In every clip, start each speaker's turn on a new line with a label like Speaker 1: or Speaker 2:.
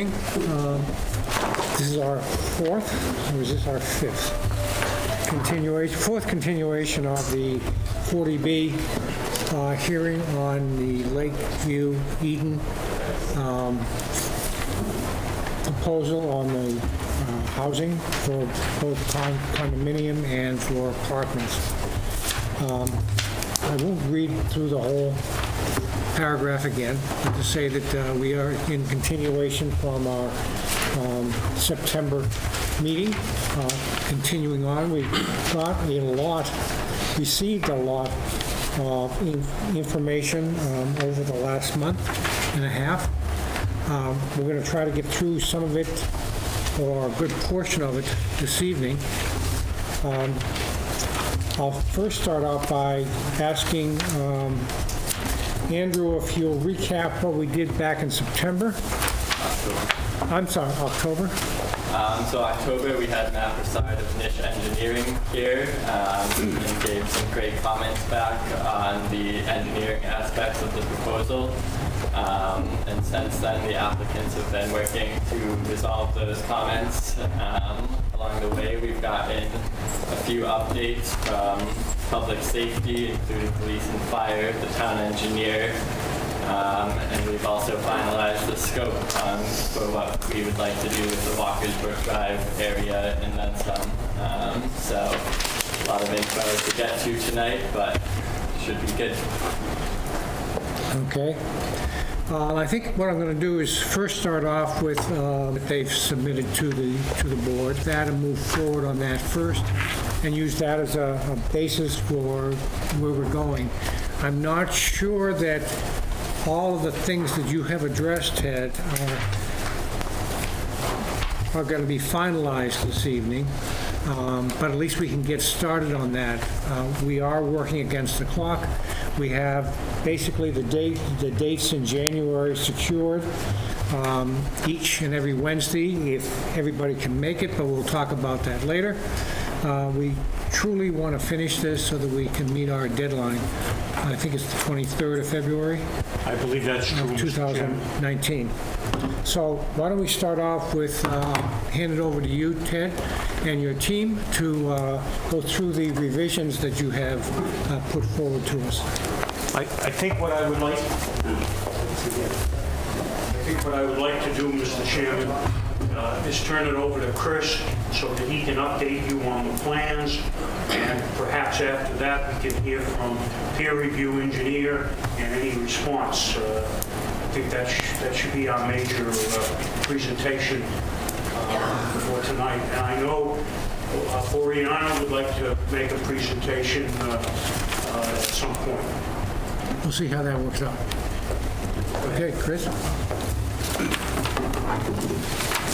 Speaker 1: Um, This is our fourth, or is this our fifth? Continuation, fourth continuation of the 40B uh, hearing on the Lakeview Eden um, proposal on the uh, housing for both con- condominium and for apartments. Um, I won't read through the whole paragraph again, to say that uh, we are in continuation from our um, September meeting. Uh, Continuing on, we got a lot, received a lot of in- information um, over the last month and a half. Um, We're going to try to get through some of it, or a good portion of it, this evening. Um, I'll first start out by asking um, Andrew, if you'll recap what we did back in September? I'm sorry, October?
Speaker 2: Um, so October, we had Matt Broussard of Nitsch Engineering here um, and gave some great comments back on the engineering aspects of the proposal. Um, and since then, the applicants have been working to resolve those comments. Um, along the way, we've gotten a few updates from public safety, including police and fire, the town engineer, um, and we've also finalized the scope um, for what we would like to do with the Walkers Brook Drive area and then some. Um, so a lot of info to get to tonight, but should be good.
Speaker 1: Okay. I think what I'm going to do is first start off with uh, what they've submitted to the, to the board, that and move forward on that first, and use that as a a basis for where we're going. I'm not sure that all of the things that you have addressed, Ted, are, are going to be finalized this evening, Um, but at least we can get started on that. Uh, We are working against the clock. We have basically the date, the dates in January secured, um, each and every Wednesday, if everybody can make it, but we'll talk about that later. Uh, We truly want to finish this so that we can meet our deadline. I think it's the 23rd of February.
Speaker 3: I believe that's true, Mr. Chairman.
Speaker 1: 2019. So why don't we start off with, uh, hand it over to you, Ted, and your team to uh, go through the revisions that you have uh, put forward to us.
Speaker 3: I, I think what I would like, I think what I would like to do, Mr. Chairman, uh, is turn it over to Chris so that he can update you on the plans, and perhaps after that, we can hear from peer review engineer and any response. Uh, I think that, sh- that should be our major uh, presentation uh, for tonight. And I know uh, Oriana would like to make a presentation uh, uh, at some point.
Speaker 1: We'll see how that works out. Okay, Chris?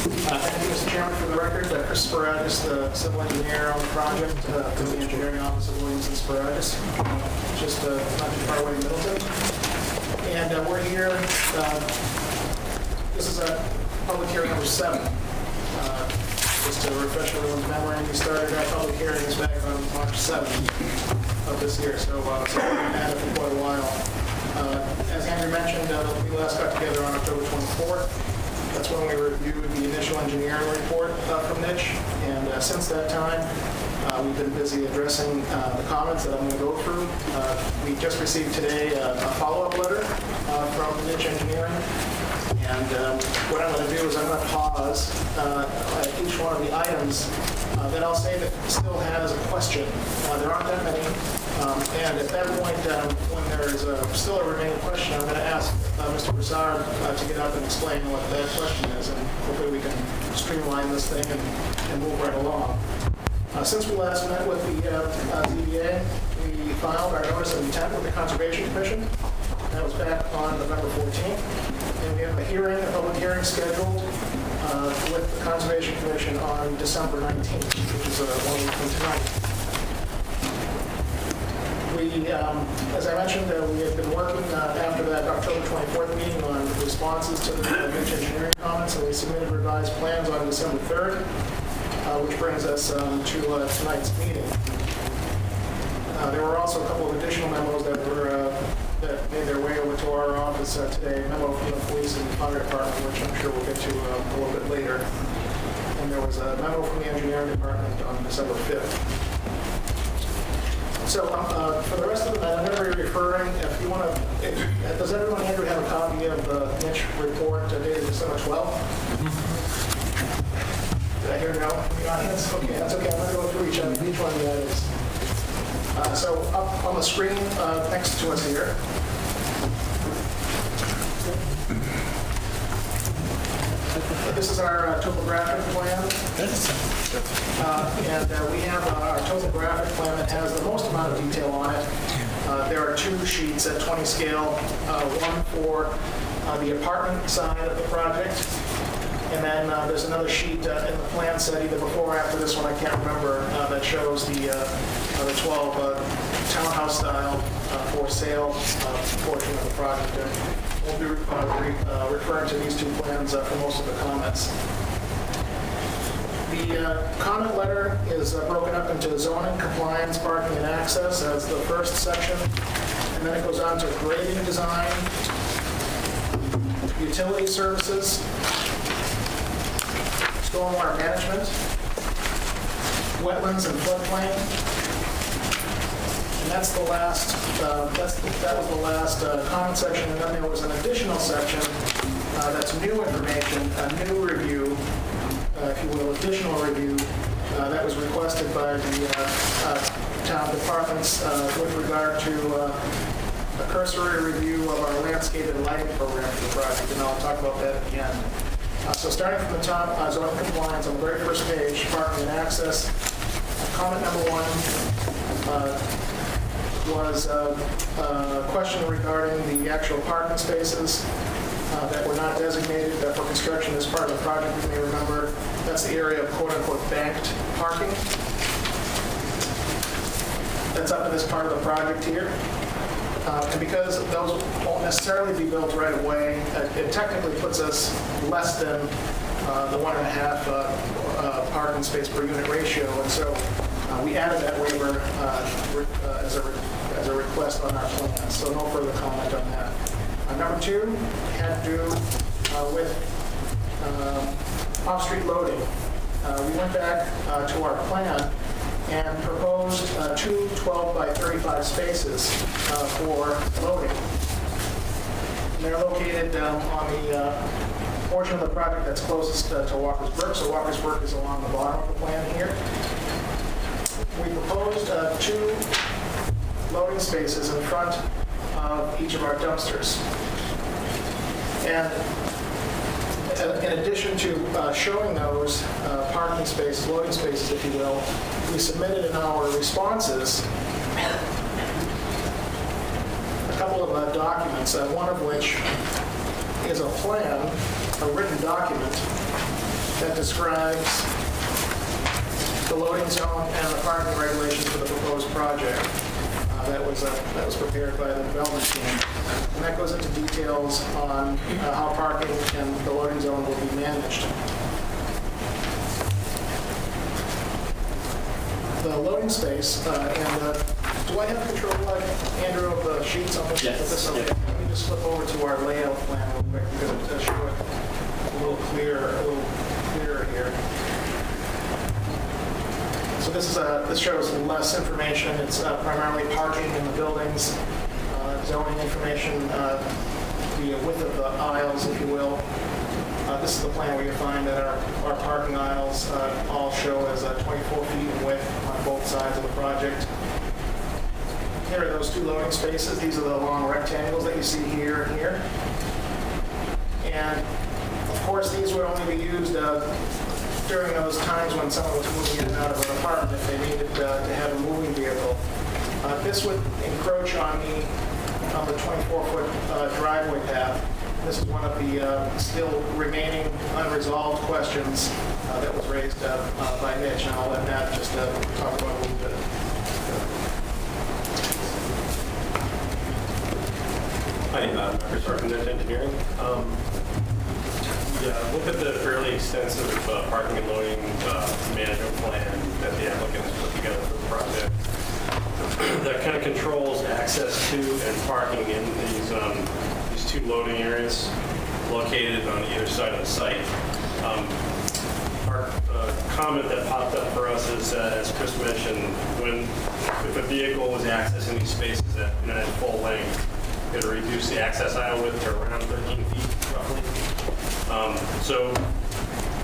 Speaker 4: Uh, Thank you, Mr. Chairman, for the record. Chris Sparages, the civil engineer on the project uh, from the engineering office of Williams and Sparages, uh, just uh, not too far away in Middleton. And uh, we're here, uh, this is a public hearing number seven. Uh, Just to refresh everyone's memory, we started our public hearings back on March 7th of this year, so uh, so we've had it for quite a while. As Andrew mentioned, we last got together on October 24th. That's when we reviewed the initial engineering report uh, from Nitsch, and uh, since that time, uh, we've been busy addressing uh, the comments that I'm going to go through. Uh, We just received today a a follow-up letter uh, from Nitsch Engineering, and um, what I'm going to do is I'm going to pause uh, at each one of the items uh, that I'll say that still has a question. Uh, There aren't that many, um, and at that point, um, when there is a- still a remaining question, I'm going to ask uh, Mr. Broussard uh, to get up and explain what that question is, and hopefully we can streamline this thing and and move right along. Uh, Since we last met with the uh, uh, ZBA, we filed our notice of intent with the Conservation Commission. That was back on November 14th. And we have a hearing, a public hearing scheduled uh, with the Conservation Commission on December 19th, which is uh, one week from tonight. We, um, as I mentioned, uh, we have been working uh, after that October 24th meeting on responses to the Nitsch engineering comments, and we submitted revised plans on December 3rd, uh, which brings us um, to uh, tonight's meeting. Uh, There were also a couple of additional memos that were, that made their way over to our office today a memo from the police and fire department, which I'm sure we'll get to a little bit later. And there was a memo from the engineering department on December 5th. So um, uh, for the rest of the night, I'm going to be referring, if you want to, does everyone here have a copy of the Nitsch report dated December 12th? Did I hear no from the audience? Okay, that's okay. I'm going to go through each, each one of those. Uh, So up on the screen uh, next to us here, this is our uh, topographic plan. Uh, And uh, we have our topographic plan that has the most amount of detail on it. Uh, There are two sheets at 20 scale, uh, one for uh, the apartment side of the project, and then there's another sheet in the plan set, either before or after this one, I can't remember, uh, that shows the, the 12 uh, townhouse style uh, for sale portion of the project. We'll be uh, re- uh, referring to these two plans uh, for most of the comments. The uh, comment letter is uh, broken up into zoning, compliance, parking, and access as the first section, and then it goes on to grading design, utility services, stormwater management, wetlands and floodplain. That's the last, uh, that's, that was the last uh, comment section, and then there was an additional section uh, that's new information, a new review, uh, if you will, additional review uh, that was requested by the uh, town departments with regard to a cursory review of our landscape and lighting program for the project, and I'll talk about that at the end. Uh, So starting from the top, uh, zoning compliance, on the very first page, parking and access. Comment number one uh, was uh, a question regarding the actual parking spaces uh, that were not designated uh, for construction as part of the project. You may remember, that's the area of quote-unquote banked parking. That's up to this part of the project here. Uh, And because those won't necessarily be built right away, uh, it technically puts us less than uh, the one and a half uh, uh, parking space per unit ratio. And so uh, we added that waiver uh, as a, as a request on our plan. So no further comment on that. Uh, Number two had to do uh, with um, off-street loading. Uh, We went back uh, to our plan and proposed uh, two 12 by 35 spaces for loading. And They're located um, on the portion of the project that's closest uh, to Walker's Brook, so Walker's Brook is along the bottom of the plan here. We proposed uh, two loading spaces in front of each of our dumpsters. And uh, in addition to uh, showing those uh, parking spaces, loading spaces, if you will, we submitted in our responses a couple of uh, documents, uh, one of which is a plan, a written document that describes the loading zone and the parking regulations for the proposed project. That was, uh, that was prepared by the development team. And that goes into details on uh, how parking and the loading zone will be managed. The loading space, uh, and uh, do I have control, like, Andrew, of the sheets on this?
Speaker 2: Yes,
Speaker 4: this? Okay.
Speaker 2: yeah.
Speaker 4: Let me just flip over to our layout plan real quick, because it does show it a little clearer, a little clearer here. This is a, this shows less information. It's uh, primarily parking in the buildings, uh, zoning information, uh, the width of the aisles, if you will. Uh, This is the plan where you find that our, our parking aisles uh, all show as uh, 24 feet in width on both sides of the project. Here are those two loading spaces. These are the long rectangles that you see here and here. And of course, these would only be used uh, during those times when someone was moving in and out of if they needed uh, to have a moving vehicle. Uh, This would encroach on the, on the 24-foot driveway path. This is one of the uh, still remaining unresolved questions uh, that was raised uh, uh, by Nitsch, and I'll let Matt just uh, talk about a little bit.
Speaker 5: Hi, uh, Chris Arpinett Engineering. Um, Yeah, look at the fairly extensive uh, parking and loading uh, management plan that the applicant has put together for the project. That kind of controls access to and parking in these um, these two loading areas located on either side of the site. Um, Our uh, comment that popped up for us is, uh, as Chris mentioned, when, if a vehicle was accessing these spaces at, you know, at full length, it'll reduce the access aisle width to around 13 feet roughly. Um, So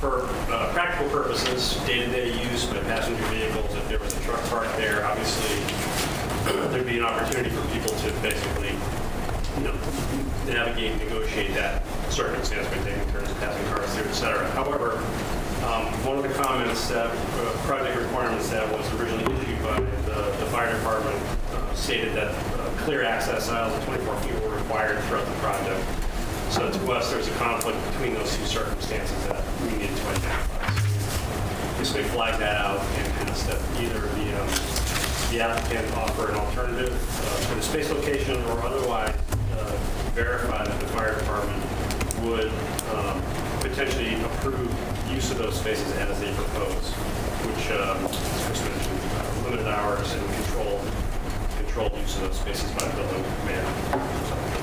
Speaker 5: for uh, practical purposes, day-to-day use by passenger vehicles, if there was a truck parked there, obviously, there'd be an opportunity for people to basically, you know, navigate negotiate that circumstance by taking turns passing cars through, et cetera. However, um, one of the comments that, uh, project requirements that was originally issued by the the fire department uh, stated that uh, clear access aisles of 24 feet were required throughout the project. So to us, there's a conflict between those two circumstances that we needed to identify. So flag that out and ask that either the, um, the applicant offer an alternative uh, for the space location or otherwise uh, verify that the fire department would um, potentially approve use of those spaces as they propose, which, um, uh, limited hours and control, controlled use of those spaces by the building command.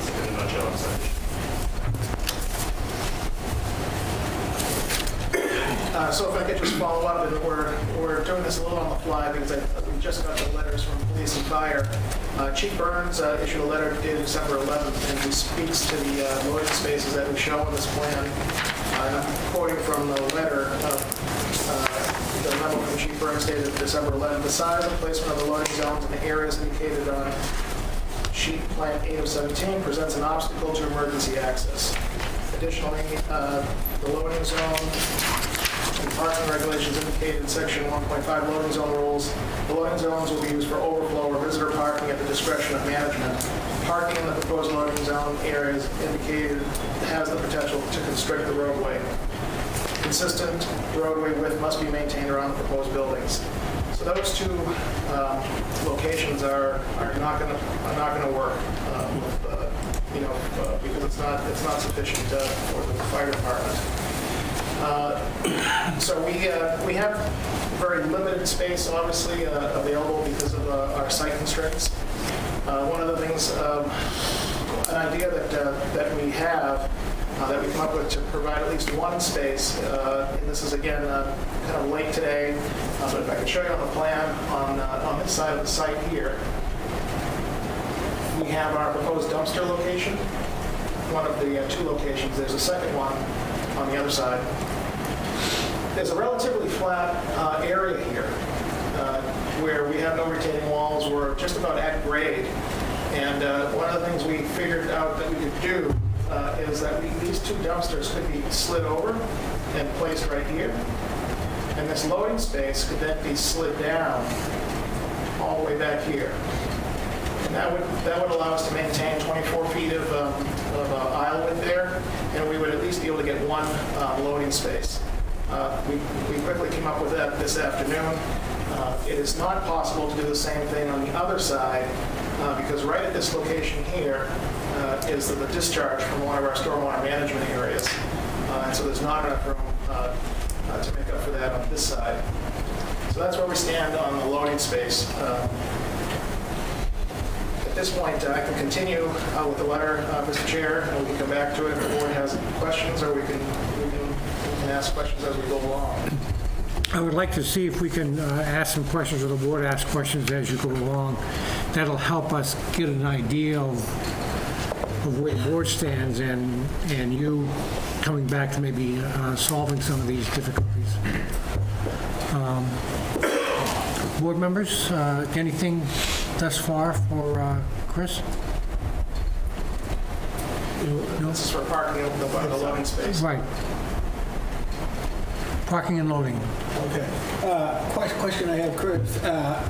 Speaker 5: So in a nutshell, it's that.
Speaker 4: Uh, So if I could just follow up, and we're, we're doing this a little on the fly because I, we just got the letters from police and fire. Uh, Chief Burns uh, issued a letter dated December 11th, and he speaks to the uh, loading spaces that we show on this plan. I'm quoting from the letter, uh, uh, the memo from Chief Burns dated December 11th. The size and placement of the loading zones in the areas indicated on sheet plan 8 of 17 presents an obstacle to emergency access. Additionally, uh, the loading zone parking regulations indicated in section 1.5 loading zone rules, the loading zones will be used for overflow or visitor parking at the discretion of management. Parking in the proposed loading zone areas indicated has the potential to constrict the roadway. Consistent roadway width must be maintained around the proposed buildings. So those two um, locations are, are not going to, not going to work, um, with, uh, you know, uh, because it's not, it's not sufficient uh, for the fire department. Uh, So we, we have very limited space, obviously, uh, available because of uh, our site constraints. One of the things, um, an idea that, that we have, uh, that we come up with to provide at least one space, uh, and this is again, uh, kind of late today, but if I can show you on the plan on, on this side of the site here, we have our proposed dumpster location, one of the two locations. There's a second one on the other side. There's a relatively flat uh, area here uh, where we have no retaining walls. We're just about at grade. And uh, one of the things we figured out that we could do uh, is that we- these two dumpsters could be slid over and placed right here. And this loading space could then be slid down all the way back here. And that would, that would allow us to maintain 24 feet of, um, of uh, aisle width there, and we would at least be able to get one uh, loading space. Uh, We we quickly came up with that this afternoon. Uh, It is not possible to do the same thing on the other side, uh, because right at this location here is the the discharge from one of our stormwater management areas. And so there's not enough room to make up for that on this side. So that's where we stand on the loading space. Uh, this point, uh, I can continue uh, with the letter, uh, Mr. Chair, and we can come back to it if the board has questions, or we can, we can we can ask questions as we go along.
Speaker 1: I would like to see if we can uh, ask some questions, or the board ask questions as you go along. That'll help us get an idea of of where the board stands and, and you coming back to maybe uh, solving some of these difficulties. Um, Board members, uh, anything thus far for uh, Chris?
Speaker 4: This is for parking of the the loading space.
Speaker 1: Right. Parking and loading.
Speaker 6: Okay. Uh, Question I have, Chris. Uh,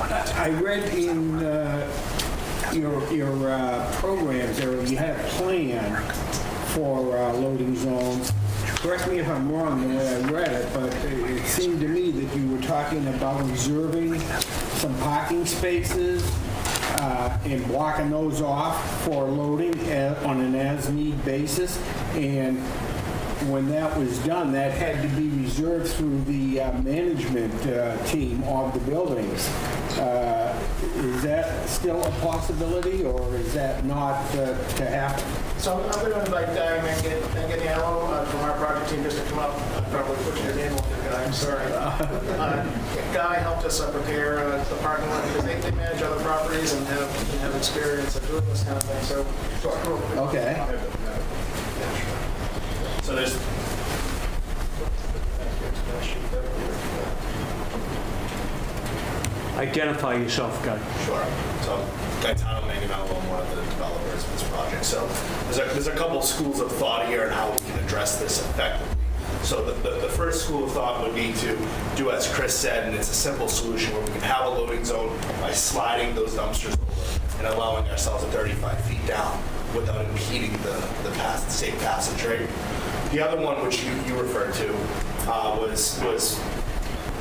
Speaker 6: I read in uh, your your uh, programs there, you had a plan for uh, loading zones. Correct me if I'm wrong the way I read it, but it seemed to me that you were talking about reserving some parking spaces uh, and blocking those off for loading on an as-need basis. And when that was done, that had to be reserved through the uh, management uh, team of the buildings. Uh, Is that still a possibility, or is that not uh, to happen?
Speaker 4: So I'm going to invite Guy Mangan- Manganiello uh, from our project team just to come up. I'm probably putting your name on there, Guy, I'm sorry. Uh, Guy helped us uh, prepare uh, the parking lot because they they manage other properties and have and have experience of doing this kind of thing, so.
Speaker 6: Okay.
Speaker 5: So there's,
Speaker 3: Identify yourself, Guy.
Speaker 7: Sure. So Gaetano Manganello, I'm one of the developers of this project. So there's a, there's a couple schools of thought here on how we can address this effectively. So the, the, the first school of thought would be to do as Chris said, and it's a simple solution where we can have a loading zone by sliding those dumpsters over and allowing ourselves a 35 feet down without impeding the, the safe passage, right? The other one, which you, you referred to, uh, was, was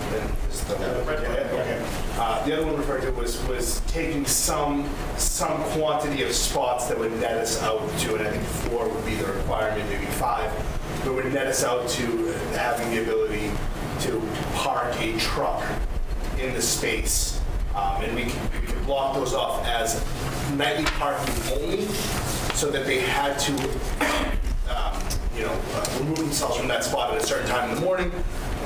Speaker 7: the- okay. Uh, The other one referred to was, was taking some, some quantity of spots that would net us out to, and I think four would be the requirement, maybe five, but would net us out to having the ability to park a truck in the space. Um, And we can, we block those off as nightly parking only, so that they had to um, you know, uh, remove themselves from that spot at a certain time in the morning.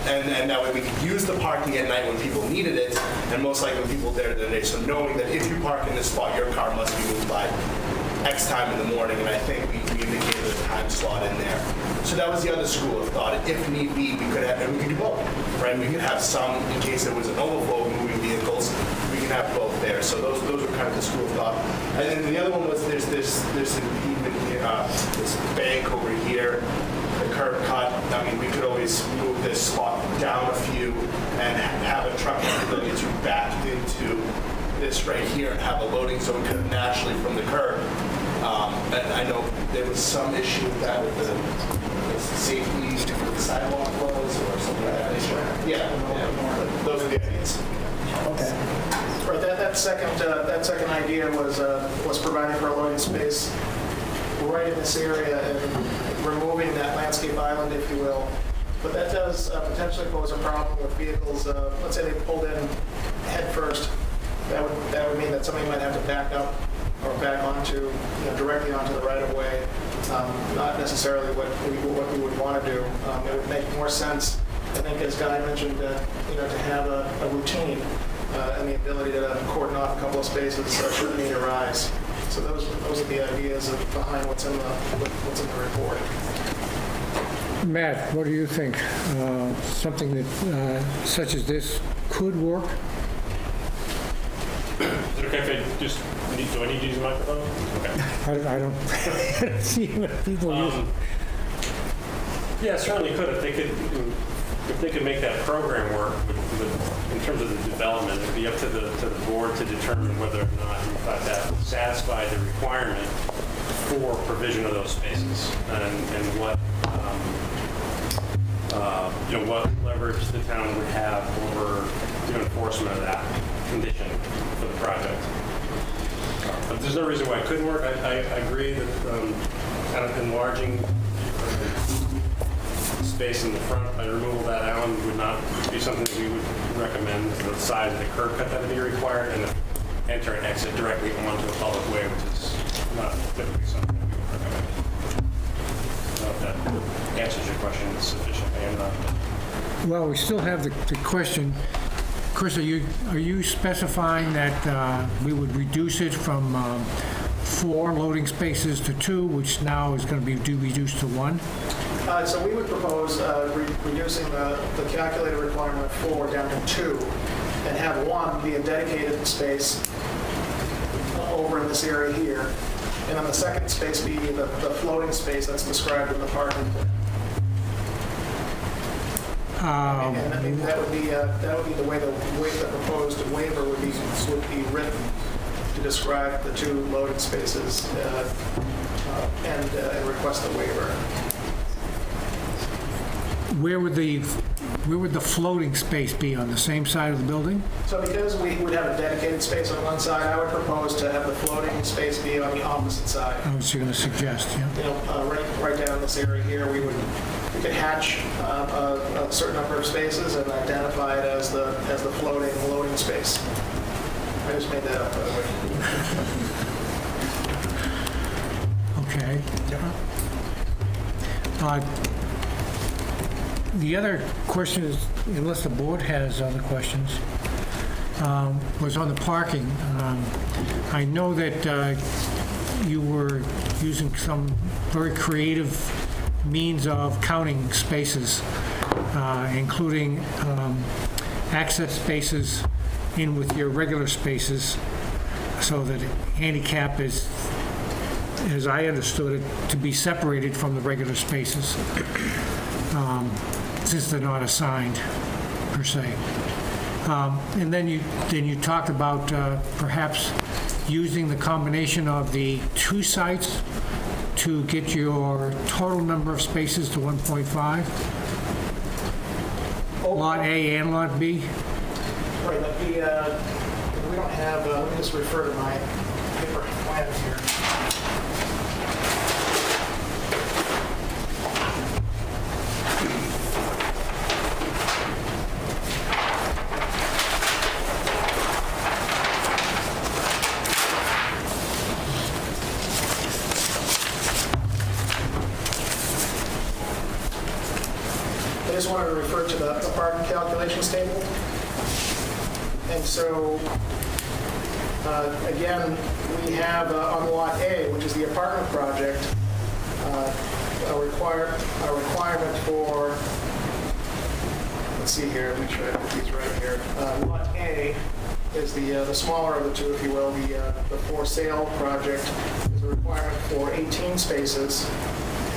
Speaker 7: And, and that way we could use the parking at night when people needed it, and most likely when people there the day. So knowing that if you park in this spot, your car must be moved by X time in the morning, and I think we, we indicated a time slot in there. So that was the other school of thought. If need be, we could have, and we could do both, right? We could have some in case there was an overflow of moving vehicles. We can have both there. So those those were kind of the school of thought. And then the other one was there's this there's even uh, this bank over here the curb cut. I mean, we could always move this spot down a few and have a truck ability to back into this right here and have a loading zone kind of naturally from the curb. Um, and I know there was some issue with that with the, the safety the sidewalk was or something like that. Yeah, yeah. Those are the ideas.
Speaker 6: Okay.
Speaker 4: Right, that, that second, uh, that second idea was, uh, was providing for a loading space right in this area and removing that landscape island, if you will. But that does uh, potentially pose a problem with vehicles, uh, let's say they pulled in head first. That would, that would mean that somebody might have to back up or back onto, you know, directly onto the right-of-way. Um, Not necessarily what we, what we would want to do. Um, It would make more sense, I think, as Guy mentioned, uh, you know, to have a a routine uh, and the ability to cordon off a couple of spaces should need arise. So those, those are the ideas of- behind what's in the, what's in the report.
Speaker 1: Matt, what do you think? Uh, Something that, uh, such as this could work?
Speaker 5: is it okay if I just, need- do I need to use the microphone? Okay.
Speaker 1: I I don't I don't see what people use.
Speaker 5: Um, Yeah, certainly could, if they could, if they could make that program work in terms of the development, it'd be up to the, to the board to determine whether or not in fact that would satisfy the requirement for provision of those spaces and, and what, um, uh, you know, what leverage the town would have over the enforcement of that condition for the project. There's no reason why it couldn't work. I, I I agree that um, kind of enlarging space in the front by removal of that island would not be something that we would recommend. The size of the curb cut that would be required and the enter and exit directly onto a public way, which is not typically something that we would recommend. Know if that answers your question sufficiently or not.
Speaker 1: Well, we still have the the question, Chris, are you, are you specifying that uh, we would reduce it from um, four loading spaces to two, which now is going to be reduced to one?
Speaker 4: Uh, So we would propose uh, re- reducing the the calculated requirement four down to two, and have one be a dedicated space over in this area here, and then the second space be the the floating space that's described in the parking plan.
Speaker 1: Um,
Speaker 4: And that would be, uh, that would be the way the, way the proposed waiver would be, would be written to describe the two loading spaces uh, uh, and uh, and request the waiver.
Speaker 1: Where would the, where would the floating space be, on the same side of the building?
Speaker 4: So because we would have a dedicated space on one side, I would propose to have the floating space be on the opposite side.
Speaker 1: I was going to suggest, yeah.
Speaker 4: You know, uh, right, right down this area here, we would, we could hatch uh, a a certain number of spaces and identify it as the, as the floating loading space. I just made that up, by the way.
Speaker 1: Okay. Yeah. Uh, The other question is, unless the board has other questions, um, was on the parking. Um, I know that uh, you were using some very creative means of counting spaces, uh, including um, access spaces in with your regular spaces, so that handicap is as I understood it, to be separated from the regular spaces, um, since they're not assigned, per se. Um, And then you, then you talked about uh, perhaps using the combination of the two sites to get your total number of spaces to 1.5? Lot A and Lot B?
Speaker 4: Right, but the, uh, we don't have, uh, let me just refer to my paper plans here. I just wanted to refer to the the parking calculations table. And so, uh, again, we have uh, on Lot A, which is the apartment project, uh, a require, a requirement for, let's see here, make sure I have these right here. Uh, Lot A is the, uh, smaller of the two, if you will, the, uh, the for sale project is a requirement for 18 spaces,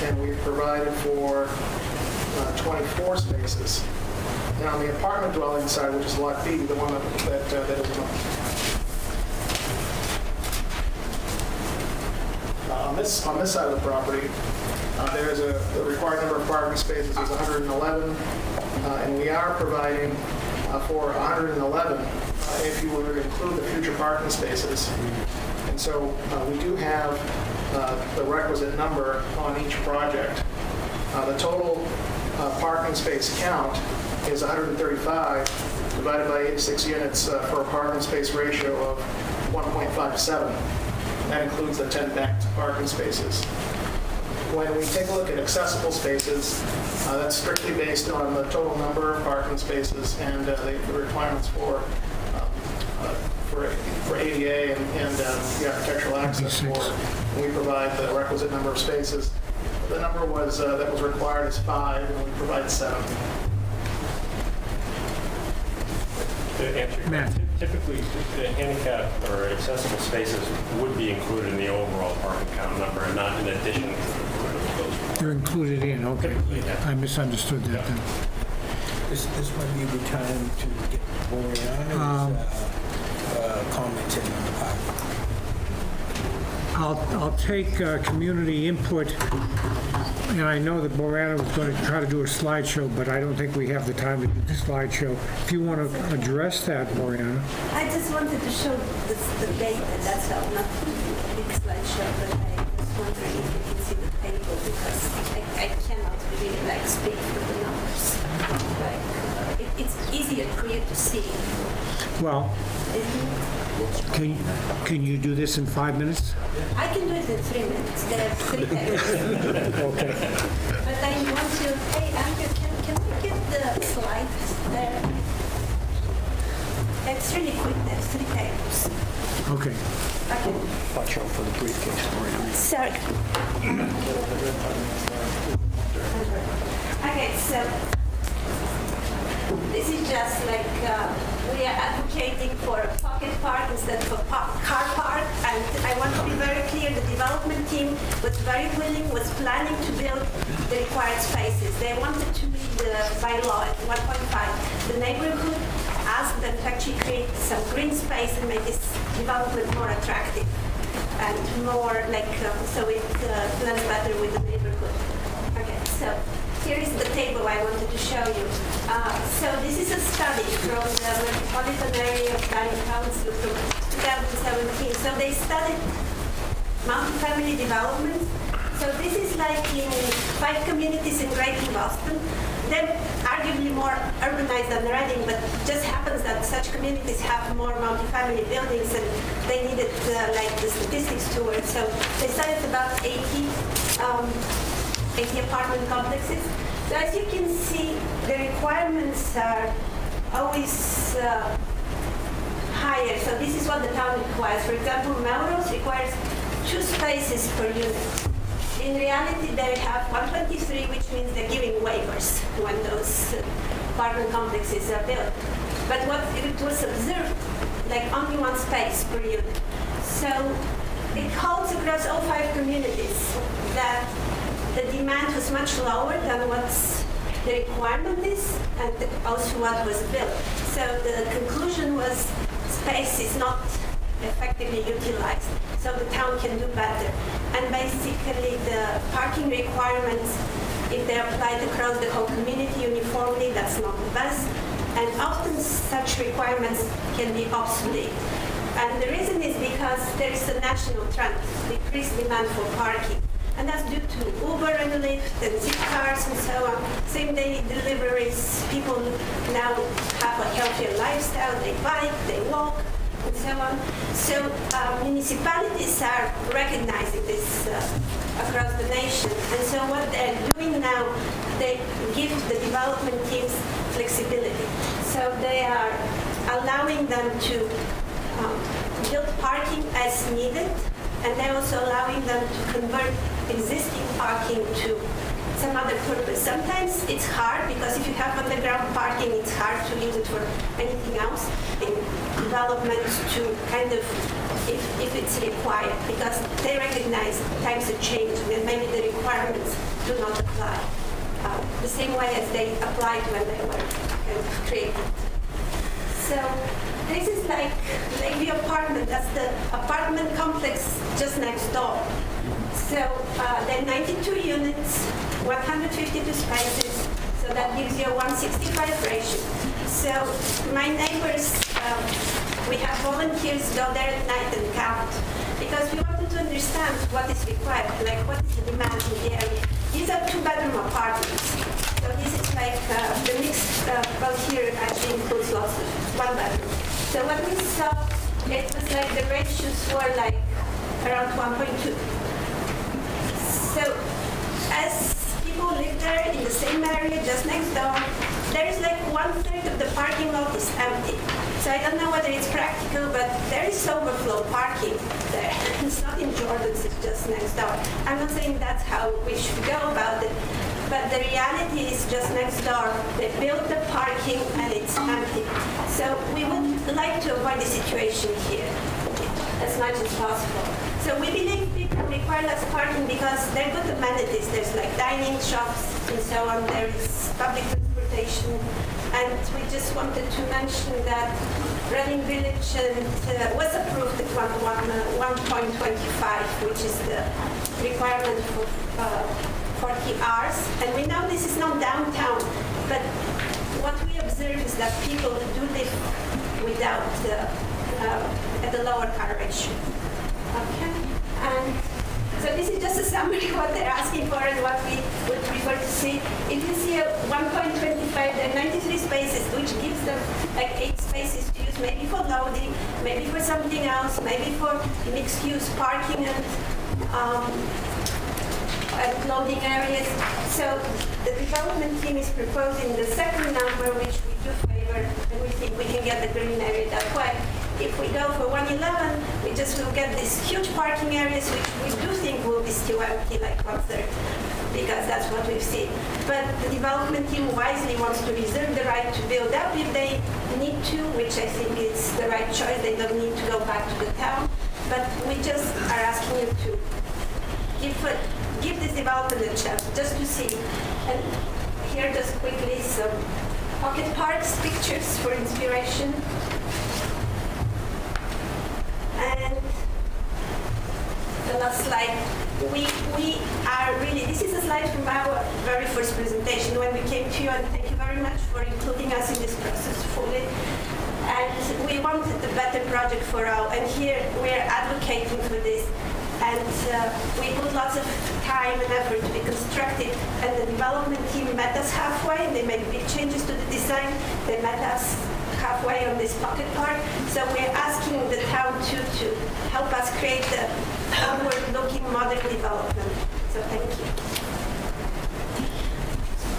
Speaker 4: and we've provided for uh, 24 spaces. Now, on the apartment dwelling side, which is Lot B, the one that, that uh, that is, uh, on this, on this side of the property, uh, there's a, the required number of parking spaces is 111, uh, and we are providing uh, for 111 uh, if you were to include the future parking spaces. And so uh, we do have uh, the requisite number on each project. Uh, The total uh, parking space count is 135 divided by 86 units uh, for a parking space ratio of 1.57. That includes the 10 banked parking spaces. When we take a look at accessible spaces, uh, that's strictly based on the total number of parking spaces and uh, the requirements for, for for ADA and and, um, the architectural access for, we provide the requisite number of spaces. The number was, uh, that was required is five, and we provide seven.
Speaker 5: To answer your
Speaker 1: Matt.
Speaker 5: question, typically, the handicap or accessible spaces would be included in the overall parking count number and not in addition to those.
Speaker 1: They're included in, okay. I misunderstood that then.
Speaker 6: This, this might be the time to get Boreana's uh, uh, comments in on the park.
Speaker 1: I'll, I'll take uh, community input, and I know that Boranna was going to try to do a slideshow, but I don't think we have the time to do the slideshow. If you want to address that, Boranna.
Speaker 8: I just wanted to show this, the data, that's all, not a big slideshow, but I was wondering if you can see the table, because I, I cannot really like speak for the numbers. Like, it, it's easier for you to see.
Speaker 1: Well. Can, can you do this in five minutes?
Speaker 8: I can do it in three minutes, there are three tables.
Speaker 1: Okay.
Speaker 8: But I want to, hey, Andrew, can, can we get the slides there? It's really quick, there's three tables.
Speaker 1: Okay.
Speaker 8: Okay.
Speaker 6: Watch out for the briefcase, Boreana.
Speaker 8: Sorry. Okay, so this is just like uh, we are advocating for a pocket park instead of a car park. And I want to be very clear: the development team was very willing, was planning to build the required spaces. They wanted to meet the bylaw at 1.5. The neighborhood asked them to actually create some green space and make this development more attractive and more like, um, so it uh, blends better with the neighborhood. Okay, so here is the table I wanted to show you. Uh, so this is a study from the Metropolitan Area Planning Council from 2017. So they studied multifamily development. So this is like in five communities in Greater Boston. They're arguably more urbanized than Reading, but just happens that such communities have more multifamily buildings and they needed uh, like the statistics to it. So they started about 80, um, 80 apartment complexes. So as you can see, the requirements are always uh, higher. So this is what the town requires. For example, Melrose requires two spaces per unit. In reality, they have 123, which means they're giving waivers when those apartment complexes are built. But what it was observed, like only one space per unit. So it holds across all five communities that the demand was much lower than what's the requirement is and also what was built. So the conclusion was space is not effectively utilized, so the town can do better. And basically the parking requirements, if they're applied across the whole community uniformly, that's not the best. And often such requirements can be obsolete. And the reason is because there is a national trend, decreased demand for parking. And that's due to Uber and Lyft and Zipcars and so on. Same day deliveries, people now have a healthier lifestyle, they bike, they walk, and so on. So uh, municipalities are recognizing this uh, across the nation. And so what they're doing now, they give the development teams flexibility. So they are allowing them to um, build parking as needed, and they're also allowing them to convert existing parking to some other purpose. Sometimes it's hard because if you have underground parking, it's hard to use it for anything else in development to kind of, if, if it's required, because they recognize times are changing and maybe the requirements do not apply uh, the same way as they applied when they were kind of created. So this is like Lakeview apartment. That's the apartment complex just next door. So uh, there are 92 units, 152 spaces. So that gives you a 165 ratio. So my neighbors, um, we have volunteers go there at night and count because we wanted to understand what is required, like what is the demand in the area. These are two-bedroom apartments. So this is like uh, the mixed, uh, here actually includes lots of one bedroom. So what we saw, it was like the ratios were like around 1.2. So as people live there in the same area just next door, there is like one third of the parking lot is empty. So I don't know whether it's practical, but there is overflow parking there. It's not in Jordan's, it's just next door. I'm not saying that's how we should go about it, but the reality is just next door. They built the parking and it's empty. So we would like to avoid the situation here as much as possible. So we believe people require less parking because they're good amenities. There's like dining, shops, and so on. There is public transportation. And we just wanted to mention that Reading Village uh, was approved at 1, 1, uh, 1.25, which is the requirement for uh, 40R. And we know this is not downtown, but what we observe is that people do live without uh, uh, at the lower car ratio. Okay, and so this is just a summary of what they're asking for and what we would prefer to see. If you see a 1.25, there are 93 spaces, which gives them like eight spaces to use, maybe for loading, maybe for something else, maybe for mixed-use parking and um, and loading areas. So the development team is proposing the second number, which we do favor, and we think we can get the green area that way. If we go for 111, we just will get these huge parking areas, which we do think will be still empty, like one third, because that's what we've seen. But the development team wisely wants to reserve the right to build up if they need to, which I think is the right choice. They don't need to go back to the town. But we just are asking you to give, a, give this development a chance, just to see. And here, just quickly, some pocket parks pictures for inspiration. And the last slide. We, we are really, this is a slide from our very first presentation when we came to you, and thank you very much for including us in this process fully. And we wanted a better project for all, and here we are advocating for this. And uh, we put lots of time and effort to be constructed, and the development team met us halfway, and they made big changes to the design. They met us halfway on this pocket park, so we're asking the town to, to help us create the forward-looking modern development. So thank you.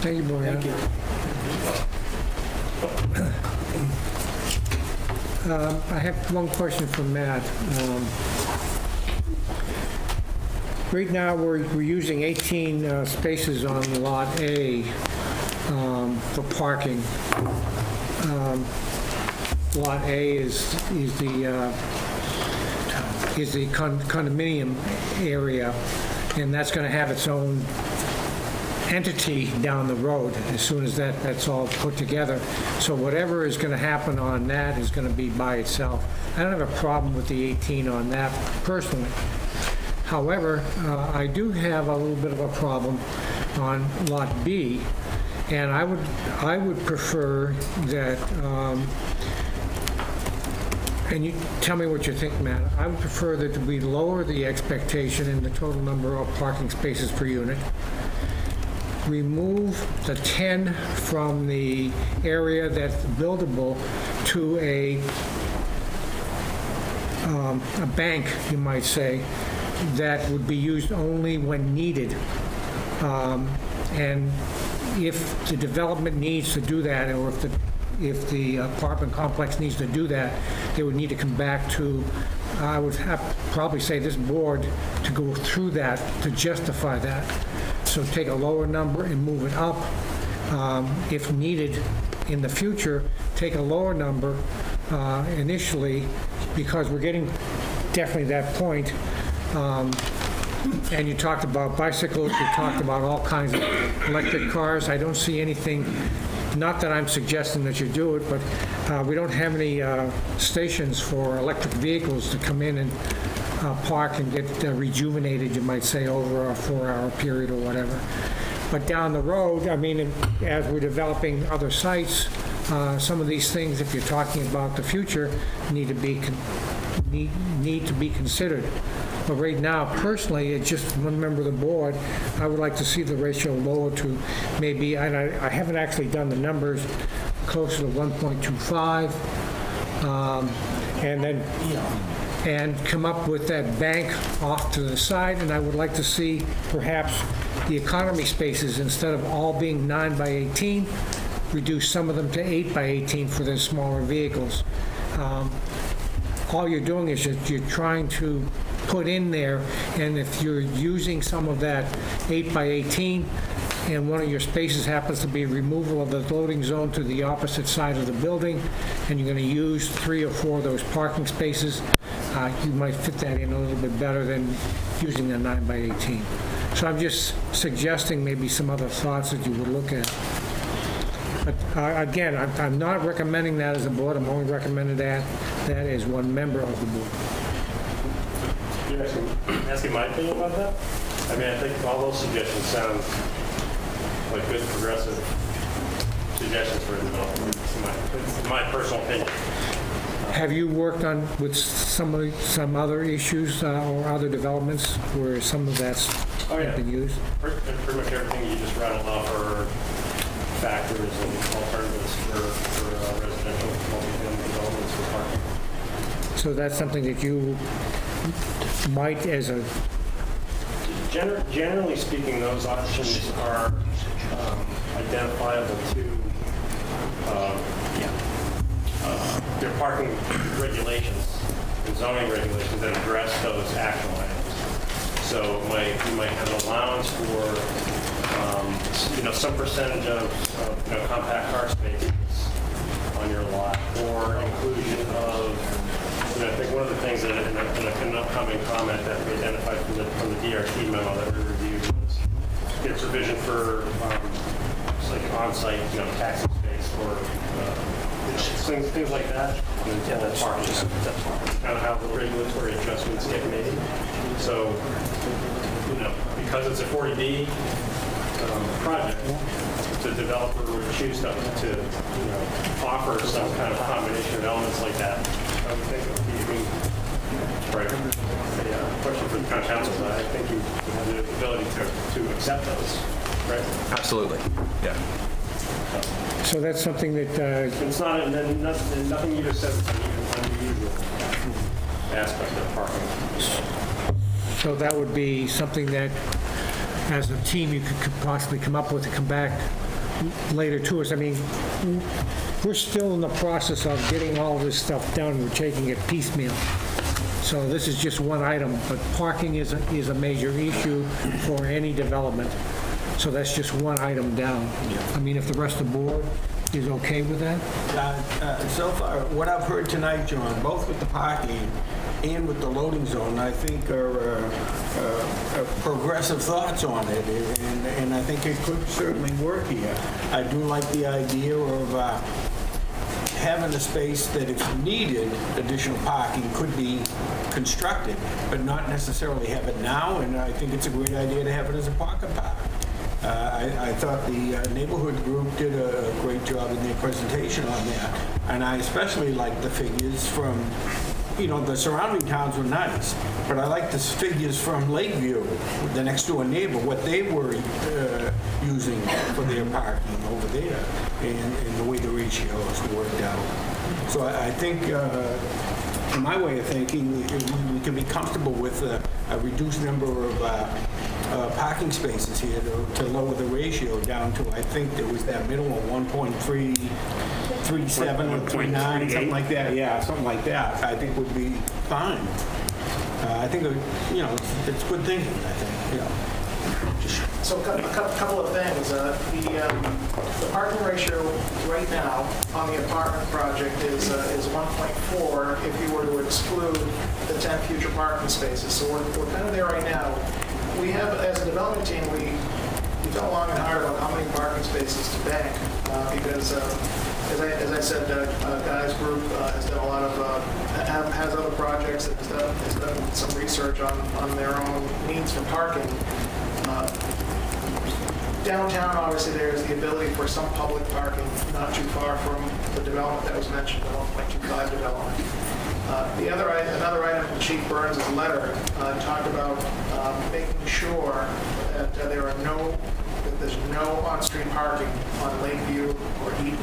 Speaker 1: Thank you, Boyan. Um, I have one question for Matt. Um, Right now, we're, we're using 18 uh, spaces on Lot A um, for parking. Um, Lot A is, is the, uh, is the con- condominium area, and that's going to have its own entity down the road as soon as that, that's all put together. So whatever is going to happen on that is going to be by itself. I don't have a problem with the 18 on that personally. However, uh, I do have a little bit of a problem on Lot B, and I would, I would prefer that, um, and you tell me what you think, Matt. I would prefer that we lower the expectation in the total number of parking spaces per unit, remove the 10 from the area that's buildable to a, um, a bank, you might say, that would be used only when needed. Um, And if the development needs to do that, or if the, if the apartment complex needs to do that, they would need to come back to, I would have, probably say this board to go through that to justify that. So take a lower number and move it up. Um, If needed in the future, take a lower number uh, initially, because we're getting definitely that point. Um, And you talked about bicycles, you talked about all kinds of electric cars. I don't see anything, not that I'm suggesting that you do it, but uh, we don't have any uh, stations for electric vehicles to come in and uh, park and get uh, rejuvenated, you might say, over a four-hour period or whatever. But down the road, I mean, as we're developing other sites, uh, some of these things, if you're talking about the future, need to be, need need to be considered. But right now, personally, it's just one member of the board, I would like to see the ratio lower to maybe, and I I haven't actually done the numbers, closer to 1.25, um, and then, and come up with that bank off to the side, and I would like to see perhaps the economy spaces, instead of all being nine by 18, reduce some of them to eight by 18 for the smaller vehicles. Um, all you're doing is you're, you're trying to put in there, and if you're using some of that 8 by 18, and one of your spaces happens to be removal of the loading zone to the opposite side of the building, and you're going to use three or four of those parking spaces, uh, you might fit that in a little bit better than using a 9 by 18. So I'm just suggesting maybe some other thoughts that you would look at. But uh, again, I'm I'm not recommending that as a board, I'm only recommending that, that as one member of the board.
Speaker 5: You're asking, asking my opinion about that? I mean, I think all those suggestions sound like good progressive suggestions for development. It's my, my personal opinion.
Speaker 1: Have you worked on, with some, of some other issues uh, or other developments where some of that's
Speaker 5: Oh, yeah.
Speaker 1: been used?
Speaker 5: Pretty pretty much everything you just rattled off are factors and alternatives for, for uh, residential multifamily developments for parking.
Speaker 1: So that's something that you might, as a,
Speaker 5: Gener- Generally speaking, those options are um, identifiable to um, uh, their parking regulations and zoning regulations that address those actual items. So might, you might have an allowance for, um, you know, some percentage of, of, you know, compact car spaces on your lot, or inclusion of, you know, I think one of the things that, in a- in an upcoming comment that we identified from the, from the DRT memo that we reviewed was get a provision for, um, it's like on-site, you know, taxi space or, uh, things, things like that. Yeah, that's part Kind of how the regulatory adjustments get made. So, you know, because it's a 40B um, project, the developer would choose to, to, you know, offer some kind of combination of elements like that. I would think it would be, I mean, right, yeah, question for the town counsel, but I think you have the ability to, to accept those, right?
Speaker 9: Absolutely, yeah.
Speaker 1: So that's something that, uh,
Speaker 5: It's not, and then nothing, nothing you just said is an unusual aspect of parking.
Speaker 1: so that would be something that, as a team, you could could possibly come up with to come back later to us. I mean, we're still in the process of getting all this stuff done. We're taking it piecemeal. So this is just one item, but parking is, a- is a major issue for any development. So that's just one item down. I mean, if the rest of the board is okay with that?
Speaker 6: Uh, uh, So far, what I've heard tonight, John, both with the parking and with the loading zone, I think are uh, uh, progressive thoughts on it, and and I think it could certainly work here. I do like the idea of uh, having a space that if needed, additional parking could be constructed, but not necessarily have it now, and I think it's a great idea to have it as a pocket park. Uh, I I thought the uh, neighborhood group did a great job in their presentation on that, and I especially like the figures from, you know, the surrounding towns were nice, but I like the figures from Lakeview, the next door neighbor, what they were uh, using for their parking over there, and and the way the ratios worked out. So I I think, uh, in my way of thinking, we can be comfortable with a a reduced number of uh, uh, parking spaces here to to lower the ratio down to, I think there was that middle of 1.337 or 39, something like that, yeah, something like that, I think would be fine. Uh, I think, it- you know, it's- it's good thinking, I think, know.
Speaker 4: So a cou- a cou- couple of things. Uh, The um, the parking ratio right now on the apartment project is uh, is 1.4 if you were to exclude the 10 future parking spaces. So we're we're kind of there right now. We have, as a development team, we we thought long and hard about how many parking spaces to bank uh, because, uh, as I as I said, uh, uh, Guy's group uh, has done a lot of, uh, ha- has other projects, that has done has done some research on on their own needs for parking. Uh, Downtown, obviously, there's the ability for some public parking not too far from the development that was mentioned, the 1.25 development. Uh, The other, another item in Chief Burns' letter uh, talked about um, making sure that uh, there are no, that there's no on-street parking on Lakeview or Eaton.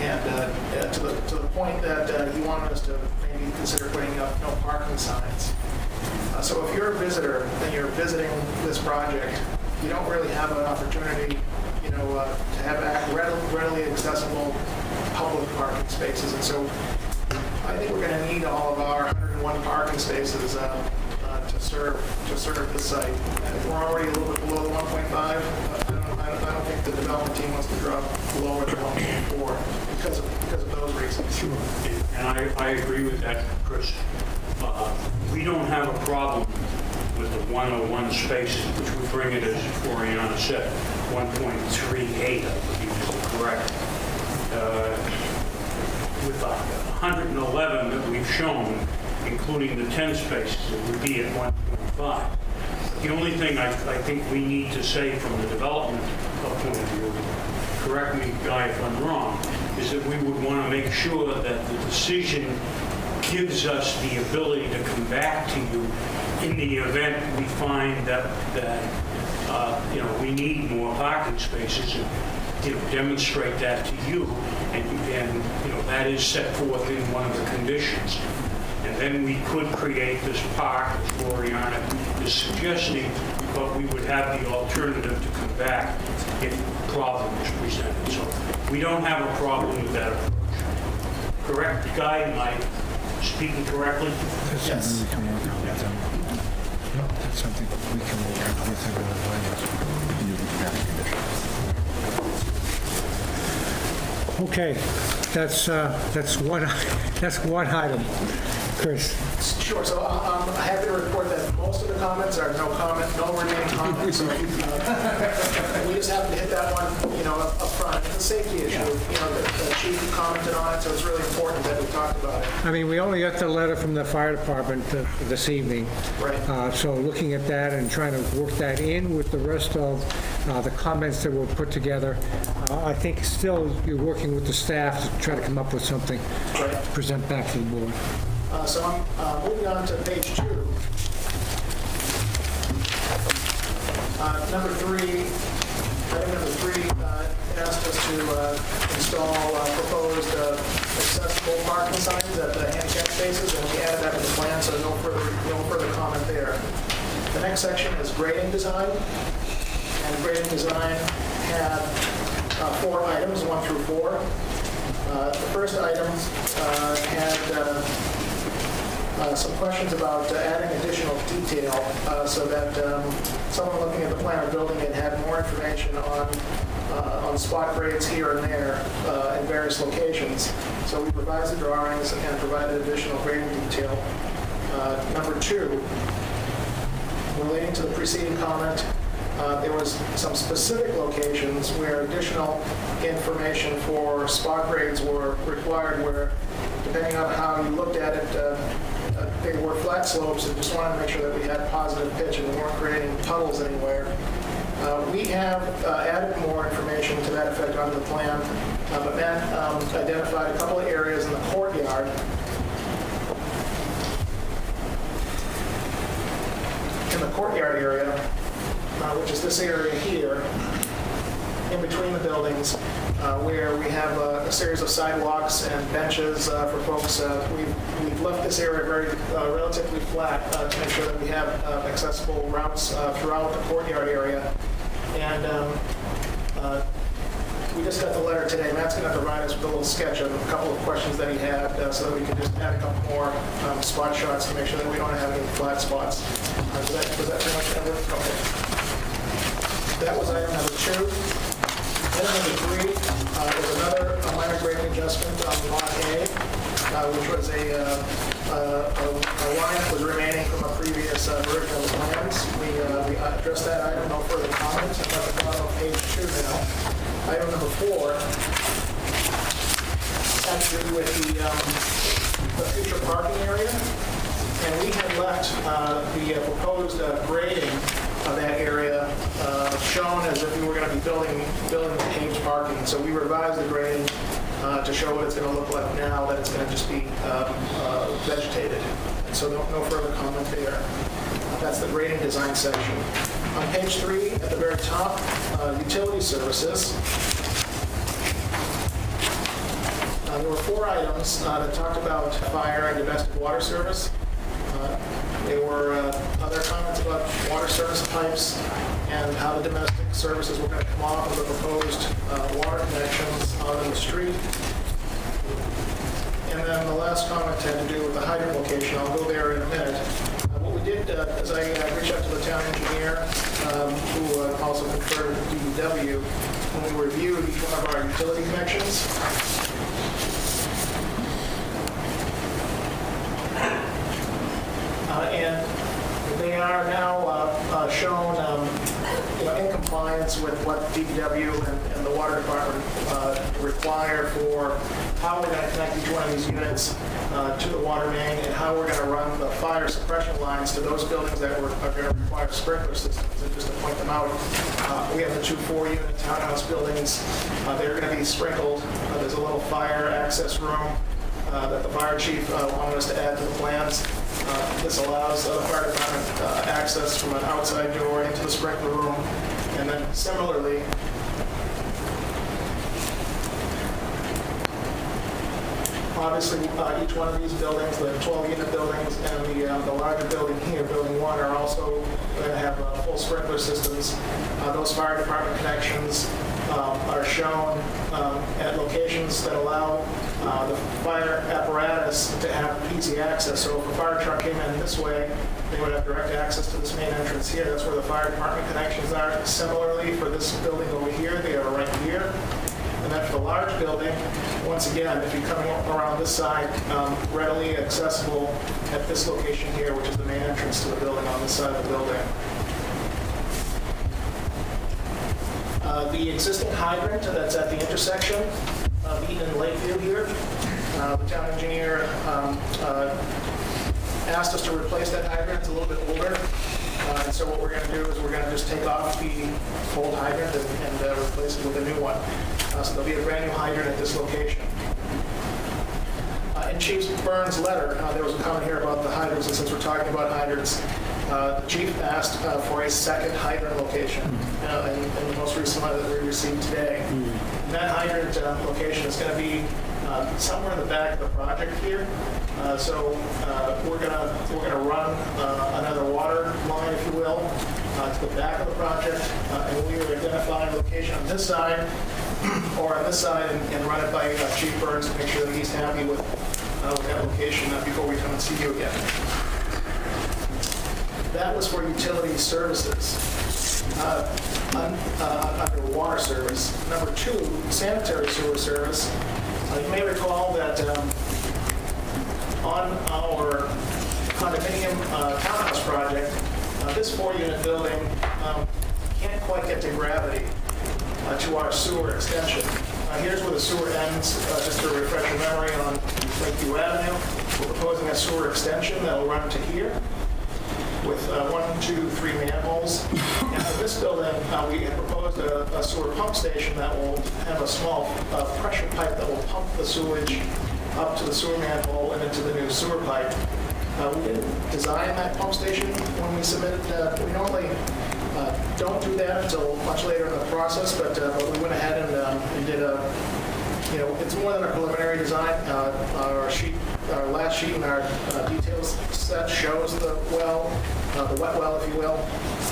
Speaker 4: And uh, uh, to the, to the point that uh, he wanted us to maybe consider putting up no parking signs. Uh, So if you're a visitor and you're visiting this project, you don't really have an opportunity, you know, uh, to have readily accessible public parking spaces. And so I think we're going to need all of our 101 parking spaces uh, uh, to serve, to serve the site. And we're already a little bit below the 1.5, uh, I don't, I don't think the development team wants to drop lower than 1.4 because of, because of those reasons. Sure.
Speaker 3: And I, I agree with that, Chris. Uh, We don't have a problem the 101 spaces, which would bring it, as Oriana said, 1.38, I believe is correct. Uh, With the 111 that we've shown, including the 10 spaces, it would be at 1.5. The only thing I, I think we need to say from the development point of view, correct me, Guy, if I'm wrong, is that we would want to make sure that the decision gives us the ability to come back to you in the event we find that, that, uh, you know, we need more parking spaces and, you know, demonstrate that to you. And, and, you know, that is set forth in one of the conditions. And then we could create this park, as Oriana is suggesting, but we would have the alternative to come back if a problem is presented. So we don't have a problem with that approach. Correct, I speaking correctly?
Speaker 1: That's something we can work out with them. No, That's something we can work out with them in the finance. Okay, that's, uh, that's one, that's one item. Chris?
Speaker 4: Sure, so uh, I'm happy to report that most of the comments are no comment, no remaining comments. So, uh, We just happened to hit that one, you know, up up front. It's a safety issue, you know, the the chief commented on it, so it's really important that we talked about it.
Speaker 1: I mean, we only got the letter from the fire department uh, this evening.
Speaker 4: Right.
Speaker 1: Uh, So looking at that and trying to work that in with the rest of uh, the comments that were put together, uh, I think still you're working with the staff to try to come up with something
Speaker 4: Right.
Speaker 1: to present back to the board.
Speaker 4: Uh, So I'm uh, moving on to page two. Uh, Number three, item number three, uh, asked us to uh, install uh, proposed uh, accessible parking signs at the handicap spaces, and we added that to the plan, so no further, no further comment there. The next section is grading design, and grading design had uh, four items, one through four. Uh, The first item uh, had uh, some questions about uh, adding additional detail uh, so that um, someone looking at the plan of building it had more information on, uh, on spot grades here and there in various locations. So we revised the drawings and provided additional grading detail. Number two, relating to the preceding comment, uh, there was some specific locations where additional information for spot grades were required, where depending on how you looked at it, uh, they were flat slopes, and just wanted to make sure that we had positive pitch and we weren't creating puddles anywhere. Uh, We have uh, added more information to that effect onto the plan, uh, but Matt um, identified a couple of areas in the courtyard in the courtyard area, uh, which is this area here, in between the buildings, uh, where we have uh, a series of sidewalks and benches uh, for folks. Uh, We've we've left this area very uh, relatively flat uh, to make sure that we have accessible routes throughout the courtyard area. And um, we just got the letter today. Matt's going to provide us with a little sketch of a couple of questions that he had, uh, so that we can just add a couple more um, spot shots to make sure that we don't have any flat spots. Uh, Was that, was that pretty much covered? Okay. That was item number two. Item number three uh, was another minor grading adjustment on Lot A, uh, which was a, uh, a a line that was remaining from a previous uh, the plans. We uh, we addressed that item, no further comments. I'm at the bottom of page two now. Item number four had to do with the, um, the future parking area. And we had left uh, the proposed grading of that area uh, shown as if we were going to be building, building the paved parking. So we revised the grading uh, to show what it's going to look like now, that it's going to just be um, uh, vegetated. So no no further comment there. That's the grading design section. On page three, at the very top, uh, utility services. Uh, There were four items that talked about fire and domestic water service. There were uh, other comments about water service pipes and how the domestic services were going to come off of the proposed uh, water connections in the street. And then the last comment had to do with the hydrant location. I'll go there in a minute. Uh, What we did is I reached out to the town engineer, um, who also conferred with DPW, when we reviewed each one of our utility connections. Uh, And they are now uh, uh, shown, um, you know, in compliance with what DPW and and the water department uh, require for how we're going to connect each one of these units uh, to the water main and how we're going to run the fire suppression lines to those buildings that were- are going to require sprinkler systems. And just to point them out, we have the two four-unit townhouse buildings. They're going to be sprinkled. There's a little fire access room uh, that the fire chief uh, wanted us to add to the plans. Uh, This allows the fire department uh, access from an outside door into the sprinkler room. And then similarly, obviously, uh, each one of these buildings, the 12-unit buildings and the uh, the larger building here, Building 1, are also going to have uh, full sprinkler systems. Uh, Those fire department connections um, are shown um, at locations that allow uh, the fire apparatus to have easy access. So if a fire truck came in this way, they would have direct access to this main entrance here. That's where the fire department connections are. Similarly, for this building over here, they are right here. And then for the large building, once again, if you come around this side, um, readily accessible at this location here, which is the main entrance to the building on this side of the building. Uh, The existing hydrant that's at the intersection of Eaton and Lakeview here, uh, the town engineer um, uh, asked us to replace that hydrant, it's a little bit older. Uh, And so what we're going to do is we're going to just take off the old hydrant and and, replace it with a new one. So there'll be a brand new hydrant at this location. In Chief Burns' letter, uh, there was a comment here about the hydrants, and since we're talking about hydrants, uh, chief asked uh, for a second hydrant location, uh, in in the most recent one that we received today. That hydrant uh, location is going to be uh, somewhere in the back of the project here. Uh, So uh, we're going to, we're going to run uh, another water line, if you will, uh, to the back of the project, uh, and we are identifying a location on this side or on this side and and run it by uh, Chief Burns to make sure that he's happy with uh, with that location before we come and see you again. That was for utility services. Uh, un- uh, Under water service. Number two, sanitary sewer service. Uh, You may recall that um, on our condominium uh, townhouse project, uh, this four-unit building um, can't quite get to gravity uh, to our sewer extension. Here's where the sewer ends, just to refresh your memory on Lakeview Avenue. We're proposing a sewer extension that'll run to here with uh, one, two, three manholes. And for this building, uh, we had proposed a a sewer pump station that will have a small uh, pressure pipe that will pump the sewage up to the sewer manhole and into the new sewer pipe. Uh, We didn't design that pump station when we submitted, uh, we normally uh, don't do that until much later in the process, but but we went ahead and um, and did a, you know, it's more than a preliminary design. Uh, Our sheet, our last sheet in our uh, details set shows the well, uh, the wet well, if you will,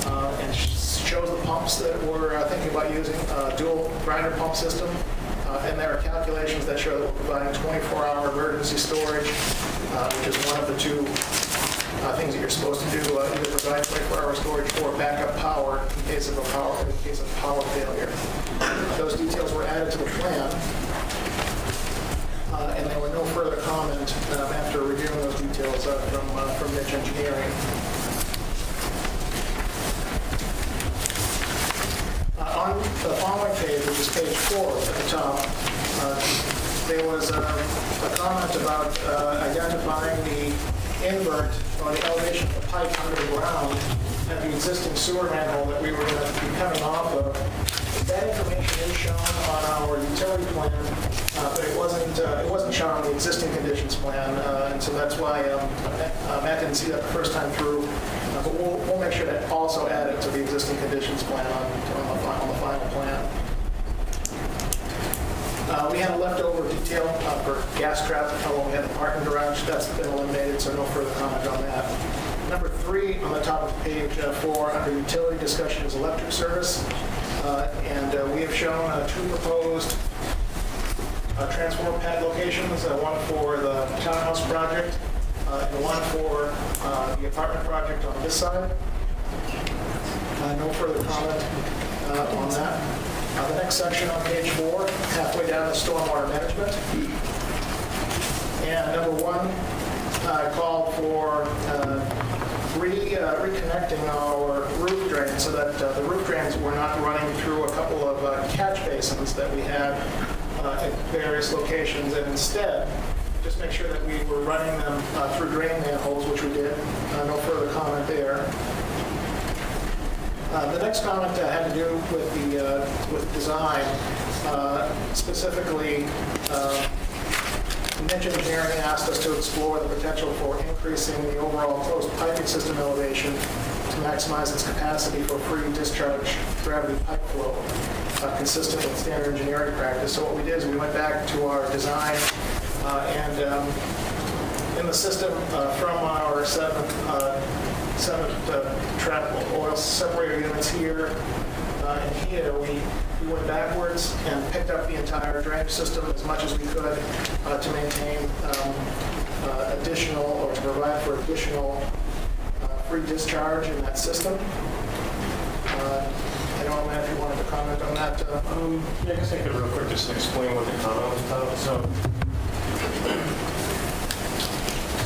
Speaker 4: uh, and shows the pumps that we're uh, thinking about using, uh, dual grinder pump system. Uh, And there are calculations that show that we're providing 24-hour emergency storage, which is one of the two things that you're supposed to do, either provide 24-hour storage or backup power in case of a power, in case of power failure. Those details were added to the plan, uh, and there were no further comment after reviewing those details uh, from uh, from Nitsch Engineering. Uh, On the following page, which is page four at the top, uh, there was um, a comment about uh, identifying the invert or the elevation of the pipe underground at the existing sewer manhole that we were going to be coming off of. That information is shown on our utility plan, uh, but it wasn't, uh, it wasn't shown on the existing conditions plan, uh, and so that's why um, uh, Matt didn't see that the first time through. Uh, But we'll, we'll make sure to also add it to the existing conditions plan on, on the fi- on the final plan. Uh, We had a leftover detail uh, for gas trap we had the parking garage. That's been eliminated, so no further comment on that. Number three on the top of page uh, four, under utility discussion is electric service. Uh, And uh, we have shown uh, two proposed transformer pad locations, one for the townhouse project and one for the apartment project on this side. No further comment on that. The next section on page four, halfway down, the stormwater management. And number one uh, called for uh, re- uh, reconnecting our roof drains so that uh, the roof drains were not running through a couple of uh, catch basins that we had uh, at various locations, and instead, just make sure that we were running them through drain manholes, which we did. No further comment there. Uh, The next comment uh, had to do with the, uh, with design, uh, specifically, uh, Nitsch Engineering asked us to explore the potential for increasing the overall closed piping system elevation to maximize its capacity for free discharge gravity pipe flow, uh, consistent with standard engineering practice. So what we did is we went back to our design, uh, and um, in the system uh, from our seven, uh, seven uh, trap oil separator units here uh, and here, we we went backwards and picked up the entire drainage system as much as we could uh, to maintain um, uh, additional, or to provide for additional uh, free discharge in that system. Uh, I don't know, if you wanted to comment on that.
Speaker 5: Um, yeah, I guess I could real quick just explain what the comment was about. So,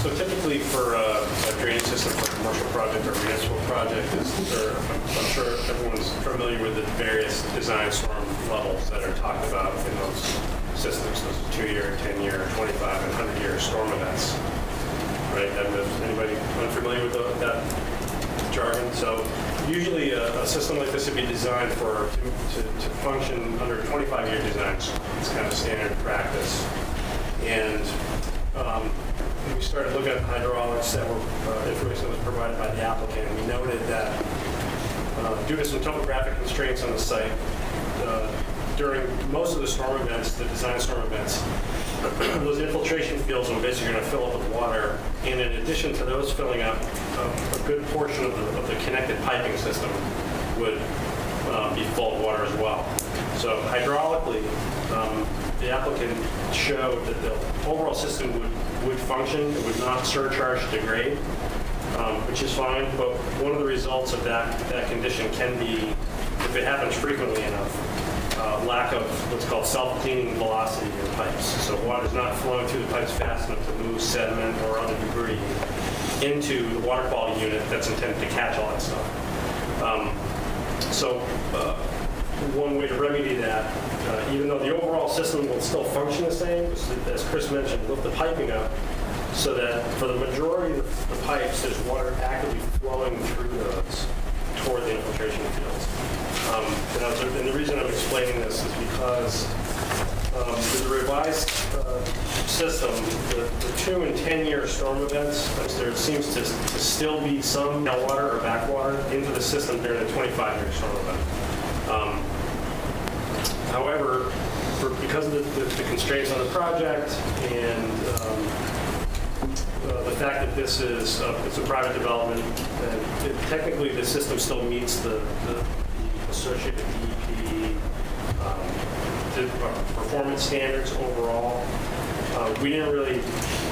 Speaker 5: so typically for uh, a drainage system for a commercial project or municipal project, is, I'm sure everyone's familiar with the various design storm levels that are talked about in those systems, those two-year, 10-year, 25, and 100-year storm events. Right? And is anybody unfamiliar with the- that jargon. So usually a, a system like this would be designed for, to, to, to function under 25-year designs. It's kind of standard practice. And um, we started looking at hydraulics that were, uh, information that was provided by the applicant, we noted that uh, due to some topographic constraints on the site, uh, during most of the storm events, the design storm events, those infiltration fields are basically going to fill up with water. And in addition to those filling up, uh, a good portion of the, of the connected piping system would uh, be full of water as well. So hydraulically, um, the applicant showed that the overall system would, would function, it would not surcharge to grade, um, which is fine, but one of the results of that, that condition can be, if it happens frequently enough, uh, lack of what's called self-cleaning velocity in pipes. So water's not flowing through the pipes fast enough to move sediment or other debris into the water quality unit that's intended to catch all that stuff. Um, So uh, one way to remedy that, uh, even though the overall system will still function the same, as Chris mentioned, lift the piping up so that for the majority of the pipes, there's water actively flowing through those toward the infiltration fields. Um, And and the reason I'm explaining this is because um, the revised uh, system, the the two and 10-year storm events, there seems to to still be some water or backwater into the system during the 25-year storm event. However, for- because of the- the the constraints on the project and um, uh, the fact that this is, uh, it's a private development, and it- technically the system still meets the the associated DEP um, uh, performance standards overall. Uh, We didn't really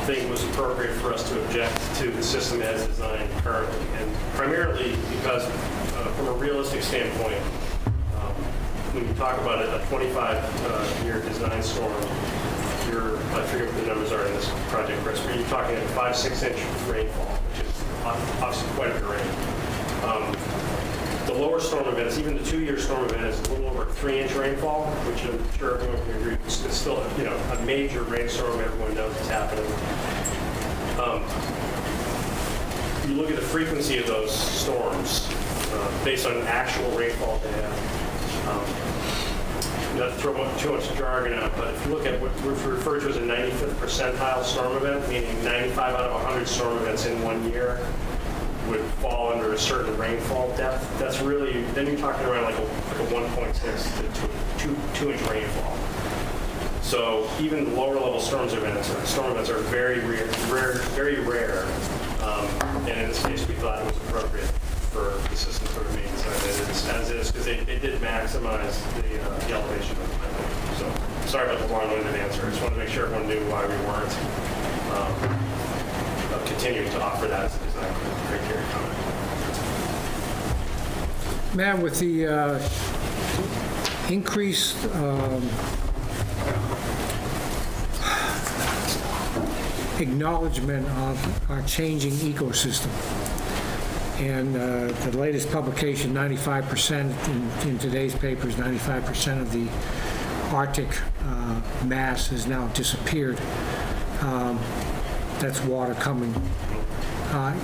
Speaker 5: think it was appropriate for us to object to the system as designed currently, and primarily because uh, from a realistic standpoint, when you talk about a 25-year design storm, you're, I forget what the numbers are in this project, Chris, but you're talking a five, six inch rainfall, which is obviously quite a bit of rain. Um, The lower storm events, even the two-year storm event is a little over three-inch rainfall, which I'm sure everyone can agree is is still, you know, a major rainstorm, everyone knows it's happening. Um, You look at the frequency of those storms, uh, based on actual rainfall data, um, not to throw too much jargon out, but if you look at what we refer to as a 95th percentile storm event, meaning 95 out of 100 storm events in one year would fall under a certain rainfall depth, that's really, then you're talking around like a, like a 1.6 to two, two inch rainfall. So even lower level storms events, or storm events are very rare, rare, very rare. Um, and in this case, we thought it was appropriate for the system to remain as it is, as is, because they, they did maximize the, uh, the elevation of the pipeline. So, sorry about the long-winded answer. I just wanted to make sure everyone knew why we weren't um, uh, continuing to offer that as a design criteria comment.
Speaker 1: Matt, with the uh, increased um, acknowledgement of our changing ecosystem, and uh, the latest publication, 95%, in- in today's papers, 95% of the Arctic uh, mass has now disappeared. Um, That's water coming. Uh,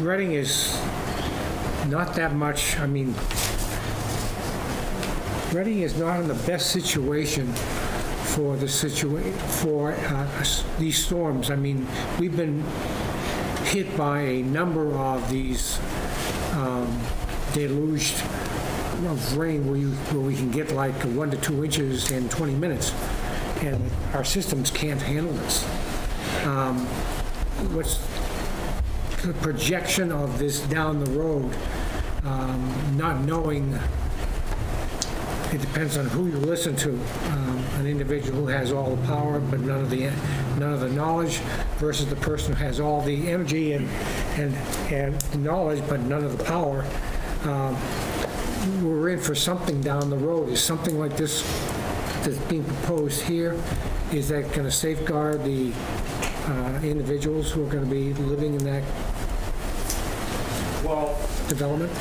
Speaker 1: Reading is not that much, I mean, Reading is not in the best situation for the situa, for uh, these storms. I mean, we've been hit by a number of these um, deluged of rain where you, where we can get like one to two inches in 20 minutes, and our systems can't handle this. Um, What's the projection of this down the road, um, not knowing, it depends on who you listen to. Um, An individual who has all the power but none of the, none of the knowledge versus the person who has all the energy and, and, and knowledge but none of the power. Um, We're in for something down the road. Is something like this that's being proposed here, is that going to safeguard the uh, individuals who are going to be living in that
Speaker 5: Well,
Speaker 1: development?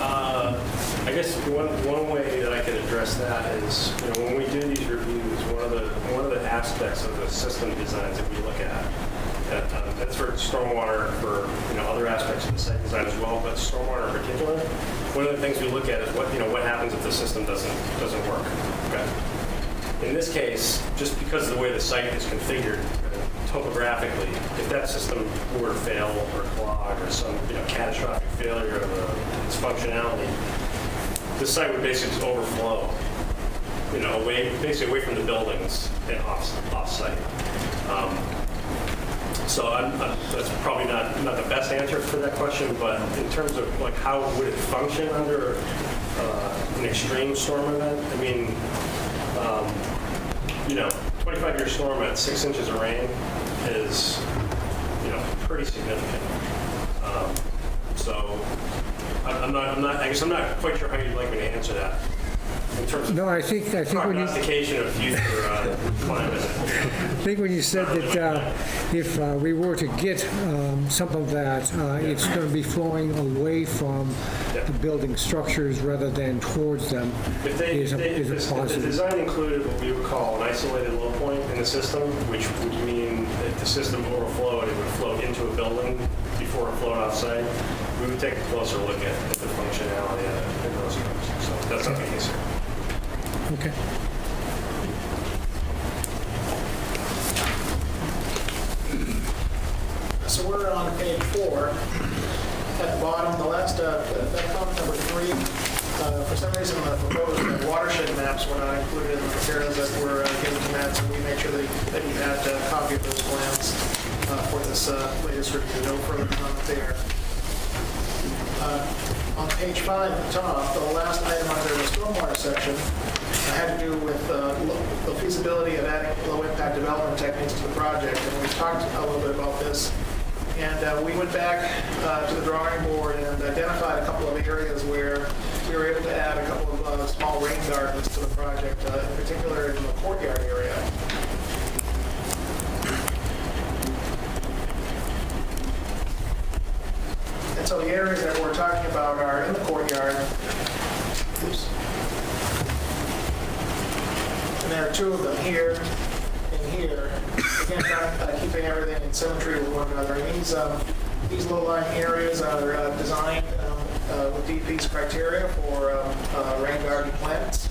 Speaker 5: Uh, I guess one, one way that I can address that is, you know, when we do these reviews, one of the, one of the aspects of the system designs that we look at, that, uh, that's for stormwater, for, you know, other aspects of the site design as well, but stormwater in particular, one of the things we look at is what, you know, what happens if the system doesn't, doesn't work, okay? In this case, just because of the way the site is configured topographically, if that system were to fail or clog or some, you know, catastrophic failure of uh, its functionality, the site would basically overflow, you know, away, basically away from the buildings and off, off-site. Um, So I'm, I'm- that's probably not, not the best answer for that question, but in terms of like how would it function under uh, an extreme storm event? I mean, um, you know, 25-year storm at six inches of rain is, you know, pretty significant. Um, So I'm I'm not, I'm not, I guess I'm not quite sure how you'd like me to answer that in terms of
Speaker 1: No, I think, I think when you, I
Speaker 5: prognostication of future uh, climate.
Speaker 1: think when you said that uh, if uh, we were to get um, some of that, uh, it's going to be flowing away from the building structures rather than towards them,
Speaker 5: If they,
Speaker 1: is
Speaker 5: if
Speaker 1: a
Speaker 5: they-
Speaker 1: is
Speaker 5: if
Speaker 1: a
Speaker 5: the- if the
Speaker 1: positive.
Speaker 5: design included what we would call an isolated low point in the system, which would mean if the system overflowed, it would flow into a building before it flowed offsite, we would take a closer look at at the functionality of it in those terms. So that's not the case here.
Speaker 1: Okay.
Speaker 4: So we're on page four. At the bottom, the last, uh, that comment number three, uh, for some reason, the proposed watershed maps were not included in the materials that were uh, given to Matt, so we made sure that that he had a copy of those plans uh, for this uh, latest review. No further comment there. Uh, On page five at the top, the last item under the stormwater section uh, had to do with uh, the feasibility of adding low-impact development techniques to the project. And we talked a little bit about this. And uh, we went back uh, to the drawing board and identified a couple of areas where we were able to add a couple of uh, small rain gardens to the project, uh, in particular in the courtyard area. And so the areas that we're talking about are in the courtyard. Oops. And there are two of them here and here. Again, uh, keeping everything in symmetry with one another. And these, um, these low-lying areas are uh, designed um, uh, with DEP's criteria for um, uh, rain garden plants.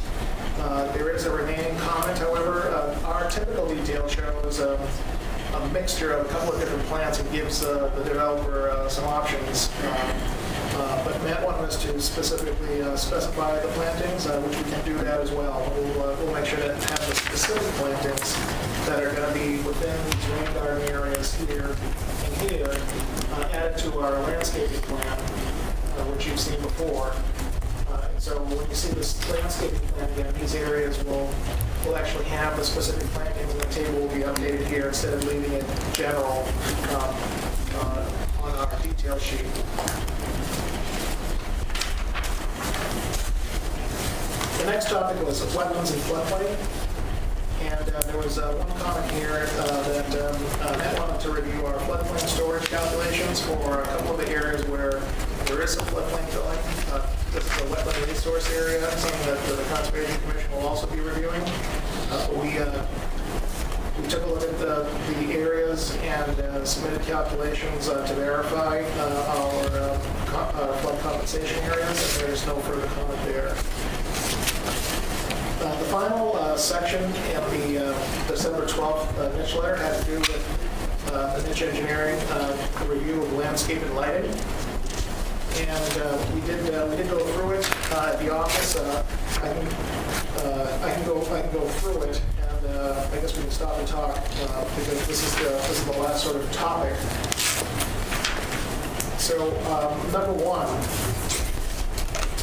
Speaker 4: Uh, There is a remaining comment, however, uh, our typical detail shows um, a mixture of a couple of different plants and gives the developer some options. Uh, But Matt wanted us to specifically uh, specify the plantings, uh, which we can do that as well. We'll, uh, we'll make sure to have the specific plantings that are going to be within these rain garden areas here and here, uh, added to our landscaping plan, which you've seen before. So when you see this landscaping plan again, these areas will, will actually have the specific plantings, and the table will be updated here instead of leaving it general detail sheet. The next topic was wetlands and floodplain. And uh, there was uh, one comment here uh, that um, uh, Matt wanted to review our floodplain storage calculations for a couple of the areas where there is some floodplain filling. Uh, This is a wetland resource area, something that the Conservation Commission will also be reviewing. Uh, we took a look at the, the areas and uh, submitted calculations uh, to verify uh, our uh, co- uh, flood compensation areas, and there's no further comment there. The final section in the December 12th uh, Nitsch letter had to do with the Nitsch Engineering review of landscape and lighting. And we did, we did go through it at the office. I can, I can go, I can go through it, uh, I guess we can stop and talk, uh, because this is the, this is the last sort of topic. So, um, number one,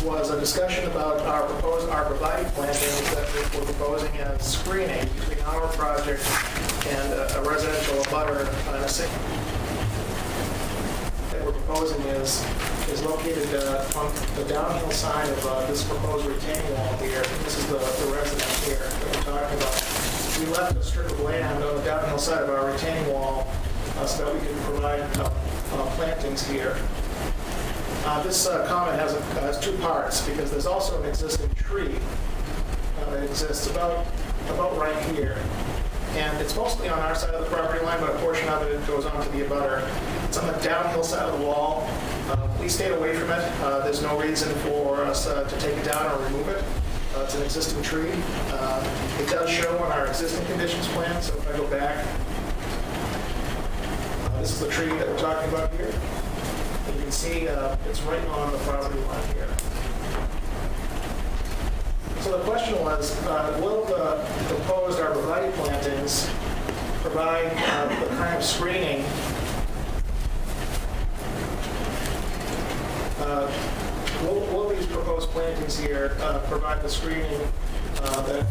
Speaker 4: was a discussion about our proposed arborvitae plantings that we're proposing as screening between our project and a a residential abutter on a sink. That we're proposing is, is located uh, on the downhill side of uh, this proposed retaining wall here. This is the the residence here that we're talking about. We left a strip of land on the downhill side of our retaining wall uh, so that we can provide uh, uh, plantings here. Uh, This uh, comment has, a- has two parts, because there's also an existing tree that exists about, about right here. And it's mostly on our side of the property line, but a portion of it goes onto the abutter. It's on the downhill side of the wall. We stayed away from it. There's no reason for us to take it down or remove it. Uh, It's an existing tree. Uh, It does show on our existing conditions plan, so if I go back, uh, this is the tree that we're talking about here. And you can see uh, it's right on the property line here. So the question was, uh, will the proposed arborvitae plantings provide uh, the kind of screening Will will these proposed plantings here uh, provide the screening uh, that,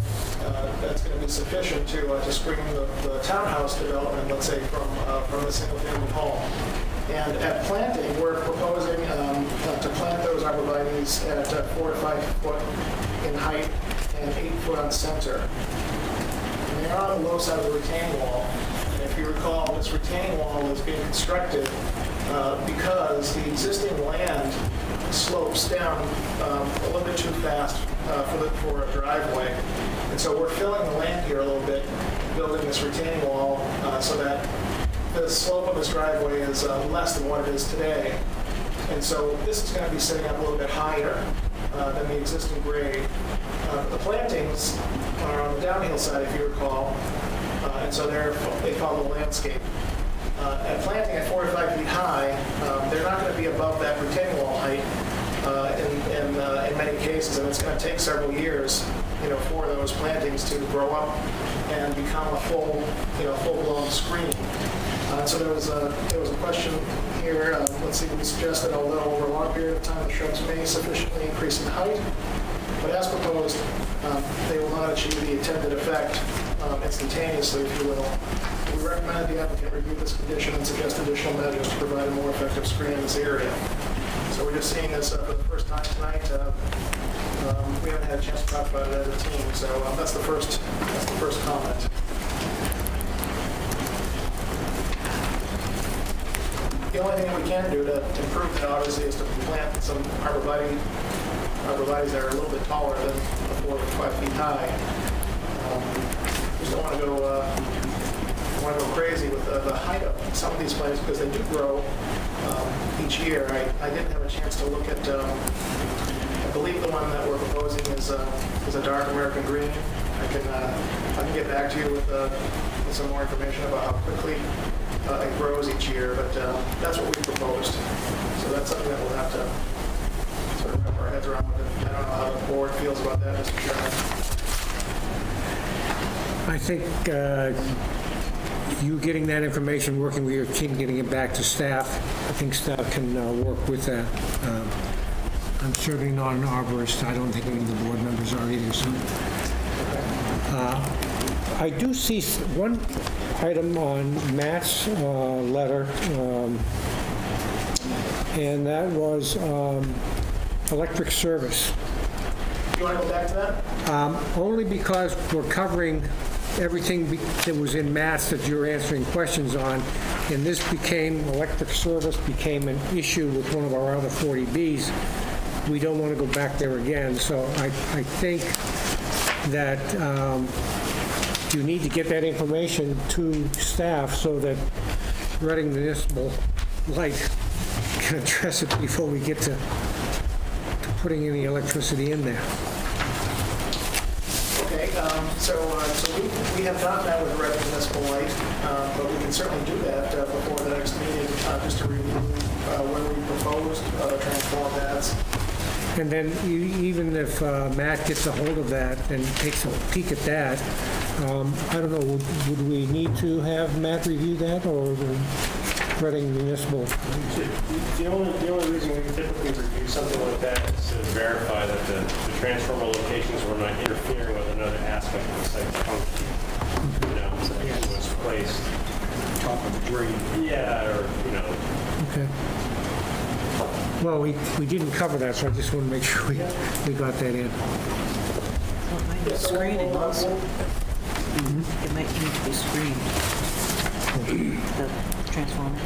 Speaker 4: uh, that's going to be sufficient to, uh, to screen the the townhouse development, let's say, from, uh, from a single-family home? And at planting, we're proposing um, to plant those arborvitae's at four to five foot in height and eight foot on center. And they're on the low side of the retaining wall. And if you recall, this retaining wall is being constructed uh, because the existing land slopes down um, a little bit too fast uh, for the, for a driveway. And so we're filling the land here a little bit, building this retaining wall uh, so that the slope of this driveway is uh, less than what it is today. And so this is going to be sitting up a little bit higher uh, than the existing grade. Uh, The plantings are on the downhill side, if you recall, uh, and so they're, they follow the landscape. Uh, At planting at four to five feet high, um, they're not going to be above that retaining in, in, uh, in many cases, and it's going to take several years, you know, for those plantings to grow up and become a full, you know, full-blown screen. Uh, So there was a, there was a question here, uh, let's see, we suggested although over a long period of time, the shrubs may sufficiently increase in height, but as proposed, um, they will not achieve the intended effect um, instantaneously, if you will. We recommend the applicant review this condition and suggest additional measures to provide a more effective screen in this area. So we're just seeing this uh, for the first time tonight. Uh, um, We haven't had a chance to talk about it as a team, so um, that's the first, that's the first comment. The only thing we can do to improve that obviously is to plant some arborvitae, arborvitae's that are a little bit taller than the four to five feet high. Um, Just don't want to go, uh, want to go crazy with the, the height of some of these plants because they do grow um, each year. I, I didn't have a chance to look at, um, I believe the one that we're proposing is, uh, is a dark American green. I can, uh, I can get back to you with, uh, with some more information about how quickly uh, it grows each year, but uh, that's what we proposed. So that's something that we'll have to sort of wrap our heads around. with. I don't know how the board feels about that, Mr. Chairman.
Speaker 1: I think uh, you getting that information, working with your team, getting it back to staff, I think staff can uh, work with that. Um, I'm certainly not an arborist. I don't think any of the board members are either, so. Uh, I do see one item on Matt's uh, letter, um, and that was um, electric service.
Speaker 4: You want to go back to that?
Speaker 1: Um, Only because we're covering everything that was in Matt's that you're answering questions on, and this became, electric service became an issue with one of our other 40Bs. We don't want to go back there again, so I, I think that um, you need to get that information to staff so that Reading Municipal Light can address it before we get to to putting any electricity in there.
Speaker 4: Okay, um, so, uh, so we, we have not met with Reading Municipal Light, uh, but we can certainly do that uh, before the next meeting, uh, just to review uh, when we proposed uh, transformer pads.
Speaker 1: And then e- even if uh, Matt gets a hold of that and takes a peek at that, um, I don't know, would would we need to have Matt review that, or the Reading Municipal?
Speaker 5: The only, the only reason we typically review something like that is to verify that the the transformer locations were not interfering with another aspect of the site's function. You know, so it was placed. Top of the green. Yeah, or, you know,
Speaker 1: Okay. Well, we we didn't cover that, so I just want to make sure we we got that in.
Speaker 9: Well, it might need screening also.
Speaker 4: we'll- mm-hmm.
Speaker 9: It might need to be screened. The transformer.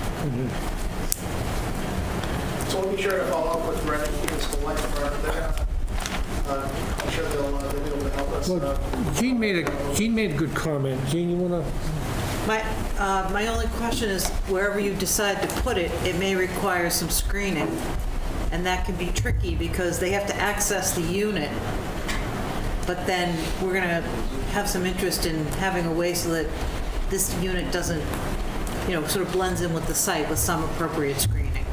Speaker 4: So we'll be sure to follow up with Reading Municipal Light Department. They're gonna, uh, I'm sure they'll, uh, they'll be able to help us.
Speaker 1: Well,
Speaker 4: uh,
Speaker 1: Gene made a, Gene made a good comment. Gene, you want to,
Speaker 9: My, uh, my only question is, wherever you decide to put it, it may require some screening. And that can be tricky because they have to access the unit but then we're gonna have some interest in having a way so that this unit doesn't, you know, sort of blends in with the site with some appropriate screening.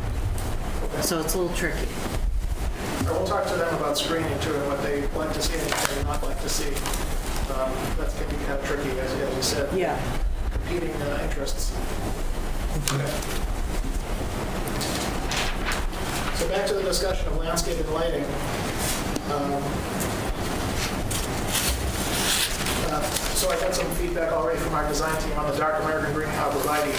Speaker 9: So it's a little tricky.
Speaker 4: I will talk to them about screening too, and what they like to see and what they not like to see. Um, That's going to be kind of tricky, as as you said.
Speaker 9: Yeah.
Speaker 4: Competing uh, interests. So back to the discussion of landscape and lighting. Um, uh, So I got some feedback already from our design team on the dark American green arborvitae.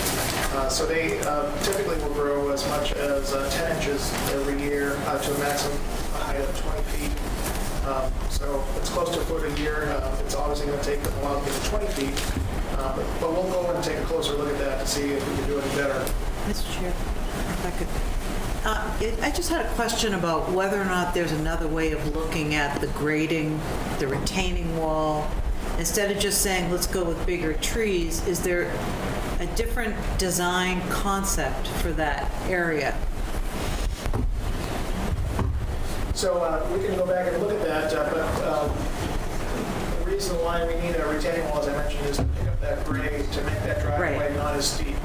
Speaker 4: Uh, So they uh, typically will grow as much as uh, 10 inches every year uh, to a maximum height of 20 feet. Um, So it's close to a foot a year. It's obviously going to take them a while to get to 20 feet. But but we'll go and take a closer look at that to see if we can do any better.
Speaker 9: Mr. Chair, if I could, uh, it- I just had a question about whether or not there's another way of looking at the grading, the retaining wall. Instead of just saying, let's go with bigger trees, is there a different design concept for that area?
Speaker 4: So uh, we can go back and look at that, uh, but um, the reason why we need a retaining wall, as I mentioned, is to pick up that grade, to make that driveway
Speaker 9: Right.
Speaker 4: not as steep.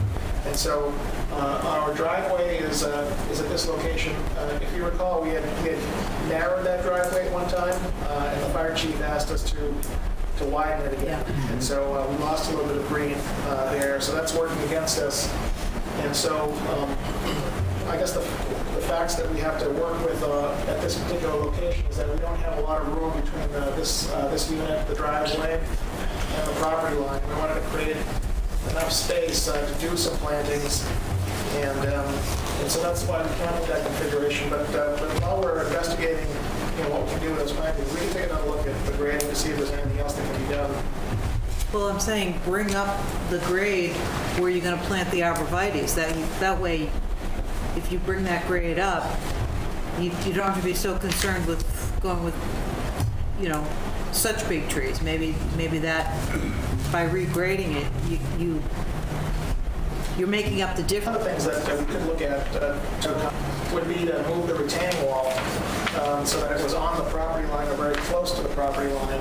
Speaker 4: And so uh, our driveway is uh, is at this location. Uh, If you recall, we had we had narrowed that driveway at one time, uh, and the fire chief asked us to to widen it again. And so uh, we lost a little bit of green uh, there, so that's working against us. And so um, I guess the, the facts that we have to work with uh, at this particular location is that we don't have a lot of room between uh, this, uh, this unit, the driveway, and the property line. We wanted to create enough space uh, to do some plantings, and, um, and so that's why we came with that configuration. But, uh, but while we're investigating, you know, what we can do with those plantings, we can take another look at the grading to see if there's anything else that can be done.
Speaker 9: Well, I'm saying, bring up the grade where you're gonna plant the arborvitae's. That, that way, if you bring that grade up, you, you don't have to be so concerned with going with, you know, such big trees. Maybe, maybe that, by regrading it, you, you, you're making up the difference.
Speaker 4: One of the things that that we could look at uh, to- would be to move the retaining wall um, so that it was on the property line or very close to the property line.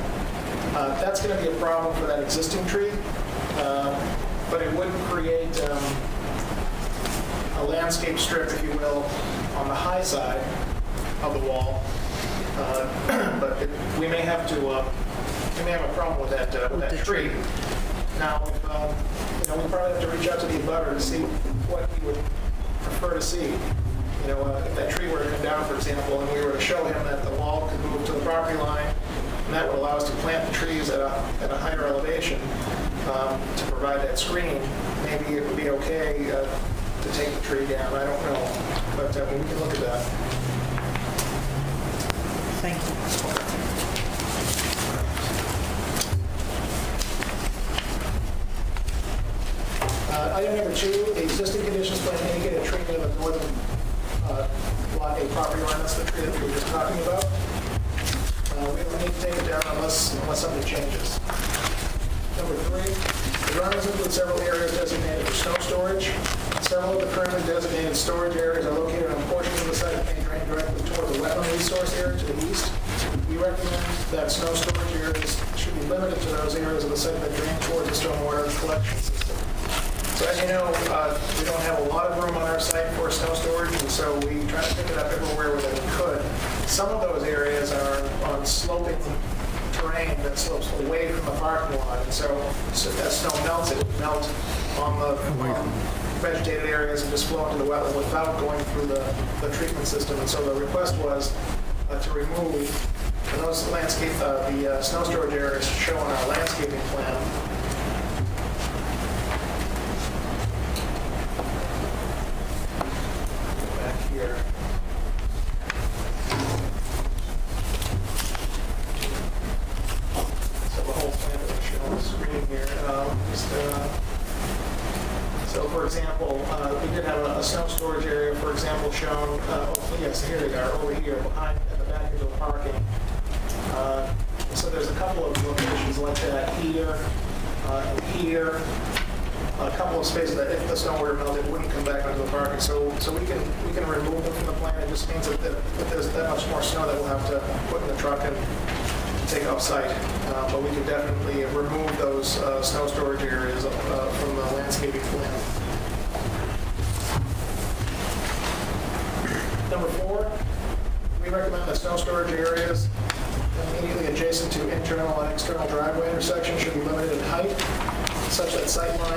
Speaker 4: Uh, That's going to be a problem for that existing tree, uh, but it would create um, a landscape strip, if you will, on the high side of the wall. Uh, But it- we may have to, uh, we may have a problem with that, uh, with that tree. Now, um, you know, we probably have to reach out to the abutter to see what he would prefer to see. You know, uh, if that tree were to come down, for example, and we were to show him that the wall could move to the property line, and that would allow us to plant the trees at a, at a higher elevation um, to provide that screen, maybe it would be okay uh, to take the tree down, I don't know. But uh, we can look at that.
Speaker 9: Thank you.
Speaker 4: Uh, Item number two, the existing conditions plan indicate a tree near the northern uh, lot, a property line, that's the tree that we were just talking about. Uh, We don't need to take it down unless, unless something changes. Number three, the drawings include several areas designated for snow storage. Several of the currently designated storage areas are located on portions of the site that drain directly toward the wetland resource area to the east. We recommend that snow storage areas should be limited to those areas of the site that drain towards the stormwater collection system. So as you know, uh, we don't have a lot of room on our site for snow storage, and so we try to pick it up everywhere that we could. Some of those areas are on sloping terrain that slopes away from the parking lot, and so so as snow melts, it would melt on the um, vegetated areas and just flow into the wetland without going through the the treatment system. And so the request was uh, to remove those landscape, uh, the uh, snow storage areas shown on our landscaping plan back here. So the whole plan that we show on the screen here, um, just, uh, so for example, uh, we did have a a snow storage area, for example, shown, uh, oh, yes, here they are, over here, behind, at the back of the parking. Uh, So there's a couple of locations like that here, uh, and here, a couple of spaces that if the snow were to melt, it wouldn't come back onto the parking. So, so we can, we can remove them from the plan. It just means that, that that there's that much more snow that we'll have to put in the truck and take off-site. Uh, But we could definitely remove those uh, snow storage areas uh, from the landscaping plan. Number four, we recommend that snow storage areas immediately adjacent to internal and external driveway intersections should be limited in height, such that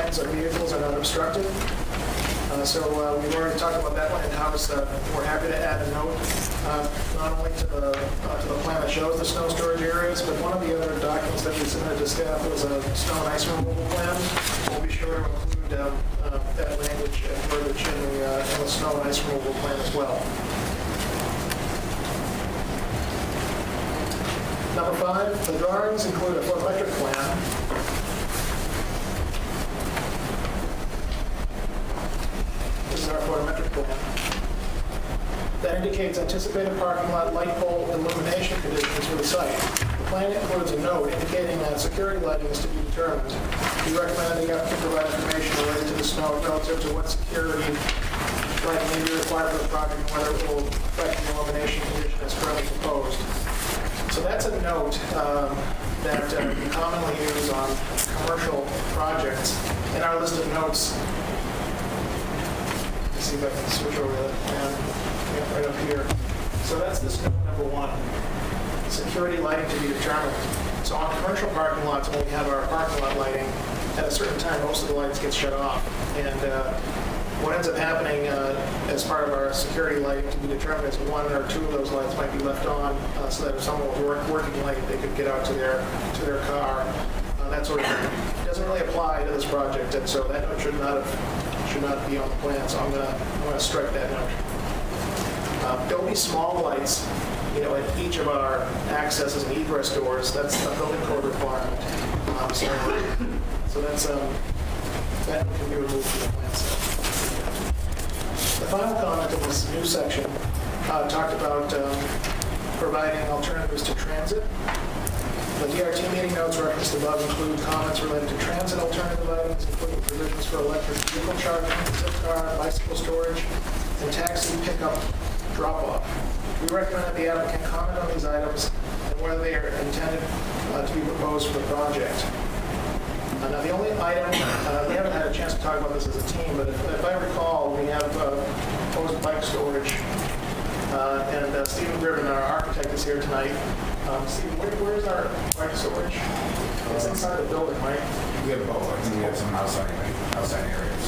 Speaker 4: of vehicles are not obstructed. Uh, So uh, we've already talked about that one in-house. Uh, We're happy to add a note, uh, not only to the, uh, to the plan that shows the snow storage areas, but one of the other documents that we submitted to staff was a snow and ice removal plan. We'll be sure to include um, uh, that language and verbiage in the, in the snow and ice removal plan as well. Number five, the drawings include a photometric plan. Our photometric plan. That indicates anticipated parking lot light pole illumination conditions for the site. The plan includes a note indicating that security lighting is to be determined. We recommend that the applicant provide information related to the snow relative to what security lighting may be required for the project and whether it will affect the illumination condition as currently proposed. So that's a note um, that uh, we commonly use on commercial projects. In our list of notes, see if I can switch over that plan, yeah, right up here. So that's this note number one, security lighting to be determined. So on commercial parking lots, when we have our parking lot lighting, at a certain time, most of the lights get shut off. And uh, what ends up happening uh, as part of our security lighting to be determined is one or two of those lights might be left on uh, so that if someone was work- working late, they could get out to their, to their car, uh, that sort of thing. Doesn't really apply to this project, and so that should not have, should not be on the plan, so I'm gonna, I'm gonna strike that note. Uh, There'll be small lights, you know, at each of our accesses and egress doors, that's a building code requirement. Um, So, so that's, um, that can be removed from the plan set. The final comment in this new section uh, talked about um, providing alternatives to transit. The DRT meeting notes referenced above include comments related to transit alternative items, including provisions for electric vehicle charging, zip car, bicycle storage, and taxi pickup drop-off. We recommend that the applicant comment on these items and whether they are intended uh, to be proposed for the project. Uh, Now, the only item, uh, we haven't had a chance to talk about this as a team, but if if I recall, we have uh, proposed bike storage. Uh, And uh, Stephen Griffin, our architect, is here tonight. Um, Stephen, where- where's our bike storage? It's inside the building, right?
Speaker 10: We have both, I think we have some outside, outside areas.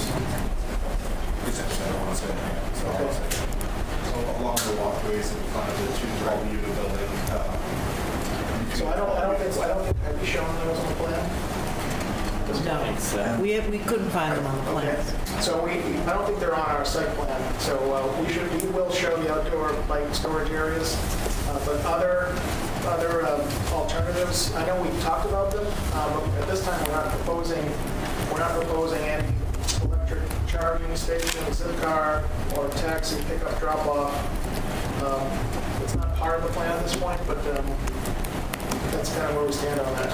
Speaker 10: Essentially, I don't want to say, yeah, so outside. So along the walkways in front of the two, twelve unit building. uh,
Speaker 4: So I don't, I don't think, I don't think, have you shown those on the plan?
Speaker 9: No, we have, we couldn't find them on the
Speaker 4: plan.
Speaker 9: Okay,
Speaker 4: so we, I don't think they're on our site plan, so uh, we should, we will show the outdoor bike storage areas, Uh, but other, other um, alternatives, I know we've talked about them, uh, but at this time, we're not proposing, we're not proposing any electric charging station, zip car, or taxi pickup drop-off. Um, It's not part of the plan at this point, but um, that's kind of where we stand on that.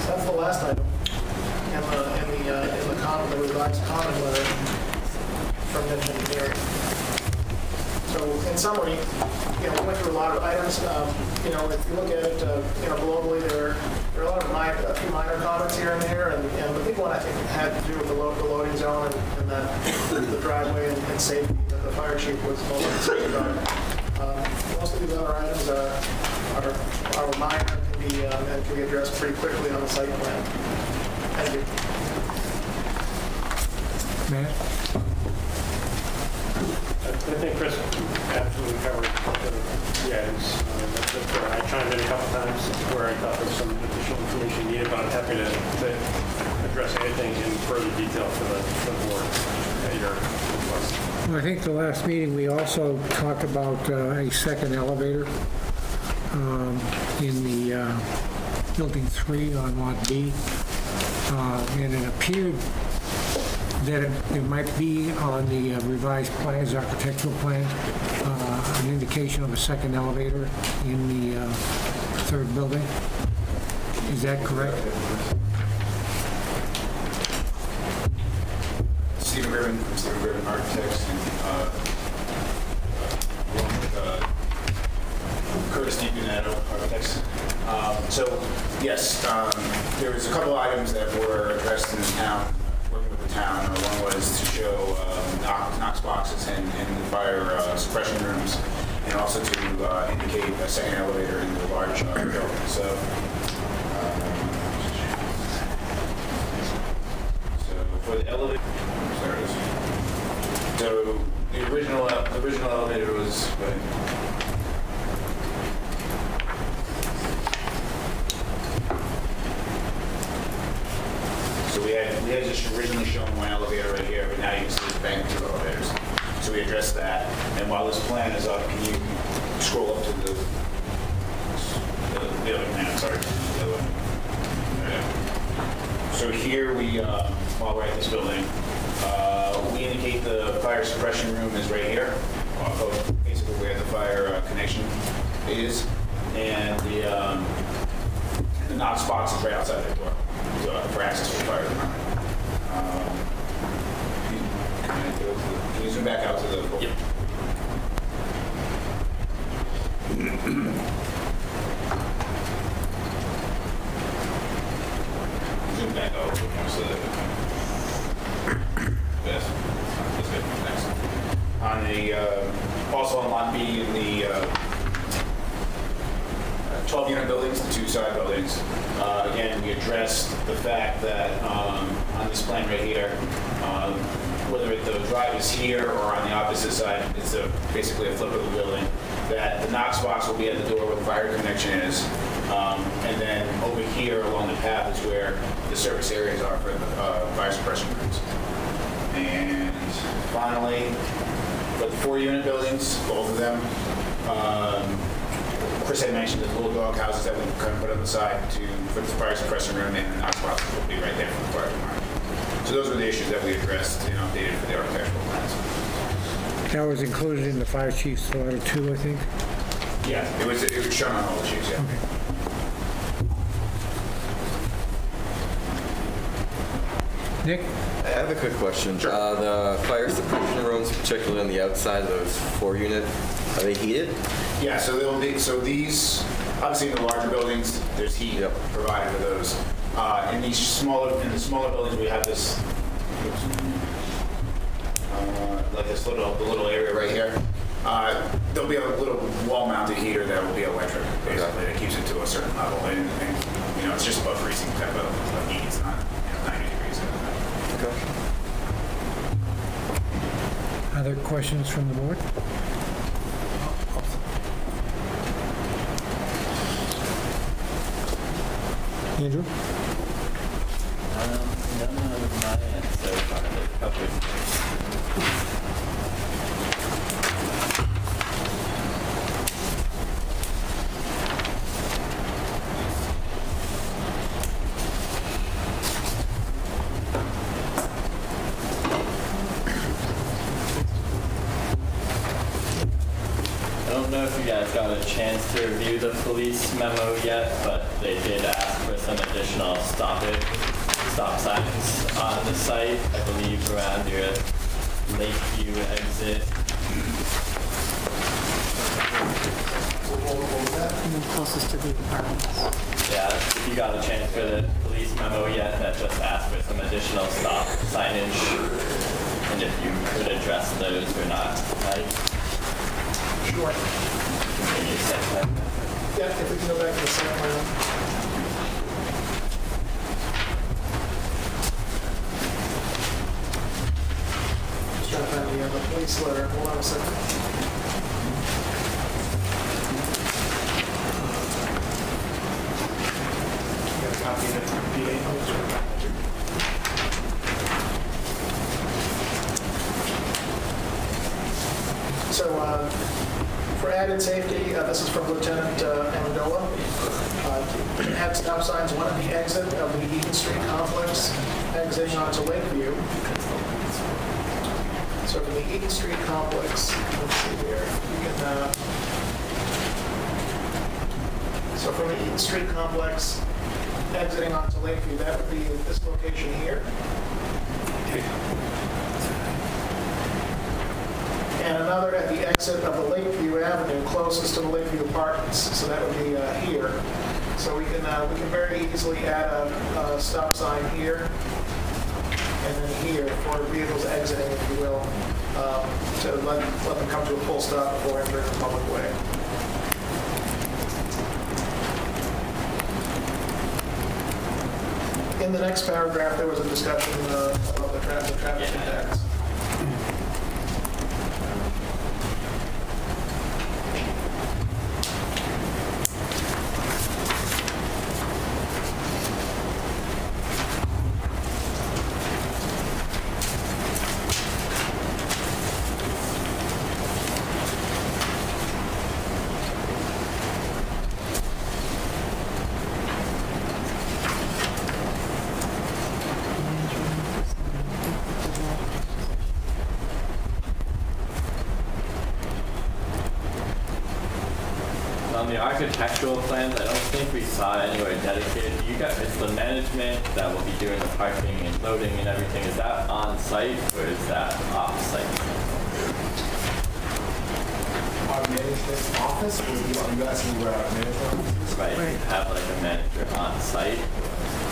Speaker 4: So that's the last item in the, in the, uh, in the comment, the revised comment letter from Engineering. So in summary, you know, we went through a lot of items. Um, You know, if you look at it, uh, you know, globally, there, there are a lot of minor, a few minor comments here and there, and, and the big one, I think, had to do with the lo- the loading zone and and that, the driveway and and safety, that the fire chief was most concerned about. Um, Most of these other items are, are, minor, can be, um, and can be addressed pretty quickly on the site plan. Thank you.
Speaker 5: I think Chris absolutely covered the items. Uh. I chimed in a couple times where I thought there was some additional information needed, but I'm happy to to address anything in further detail for the for the board at your request.
Speaker 1: Well, I think the last meeting, we also talked about uh, a second elevator um, in the uh, Building 3 on Lot B. Uh, And it appeared that it, it might be on the uh, revised plans, architectural plans, uh, an indication of a second elevator in the uh, third building? Is that correct?
Speaker 10: Stephen Griffin Stephen Griffin Architects and uh, along with uh, Curtis
Speaker 11: Architects. Um, so yes, um, there was a couple items that were addressed in the town town. Uh, One was to show um, knock- Knox boxes in the fire uh, suppression rooms, and also to uh, indicate a second elevator in the large uh, building. So, um, so for the elevator, there it is. So the original, the original elevator was, we had, just originally shown one elevator right here, but now you can see it's banked two elevators. So we addressed that, and while this plan is up, can you scroll up to the, the- the other plan, sorry, the other one. So here we, uh, while we're at this building, uh, we indicate the fire suppression room is right here, off of basically where the fire uh, connection is, and the, um, the Knox box is right outside the door, so, uh, for access for the fire department. Um, Can you- can you go to the- can you zoom back out to the? Yep. Zoom back out a little so that. Yes, that's good, next. On the, uh, also on lot B in the, uh, 12-unit buildings, the two side buildings. Uh, Again, we addressed the fact that um, on this plan right here, um, whether the drive is here or on the opposite side, it's a- basically a flip of the building, that the Knox box will be at the door where the fire connection is. Um, And then over here along the path is where the service areas are for the uh, fire suppression rooms. And finally, for the four-unit buildings, both of them, um, Chris had mentioned the little dog houses that we kind of put on the side to, for the fire suppression room, and the Knox box will be right there for the fire department. So those were the issues that we addressed and updated for the architectural plans.
Speaker 1: That was included in the fire chief's letter too, I think.
Speaker 11: Yeah. It was, it was shown on all the sheets, yeah.
Speaker 1: Nick?
Speaker 12: I have a quick question. Uh, the fire suppression rooms, particularly on the outside of those four unit, are they heated?
Speaker 11: Yeah, so they'll be, so these, obviously in the larger buildings, there's heat
Speaker 12: Yep.
Speaker 11: provided for those. Uh, in these smaller, in the smaller buildings, we have this, uh, like this little, the little area right here. Uh, there'll be a little wall-mounted heater that will be electric, basically, that keeps it to a certain level. And, and, you know, it's just above freezing type of, of heat, it's not, you know, 90 degrees. anything.
Speaker 1: Other questions from the board? Andrew?
Speaker 2: I don't know if you guys got a chance to review the police memo yet, but they did ask for some additional stoppage, stop signs on the site, I believe around your Lakeview exit.
Speaker 9: And then closest to the apartments.
Speaker 2: Yeah, if you got a chance for the police memo yet, that just asked for some additional stop signage, and if you could address those or not, like,
Speaker 4: Sure.
Speaker 2: maybe set.
Speaker 4: Yeah, if we can go back to the site plan. Just trying to find the, uh, the police letter, hold on a second. Got a copy of the PA. So, uh, for added safety, uh, this is from Lieutenant uh, Amendola. Uh, Had stop signs, one at the exit of the Eaton Street complex, exiting onto Lakeview. So from the Eaton Street complex, let's see here, you can, uh, so from the Eaton Street complex, exiting onto Lakeview, that would be at this location here. and another at the exit of the Lakeview Avenue closest to the Lakeview Apartments. So that would be uh, here. So we can, uh, we can very easily add a, a stop sign here and then here for vehicles exiting, if you will, um, to let, let them come to a full stop before entering the public way. In the next paragraph, there was a discussion uh, about the traffic, traffic
Speaker 2: Yeah.
Speaker 4: impacts.
Speaker 2: On the architectural plans, I don't think we saw anywhere dedicated. You guys, it's the management that will be doing the parking and loading and everything. Is that on site or is that off site?
Speaker 10: Our management office, or you you asking where our management office is?
Speaker 2: Right,
Speaker 9: Right.
Speaker 2: have like a manager on site.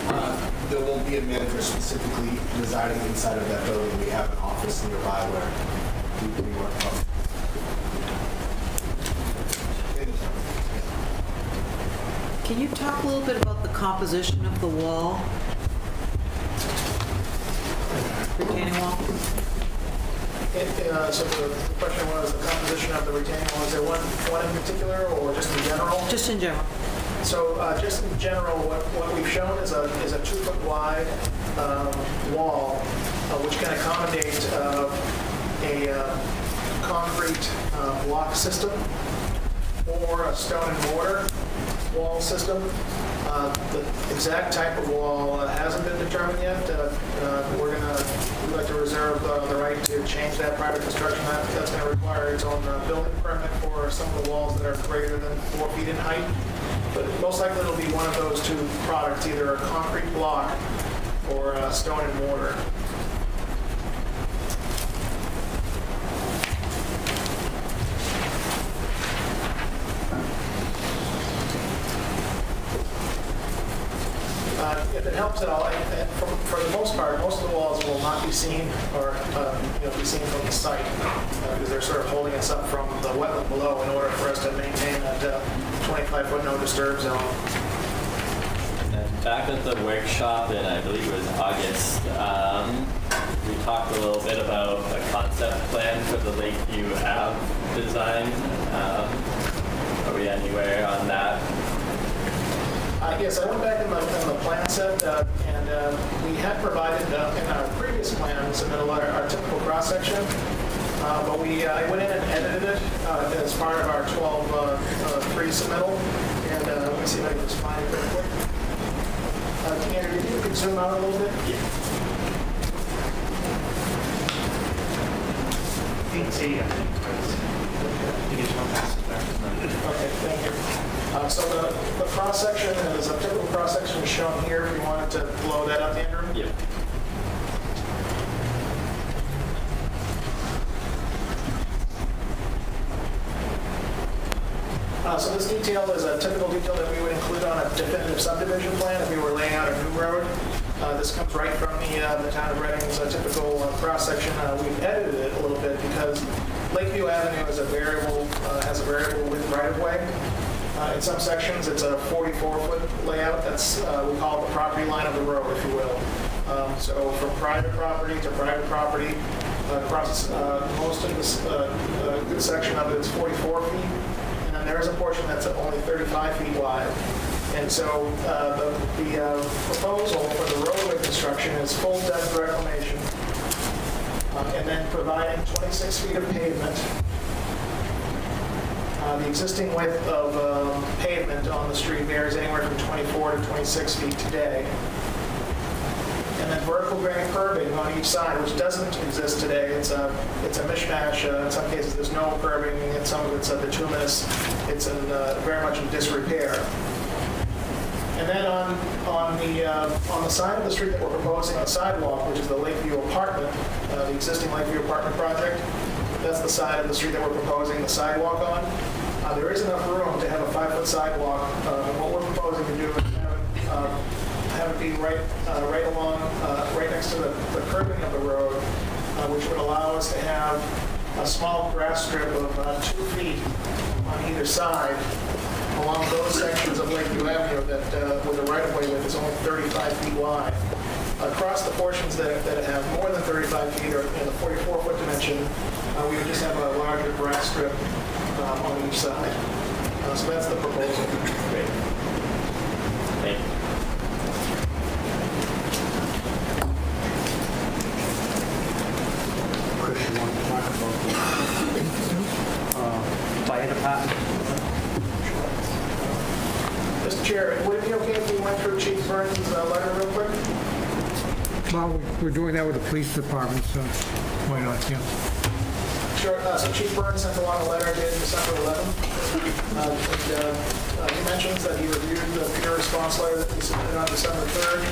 Speaker 10: Uh, There won't be a specifically residing inside of that building. We have an office nearby where we we work from.
Speaker 9: Can you talk a little bit about the composition of the wall? Retaining wall?
Speaker 4: It, uh, So the the question was the composition of the retaining wall, is there one, one in particular or just in general?
Speaker 9: Just in general.
Speaker 4: So uh, just in general, what what we've shown is a, is a two-foot wide wall, uh, which can accommodate uh, a uh, concrete uh, block system or a stone and mortar wall system. Uh, The exact type of wall uh, hasn't been determined yet. Uh, uh, We're going to, we'd like to reserve uh, the right to change that private construction. That- That's going to require its own uh, building permit for some of the walls that are greater than four feet in height. But most likely it'll be one of those two products, either a concrete block or a stone and mortar. Uh, If it helps at all, for for the most part, most of the walls will not be seen or, um, you know, be seen from the site uh, because they're sort of holding us up from the wetland below in order for us to maintain that 25-foot no disturb zone.
Speaker 2: Back at the workshop in, I believe it was August, um, we talked a little bit about a concept plan for the Lakeview Ave design. Um, Are we anywhere on that?
Speaker 4: Uh, Yes, I went back in the, in the plan set, uh, and uh, we had provided uh, in our previous plan, submitted our, our typical cross-section, uh, but we, I went in and edited it as part of our 12 uh, uh, pre-submittal, and let me see if I can just find it real quick. Andrew, if you could zoom out a little bit? Yeah. Okay, thank you. Uh, So the, the cross-section is a typical cross-section is shown here, if you wanted to blow that up, Andrew.
Speaker 2: Yep.
Speaker 4: Uh, So this detail is a typical detail that we would include on a definitive subdivision plan if we were laying out a new road. Uh, This comes right from the, uh, the town of Reading's typical uh, cross-section. Uh, We've edited it a little bit because Lakeview Avenue is a variable, has a variable width right-of-way. In some sections, it's a 44-foot layout. That's, we call it the property line of the road, if you will. Um, So from private property to private property, across most of this, good section of it is 44 feet. There is a portion that's only 35 feet wide. And so uh, the the uh, proposal for the roadway construction is full depth reclamation, uh, and then providing 26 feet of pavement. Uh, The existing width of um, pavement on the street varies anywhere from 24 to 26 feet today. And then vertical granite curbing on each side, which doesn't exist today. It's a, it's a mishmash. Uh, In some cases, there's no curbing, and some of it's uh, bituminous. It's in, uh, very much in disrepair. And then on, on the, uh, on the side of the street that we're proposing on the sidewalk, which is the Lakeview apartment, uh, the existing Lakeview apartment project, that's the side of the street that we're proposing the sidewalk on. Uh, There is enough room to have a five-foot sidewalk. Uh, What we're proposing to do is have it, uh, have it be right, uh, right along, uh, right next to the the curbing of the road, uh, which would allow us to have a small grass strip of uh, two feet on either side along those sections of Lakeview Avenue that, uh, with a right-of-way that is only 35 feet wide. Across the portions that, that have more than 35 feet or in the 44-foot dimension, uh, we would just have a larger grass strip on each side. So that's the proposal.
Speaker 2: Great. Thank you.
Speaker 6: Chris, you want to talk about uh, fire department?
Speaker 4: Mr. Chair, would it be okay if we went through Chief Burns' uh, letter real quick?
Speaker 1: Well, we're doing that with the police department, so why not, yeah.
Speaker 4: Sure. Uh, So Chief Burns sent along a letter dated December 11th. Uh, and, uh, uh, He mentions that he reviewed the peer response letter that he submitted on December 3rd.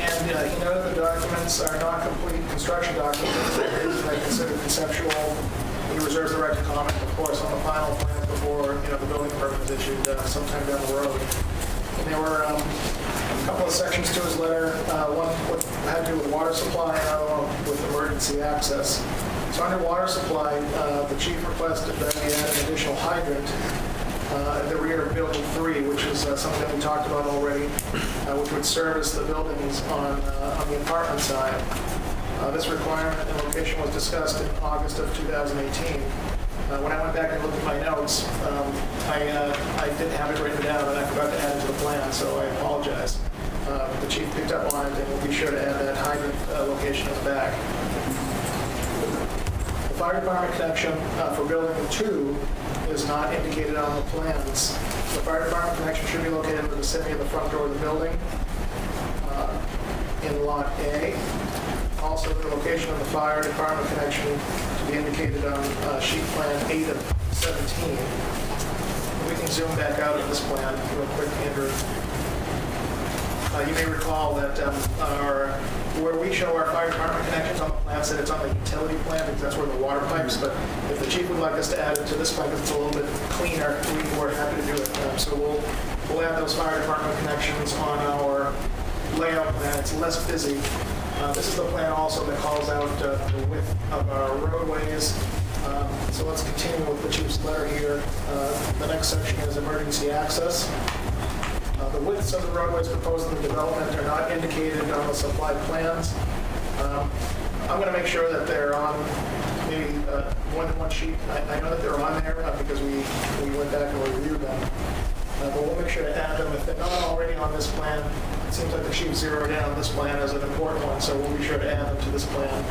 Speaker 4: And uh, he noted the documents are not complete construction documents. They're considered conceptual. He reserves the right to comment, of course, on the final plan before, you know, the building permit is issued uh, sometime down the road. And there were um, a couple of sections to his letter, uh, one with- had to do with water supply, and another one with emergency access. So under water supply, uh, the chief requested that we add an additional hydrant uh, at the rear of Building 3, which is uh, something that we talked about already, uh, which would service the buildings on uh, on the apartment side. Uh, This requirement and location was discussed in August of 2018. Uh, When I went back and looked at my notes, um, I uh, I didn't have it written down, and I forgot to add it to the plan, so I apologize. Uh, The chief picked up on it, and we'll be sure to add that hydrant uh, location in the back. The fire department connection uh, for building two is not indicated on the plans. The fire department connection should be located in the vicinity of the front door of the building uh, in Lot A. Also, the location of the fire department connection indicated on uh, sheet plan 8 of 17. We can zoom back out of this plan real quick, Andrew. Uh, You may recall that um, our, where we show our fire department connections on the plan, said it's on the utility plan, because that's where the water pipes, but if the chief would like us to add it to this plan, because it's a little bit cleaner, we- we're happy to do it. Um, So we'll, we'll add those fire department connections on our layout plan, it's less busy. Uh, This is the plan also that calls out uh, the width of our roadways. Um, So let's continue with the chief's letter here. Uh, The next section is emergency access. Uh, The widths of the roadways proposed in the development are not indicated on the supply plans. Um, I'm going to make sure that they're on maybe uh, than one sheet. I I know that they're on there because we we went back and reviewed them. But we'll make sure to add them. If they're not already on this plan, seems like the zeroed in on this plan as an important one, so we'll be sure to add them to this plan.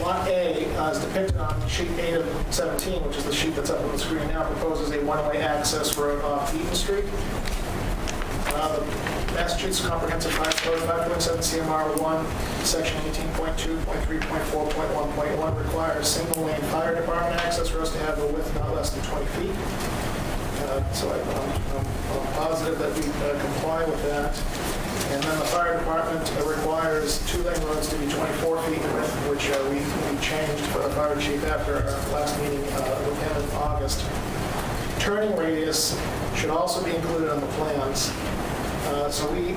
Speaker 4: Lot A, uh, is depicted on sheet 8 of 17, which is the sheet that's up on the screen now, proposes a one-way access road off Eaton Street. Uh, the Massachusetts Comprehensive Fire Code 5.7 CMR 1, Section 18.2.3.4.1.1 requires single-lane fire department access roads to have a width not less than 20 feet. Uh, So I- I'm positive that we uh, comply with that. And then the fire department requires two-lane roads to be 24 feet width, which uh, we we changed for the fire chief after our last meeting uh, with him in August. Turning radius should also be included on the plans. Uh, So we,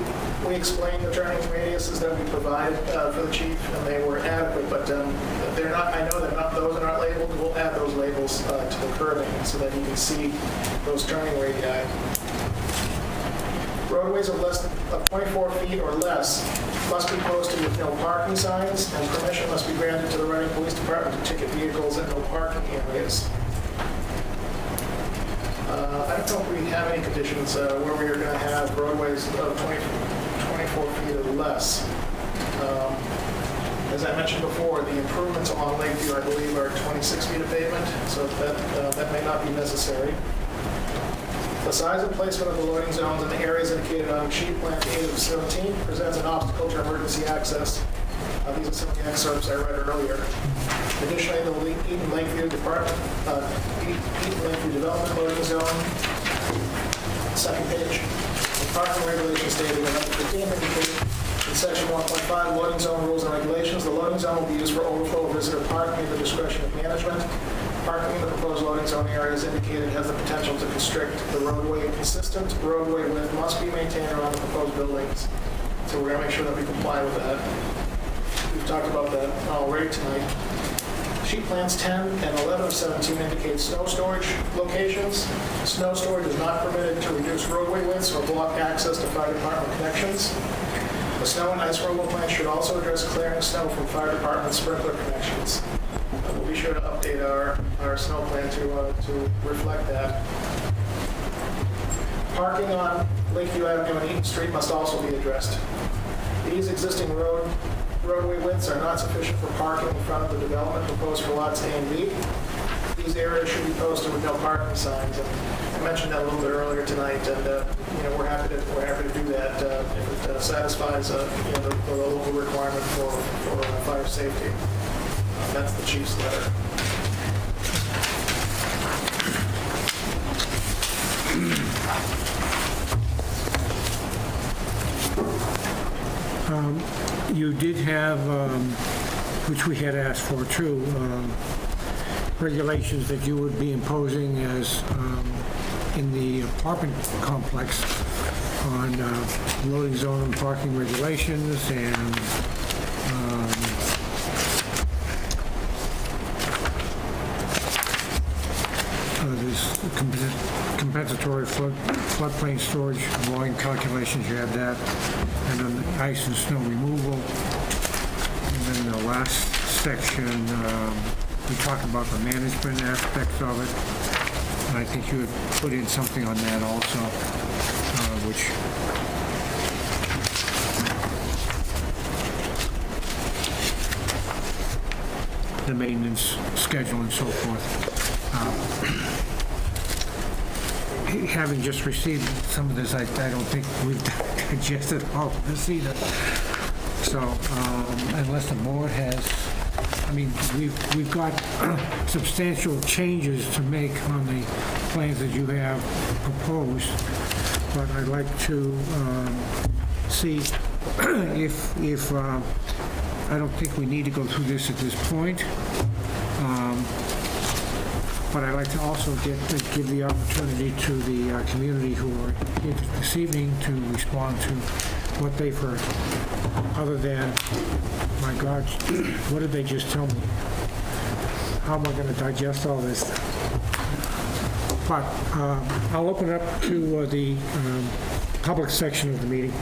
Speaker 4: we explained the turning radiuses that we provide uh, for the chief, and they were adequate, but um, they're not, I know they're not, those are not labeled, we'll add those labels uh, to the curving so that you can see those turning radii. Roadways of less than, of 24 feet or less must be posted with no parking signs, and permission must be granted to the Reading Police Department to ticket vehicles at no parking areas. Uh, I don't know if we have any conditions uh, where we are going to have roadways of 20 24 feet or less. Um, As I mentioned before, the improvements on Lakeview, I believe, are 26 feet of pavement, so that, uh, that may not be necessary. The size and placement of the loading zones in the areas indicated on sheet plan 8 of 17 presents an obstacle to emergency access. Uh, These are some of the excerpts I read earlier. Additionally, the Eaton Lakeview Department, uh, E- Eaton Lakeview Development Loading Zone, second page, the parking regulations stated in number 15 indicate the section 1.5, loading zone rules and regulations, the loading zone will be used for overflow visitor parking at the discretion of management. Parking in the proposed loading zone area is indicated has the potential to constrict the roadway. Consistent roadway width must be maintained around the proposed buildings. So we're gonna make sure that we comply with that. We've talked about that already tonight. Sheet plans 10 and 11 of 17 indicate snow storage locations. Snow storage is not permitted to reduce roadway widths or block access to fire department connections. The snow and ice removal plan should also address clearing snow from fire department sprinkler connections. Uh, We'll be sure to update our, our snow plan to, uh, to reflect that. Parking on Lakeview Avenue and Eaton Street must also be addressed. These existing road, roadway widths are not sufficient for parking in front of the development proposed for lots A and B. These areas should be posted with no parking signs, and mentioned that a little bit earlier tonight, and, uh, you know, we're happy to, we're happy to do that uh, if it uh, satisfies, you know, the the local requirement for, for uh, fire safety. That's the chief's letter.
Speaker 1: You did have, um, which we had asked for too, um, regulations that you would be imposing as um, in the apartment complex on uh, loading zone and parking regulations and um, uh, there's compen- compensatory flood floodplain storage volume calculations, you have that, and then the ice and snow removal. And then the last section, um, we talk about the management aspects of it. I think you had put in something on that also, uh, which the maintenance schedule and so forth. Um, Having just received some of this, I I don't think we've digested all of this either. So um, unless the board has, I mean, we've, we've got substantial changes to make on the plans that you have proposed, but I'd like to um, see if, if, um, I don't think we need to go through this at this point. Um, But I'd like to also get, to give the opportunity to the uh, community who are here this evening to respond to what they've heard, other than, my God, what did they just tell me? How am I going to digest all this? But um, I'll open it up to uh, the um, public section of the meeting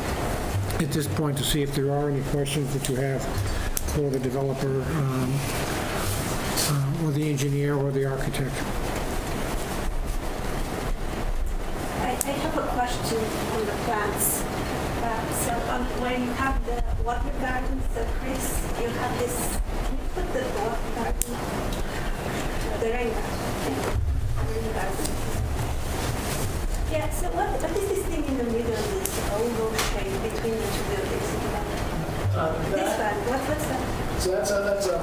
Speaker 1: at this point to see if there are any questions that you have for the developer um, uh, or the engineer or the architect.
Speaker 8: I, I have a question on the plants. Uh, So um, when you have the water garden so Chris, you have this, can you put the water garden, uh, the rain garden? Yeah, so what, what is this thing in the middle, this oval shape between the two buildings? This one, what, what's that?
Speaker 4: So that's a, that's a,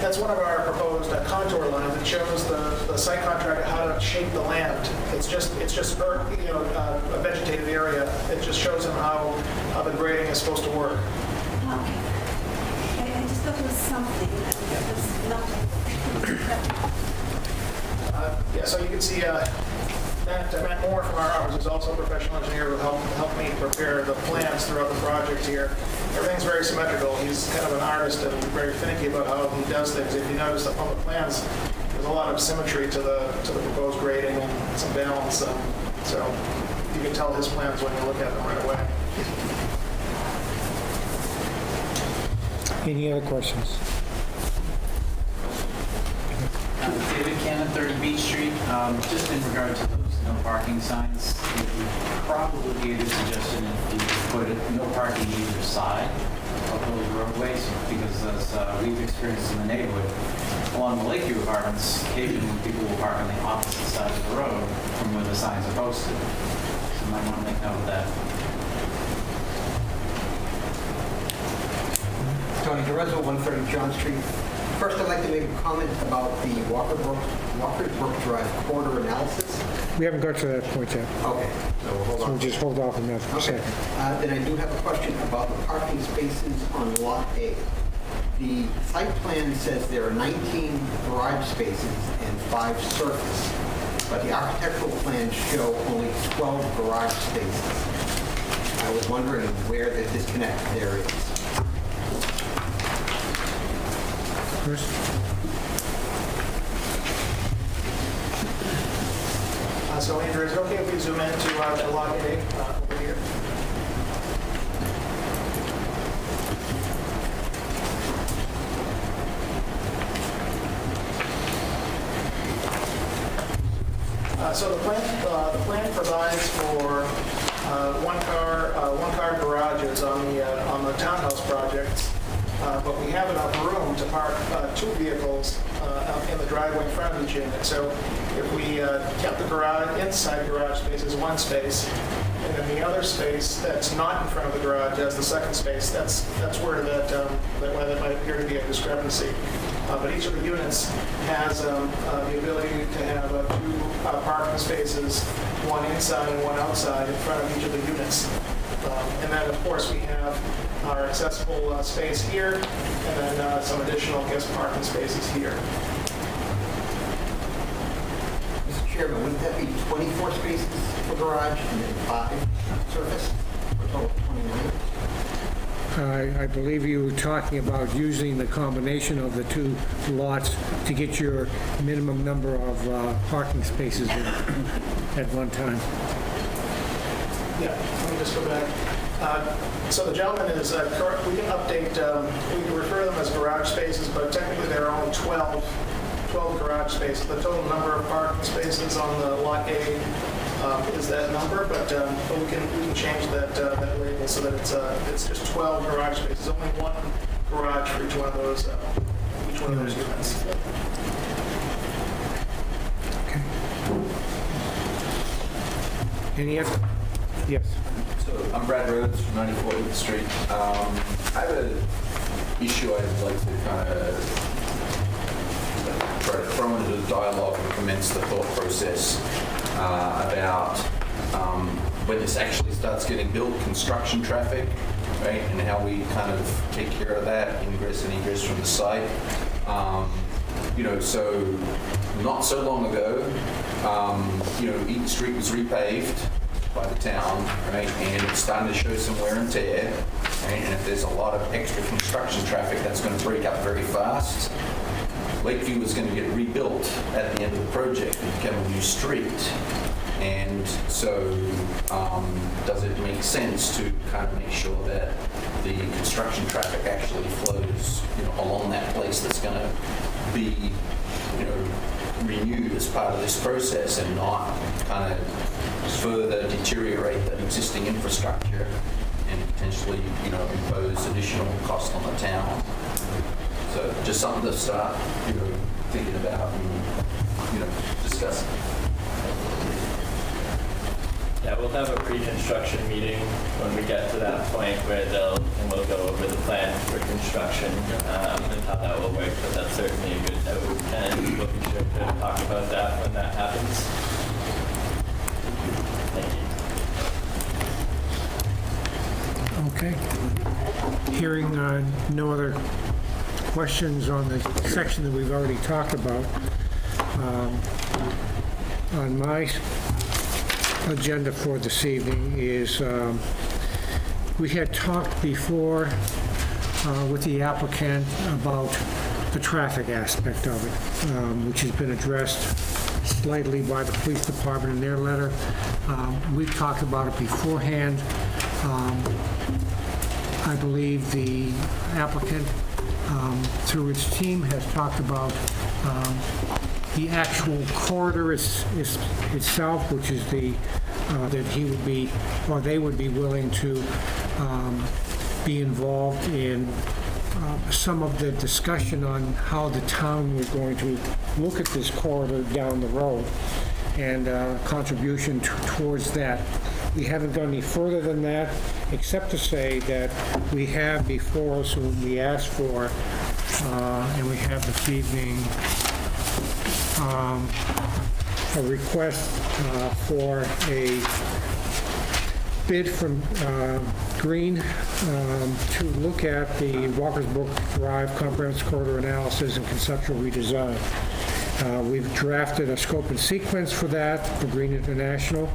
Speaker 4: that's one of our proposed uh, contour lines. It shows the, the site contractor how to shape the land. It's just, it's just, you know, uh, a vegetated area. It just shows them how, how the grading is supposed to work.
Speaker 8: Okay. I, I just thought it was something, it was nothing.
Speaker 4: Uh, Yeah, so you can see uh, Matt, uh, Matt Moore from our office is also a professional engineer who helped, helped me prepare the plans throughout the project here. Everything's very symmetrical. He's kind of an artist and very finicky about how he does things. If you notice up on the plans, there's a lot of symmetry to the, to the proposed grading and some balance. um, So you can tell his plans when you look at them right away.
Speaker 1: Any other questions?
Speaker 13: David Cannon, 30 Beach Street. Um, Just in regard to those no parking signs, it would probably be a good suggestion if you put it, no parking either side of those roadways, because as uh, we've experienced in the neighborhood, along the Lakeview Apartments, occasionally people will park on the opposite side of the road from where the signs are posted. So you might want to make note of that.
Speaker 14: Tony DeRezzo, 130 John Street. First, I'd like to make a comment about the Walker Brook, Walker Brook Drive corridor analysis.
Speaker 1: We haven't got to that point yet,
Speaker 14: Okay, so we'll hold
Speaker 1: so
Speaker 14: on.
Speaker 1: we'll just hold off on that for a
Speaker 14: Okay,
Speaker 1: second.
Speaker 14: uh, then I do have a question about the parking spaces on Lot A. The site plan says there are 19 garage spaces and five surface, but the architectural plans show only 12 garage spaces. I was wondering where the disconnect there is.
Speaker 1: Chris?
Speaker 4: So Andrew, is it okay if we zoom in to uh, Lot A uh, over here? Uh, So the plan, uh, the plan provides for uh, one-car, uh, one-car garages on the, uh, on the townhouse projects, but we have enough room to park two vehicles in the driveway in front of each unit. So if we uh, kept the garage, inside garage space as one space, and then the other space that's not in front of the garage as the second space, that's, that's where that, um, that why that might appear to be a discrepancy. Uh, But each of the units has um, uh, the ability to have two uh, parking spaces, one inside and one outside in front of each of the units. Um, And then, of course, we have our accessible uh, space here, and then uh, some additional guest parking spaces here.
Speaker 14: Mr. Chairman, wouldn't that be 24 spaces for garage and then five surface, for total 29?
Speaker 1: I I believe you were talking about using the combination of the two lots to get your minimum number of uh, parking spaces in at one time.
Speaker 4: Yeah, let me just go back. Uh, So the gentleman is, uh, we can update, um, we can refer to them as garage spaces, but technically there are only 12, 12 garage spaces. The total number of parking spaces on the Lot A um, is that number, but um, but we can, we can change that, uh, that label so that it's, uh, it's just 12 garage spaces, only one garage for each one of those, uh, each one of those units.
Speaker 1: Any other? Yes.
Speaker 15: So I'm Brad Rhodes from 94th Street. Um, I have an issue I'd like to kind of try to throw into the dialogue and commence the thought process uh, about um, when this actually starts getting built, construction traffic, right, and how we kind of take care of that, ingress and egress from the site. Um, you know, so not so long ago, um, you know, Eaton Street was repaved by the town, right, and it's starting to show some wear and tear, right, and if there's a lot of extra construction traffic, that's going to break up very fast. Lakeview is going to get rebuilt at the end of the project and become a new street. And so, um, does it make sense to kind of make sure that the construction traffic actually flows, you know, along that place that's going to be, you know, renewed as part of this process and not kind of further deteriorate that existing infrastructure and potentially, you know, impose additional cost on the town. So just something to start, you know, thinking about and, you know, discussing.
Speaker 2: Yeah, we'll have a pre-construction meeting when we get to that point where they'll, and we'll go over the plan for construction um, and how that will work, but that's certainly a good note, and we'll be sure to talk about that when that happens. Thank you.
Speaker 1: Okay. Hearing uh, no other questions on the section that we've already talked about, um, on my agenda for this evening is, um, we had talked before uh, with the applicant about the traffic aspect of it, um, which has been addressed slightly by the police department in their letter. Um, We've talked about it beforehand. Um, I believe the applicant, um, through its team, has talked about um, the actual corridor is- is- itself, which is the, uh, that he would be, or they would be willing to um, be involved in uh, some of the discussion on how the town was going to look at this corridor down the road and uh, contribution towards that. We haven't gone any further than that, except to say that we have before us what we asked for, uh, and we have this evening, um, a request uh, for a bid from uh, Green um, to look at the Walkers Brook Drive Comprehensive Corridor Analysis and Conceptual Redesign. Uh, We've drafted a scope and sequence for that, for Green International,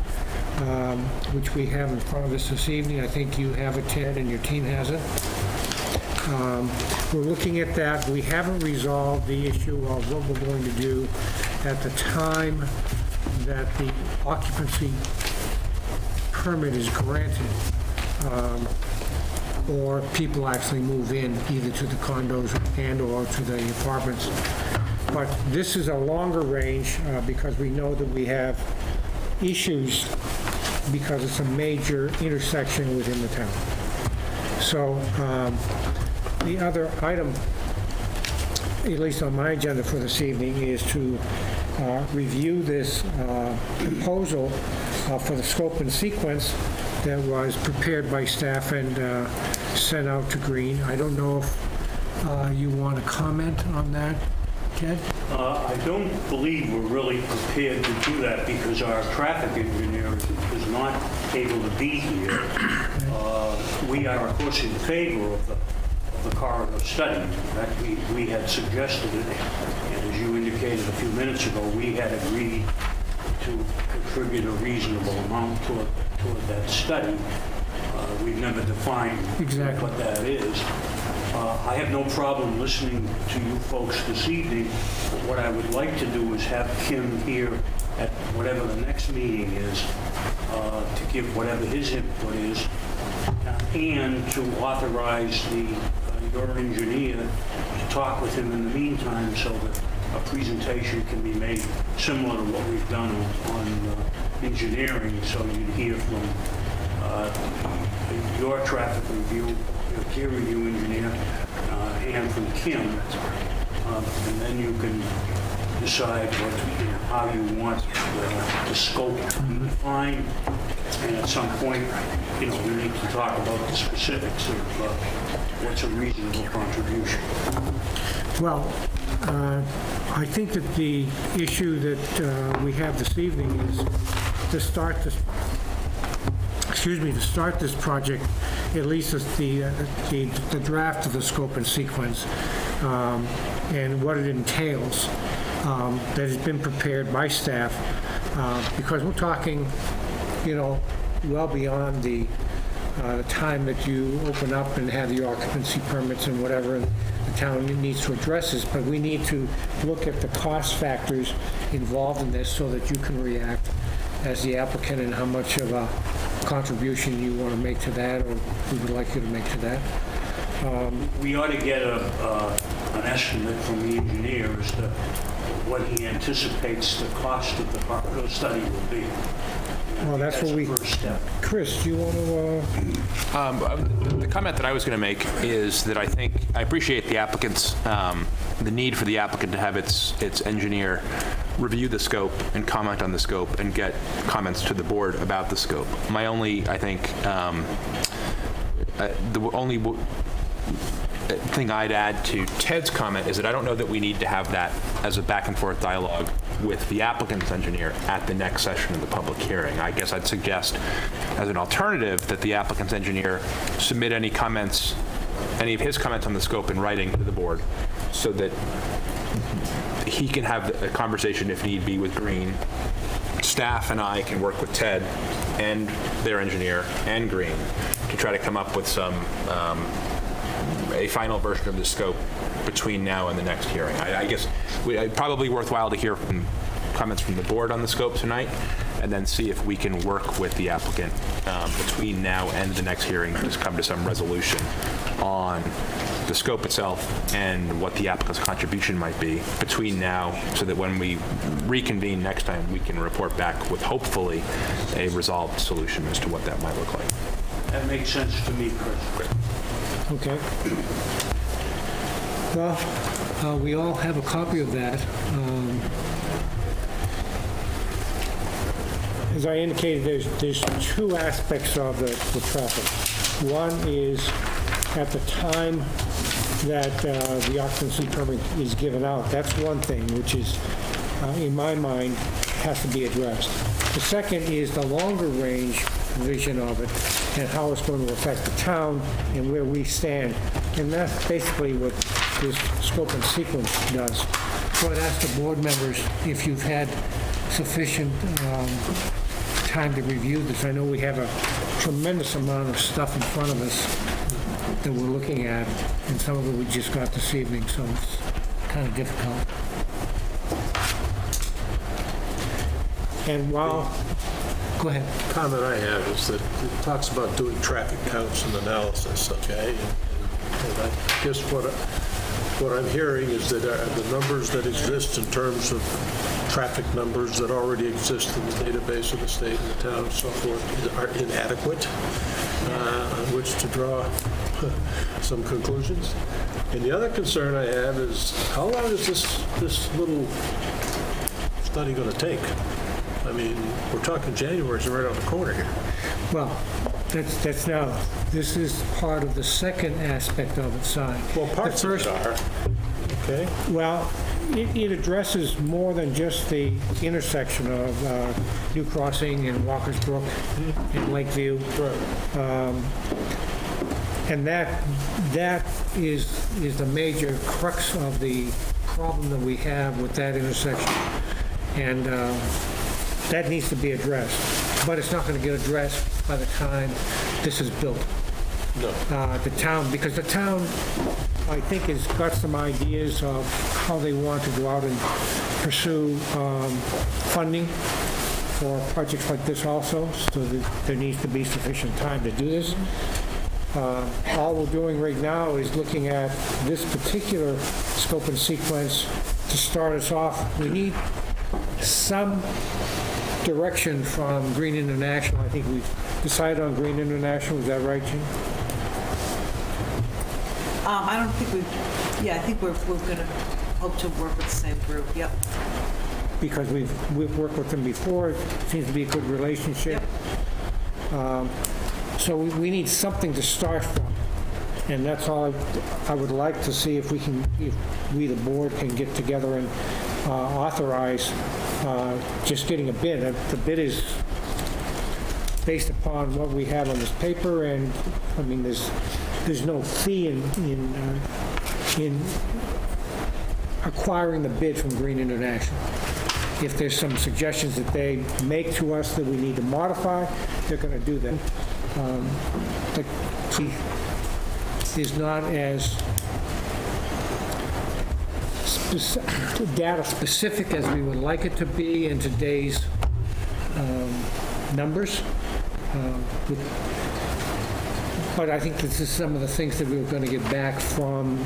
Speaker 1: um, which we have in front of us this evening. I think you have it, Ted, and your team has it. Um, We're looking at that. We haven't resolved the issue of what we're going to do at the time that the occupancy permit is granted, um, or people actually move in either to the condos and/or to the apartments. But this is a longer range uh, because we know that we have issues because it's a major intersection within the town. So um, the other item, at least on my agenda for this evening, is to uh, review this uh, proposal uh, for the scope and sequence that was prepared by staff and uh, sent out to Green. I don't know if uh, you want to comment on that, Ted?
Speaker 3: Uh, I don't believe we're really prepared to do that because our traffic engineer is is not able to be here. Uh, We are, of course, in favor of the, of the corridor study. In fact, we, we had suggested it, and as you indicated a few minutes ago, we had agreed to contribute a reasonable amount toward, toward that study. Uh, We've never defined
Speaker 1: Exactly.
Speaker 3: what that is. Uh, I have no problem listening to you folks this evening. What I would like to do is have Kim here at whatever the next meeting is, uh, to give whatever his input is, and to authorize the, uh, your engineer to talk with him in the meantime so that a presentation can be made similar to what we've done on on, uh, engineering, so you'd hear from uh, your traffic review, your peer review engineer, uh, and from Kim. Um, And then you can decide what, you how you want the- the scope to be defined. And at some point, you know, we need to talk about the specifics of uh, what's a reasonable contribution.
Speaker 1: Well, uh, I think that the issue that uh, we have this evening is to start this, excuse me, to start this project, at least the, the the draft of the scope and sequence, um, and what it entails, um, that has been prepared by staff, uh, because we're talking, you know, well beyond the uh, time that you open up and have the occupancy permits and whatever the town needs to address this, but we need to look at the cost factors involved in this so that you can react as the applicant and how much of a contribution you want to make to that, or we would like you to make to that.
Speaker 3: We ought to get a, uh, an estimate from the engineer as to what he anticipates the cost of the pro- study will be.
Speaker 1: Well, that's what we,
Speaker 3: first step.
Speaker 1: Chris, do you want to, uh,
Speaker 16: Um, The comment that I was going to make is that I think, I appreciate the applicant's, um, the need for the applicant to have its, its engineer review the scope and comment on the scope and get comments to the board about the scope. My only, I think, um, uh, the only thing I'd add to Ted's comment is that I don't know that we need to have that as a back and forth dialogue with the applicant's engineer at the next session of the public hearing. I guess I'd suggest, as an alternative, that the applicant's engineer submit any comments, any of his comments on the scope in writing to the board, so that he can have a conversation if need be with Green. Staff and I can work with Ted and their engineer and Green to try to come up with some, um, a final version of the scope between now and the next hearing. I, I guess we, it'd probably worthwhile to hear from comments from the board on the scope tonight, and then see if we can work with the applicant um, between now and the next hearing to come to some resolution on the scope itself and what the applicant's contribution might be between now, so that when we reconvene next time, we can report back with hopefully a resolved solution as to what that might look like.
Speaker 3: That makes sense to me, Chris.
Speaker 1: Okay. Well, uh, we all have a copy of that. Um, As I indicated, there's, there's two aspects of the, the traffic. One is at the time that uh, the occupancy permit is given out. That's one thing, which is, uh, in my mind, has to be addressed. The second is the longer range vision of it and how it's going to affect the town and where we stand. And that's basically what this scope and sequence does. So I'd ask the board members if you've had sufficient um, time to review this. I know we have a tremendous amount of stuff in front of us that we're looking at, and some of it we just got this evening, so it's kind of difficult. And while, go ahead.
Speaker 17: Comment I have is that it talks about doing traffic counts and analysis, okay? And- And I guess what, what I'm hearing is that uh, the numbers that exist in terms of traffic numbers that already exist in the database of the state and the town and so forth are inadequate uh, on which to draw some conclusions. And the other concern I have is, how long is this, this little study going to take? I mean, we're talking January, it's right on the corner here.
Speaker 1: Well, that's, that's now, this is part of the second aspect of it, Si.
Speaker 17: Well, parts
Speaker 1: The
Speaker 17: of it are, okay?
Speaker 1: Well, it, it addresses more than just the intersection of uh, New Crossing and Walkers Brook and Lakeview. Um, And that, that is, is the major crux of the problem that we have with that intersection. And uh, that needs to be addressed. But it's not going to get addressed by the time this is built.
Speaker 17: No.
Speaker 1: Uh, The town, because the town, I think, has got some ideas of how they want to go out and pursue um, funding for projects like this also, so that there needs to be sufficient time to do this. Uh, All we're doing right now is looking at this particular scope and sequence to start us off. We need some direction from Green International. I think we've decided on Green International, is that right, Jim?
Speaker 9: Um, I don't think we've, yeah, I think we're, we're going to hope to work with the same group, yep.
Speaker 1: Because we've, we've worked with them before, it seems to be a good relationship. Um, So we we need something to start from, and that's all I- I would like to see if we can, if we, the board, can get together and authorize uh, just getting a bid. Uh, The bid is based upon what we have on this paper, and, I mean, there's, there's no fee in, in, uh, in acquiring the bid from Green International. If there's some suggestions that they make to us that we need to modify, they're going to do that. Um, The is not as data specific as we would like it to be in today's um, numbers. Um, with- But I think this is some of the things that we were going to get back from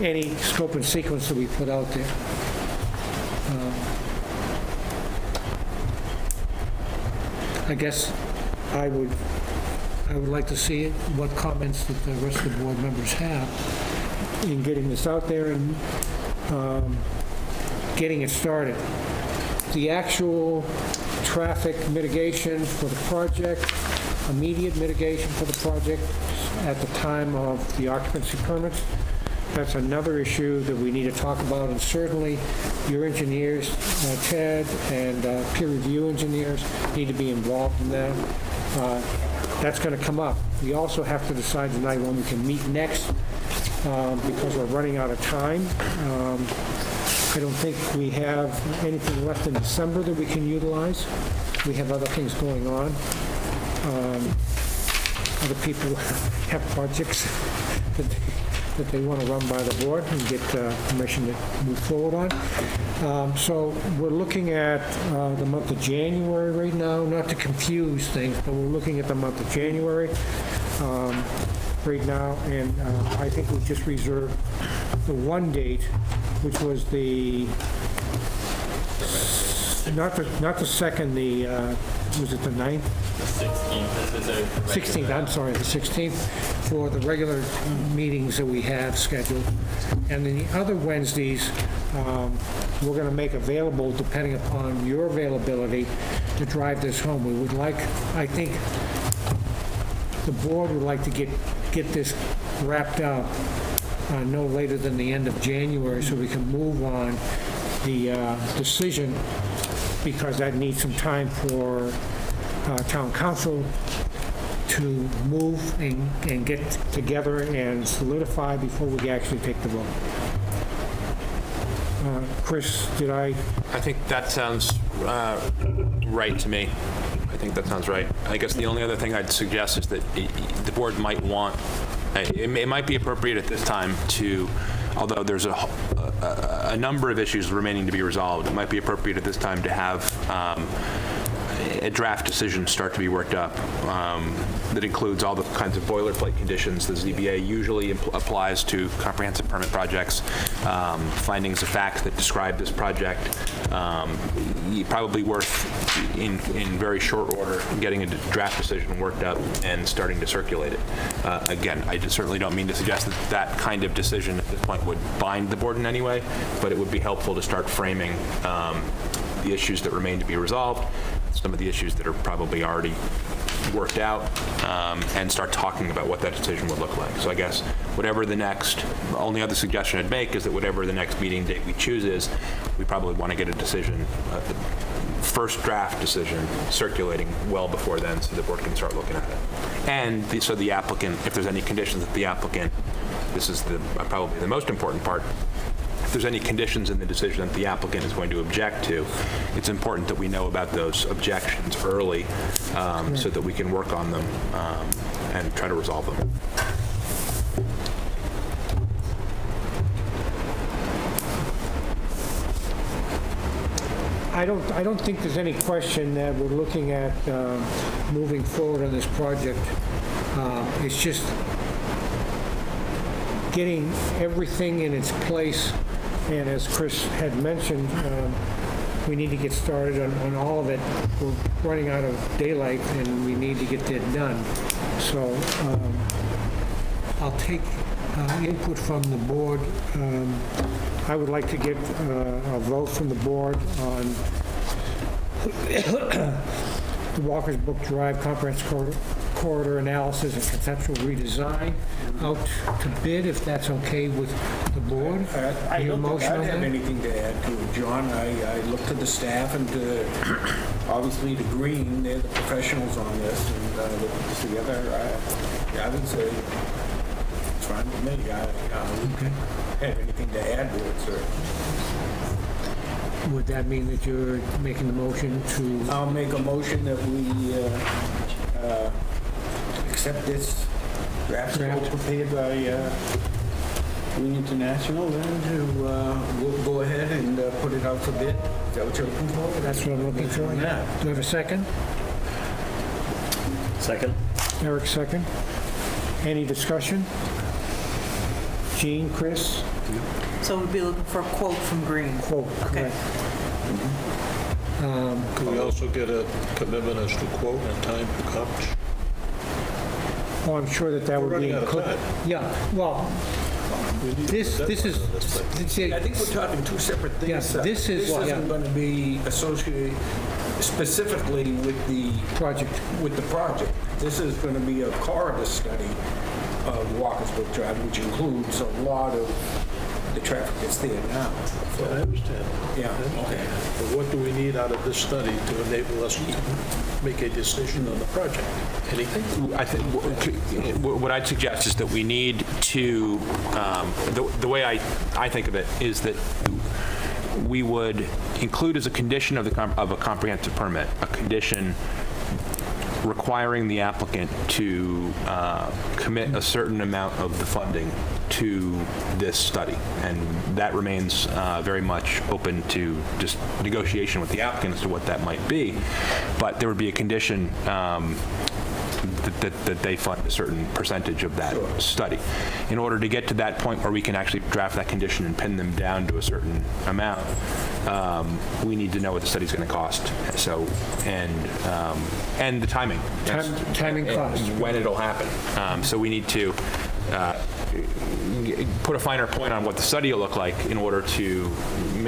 Speaker 1: any scope and sequence that we put out there. Um, I guess I would, I would like to see what comments that the rest of the board members have in getting this out there and um, getting it started. The actual traffic mitigation for the project, immediate mitigation for the project at the time of the occupancy permits, that's another issue that we need to talk about, and certainly your engineers, uh, Ted, and uh, peer review engineers need to be involved in that. Uh, That's going to come up. We also have to decide tonight when we can meet next, um, because we're running out of time. Um, I don't think we have anything left in December that we can utilize. We have other things going on. Um, Other people have projects that they- that they want to run by the board and get uh, permission to move forward on. Um, So we're looking at uh, the month of January right now, not to confuse things, but we're looking at the month of January um, right now, and uh, I think we just reserved the one date, which was the, not the, not the second, the, uh, was it the ninth?
Speaker 2: The 16th is reserved regular
Speaker 1: 16th, I'm sorry, the 16th, for the regular meetings that we have scheduled. And then the other Wednesdays, um, we're going to make available, depending upon your availability, to drive this home. We would like, I think, the board would like to get, get this wrapped up uh, no later than the end of January, so we can move on the uh, decision because that needs some time for uh, town counsel to move and, and get together and solidify before we actually take the vote. Uh, Chris, did I,
Speaker 16: I think that sounds uh, right to me. I think that sounds right. I guess the only other thing I'd suggest is that i- i- the board might want, it it might be appropriate at this time to, although there's a a number of issues remaining to be resolved, it might be appropriate at this time to have um, a draft decision start to be worked up um, that includes all the kinds of boilerplate conditions the ZBA usually applies to comprehensive permit projects, um, findings of fact that describe this project. Um, Probably worth, in, in very short order, getting a draft decision worked up and starting to circulate it. Uh, Again, I certainly don't mean to suggest that that kind of decision at this point would bind the board in any way, but it would be helpful to start framing um, the issues that remain to be resolved, some of the issues that are probably already worked out, um, and start talking about what that decision would look like. So I guess whatever the next, the only other suggestion I'd make is that whatever the next meeting date we choose is, we probably want to get a decision, uh, first draft decision circulating well before then, so the board can start looking at it. And the- so the applicant, if there's any conditions that the applicant, this is the, uh, probably the most important part, if there's any conditions in the decision that the applicant is going to object to, it's important that we know about those objections early um, so that we can work on them um, and try to resolve them.
Speaker 1: I don't, I don't think there's any question that we're looking at um, moving forward on this project. Uh, It's just getting everything in its place, and as Chris had mentioned, um, we need to get started on, on all of it. We're running out of daylight, and we need to get that done. So um, I'll take uh, input from the board. Um, I would like to get uh, a vote from the board on the Walkers Brook Drive Comprehensive Corridor- Corridor Analysis and Conceptual Redesign out to bid, if that's okay with the board.
Speaker 6: I don't think
Speaker 1: motion
Speaker 6: I'd have
Speaker 1: that?
Speaker 6: anything to add to it, John. I, I looked at the staff and uh, obviously the Green, they're the professionals on this, and uh, they put this together. I I would say it's fine with me. I I wouldn't have anything to add to it, sir.
Speaker 1: Would that mean that you're making the motion to,
Speaker 6: I'll make a motion that we uh, uh, accept this draft scope
Speaker 1: Draft.
Speaker 6: prepared by uh, Green International and to, uh, we'll go ahead and uh, put it out for bid. Is that what you're looking for?
Speaker 1: that's what I'm looking for?
Speaker 6: Yeah.
Speaker 1: Do I have a second?
Speaker 18: Second.
Speaker 1: Eric, second. Any discussion? Jean, Chris?
Speaker 9: So we'd be looking for a quote from Green.
Speaker 1: Quote,
Speaker 9: Okay.
Speaker 1: correct. Um,
Speaker 17: Can we also get a commitment as to quote and time to accomplish?
Speaker 1: Oh, I'm sure that that
Speaker 17: We're
Speaker 1: would be
Speaker 17: running out of
Speaker 1: included. Yeah, well,
Speaker 17: We need
Speaker 1: this,
Speaker 17: a
Speaker 1: this is,
Speaker 17: on this thing.
Speaker 6: I think we're talking two separate things.
Speaker 1: Yeah,
Speaker 6: sir.
Speaker 1: this is-
Speaker 6: This
Speaker 1: yeah.
Speaker 6: isn't going to be associated specifically with the,
Speaker 1: project.
Speaker 6: with the project. This is going to be a corridor study of Walkers Brook Drive, which includes a lot of the traffic that's there now.
Speaker 17: I understand.
Speaker 6: Yeah, okay.
Speaker 17: But what do we need out of this study to enable us to make a decision on the project? Anything?
Speaker 16: I think, wh- what I'd suggest is that we need to, um, the the way I, I think of it is that we would include as a condition of the, com- of a comprehensive permit, a condition requiring the applicant to uh, commit a certain amount of the funding to this study. And that remains uh, very much open to just negotiation with the applicant as to what that might be. But there would be a condition um, that, that, that they fund a certain percentage of that study. In order to get to that point where we can actually draft that condition and pin them down to a certain amount, um, we need to know what the study's going to cost. So, and, um, and the timing.
Speaker 1: Time- timing cost.
Speaker 16: When it'll happen. Um, so we need to, uh, put a finer point on what the study will look like in order to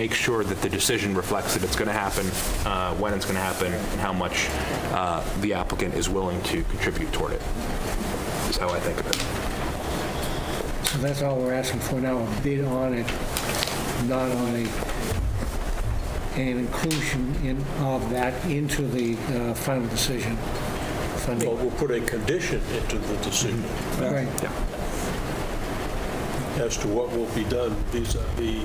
Speaker 16: make sure that the decision reflects that it's going to happen, uh, when it's going to happen, and how much uh, the applicant is willing to contribute toward it, is how I think of it.
Speaker 1: So that's all we're asking for now, a bid on it, not on the and inclusion in, of that into the uh, final decision. funding.
Speaker 17: Well, we'll put a condition into the decision
Speaker 1: Right. Yeah.
Speaker 17: as to what will be done vis-à-vis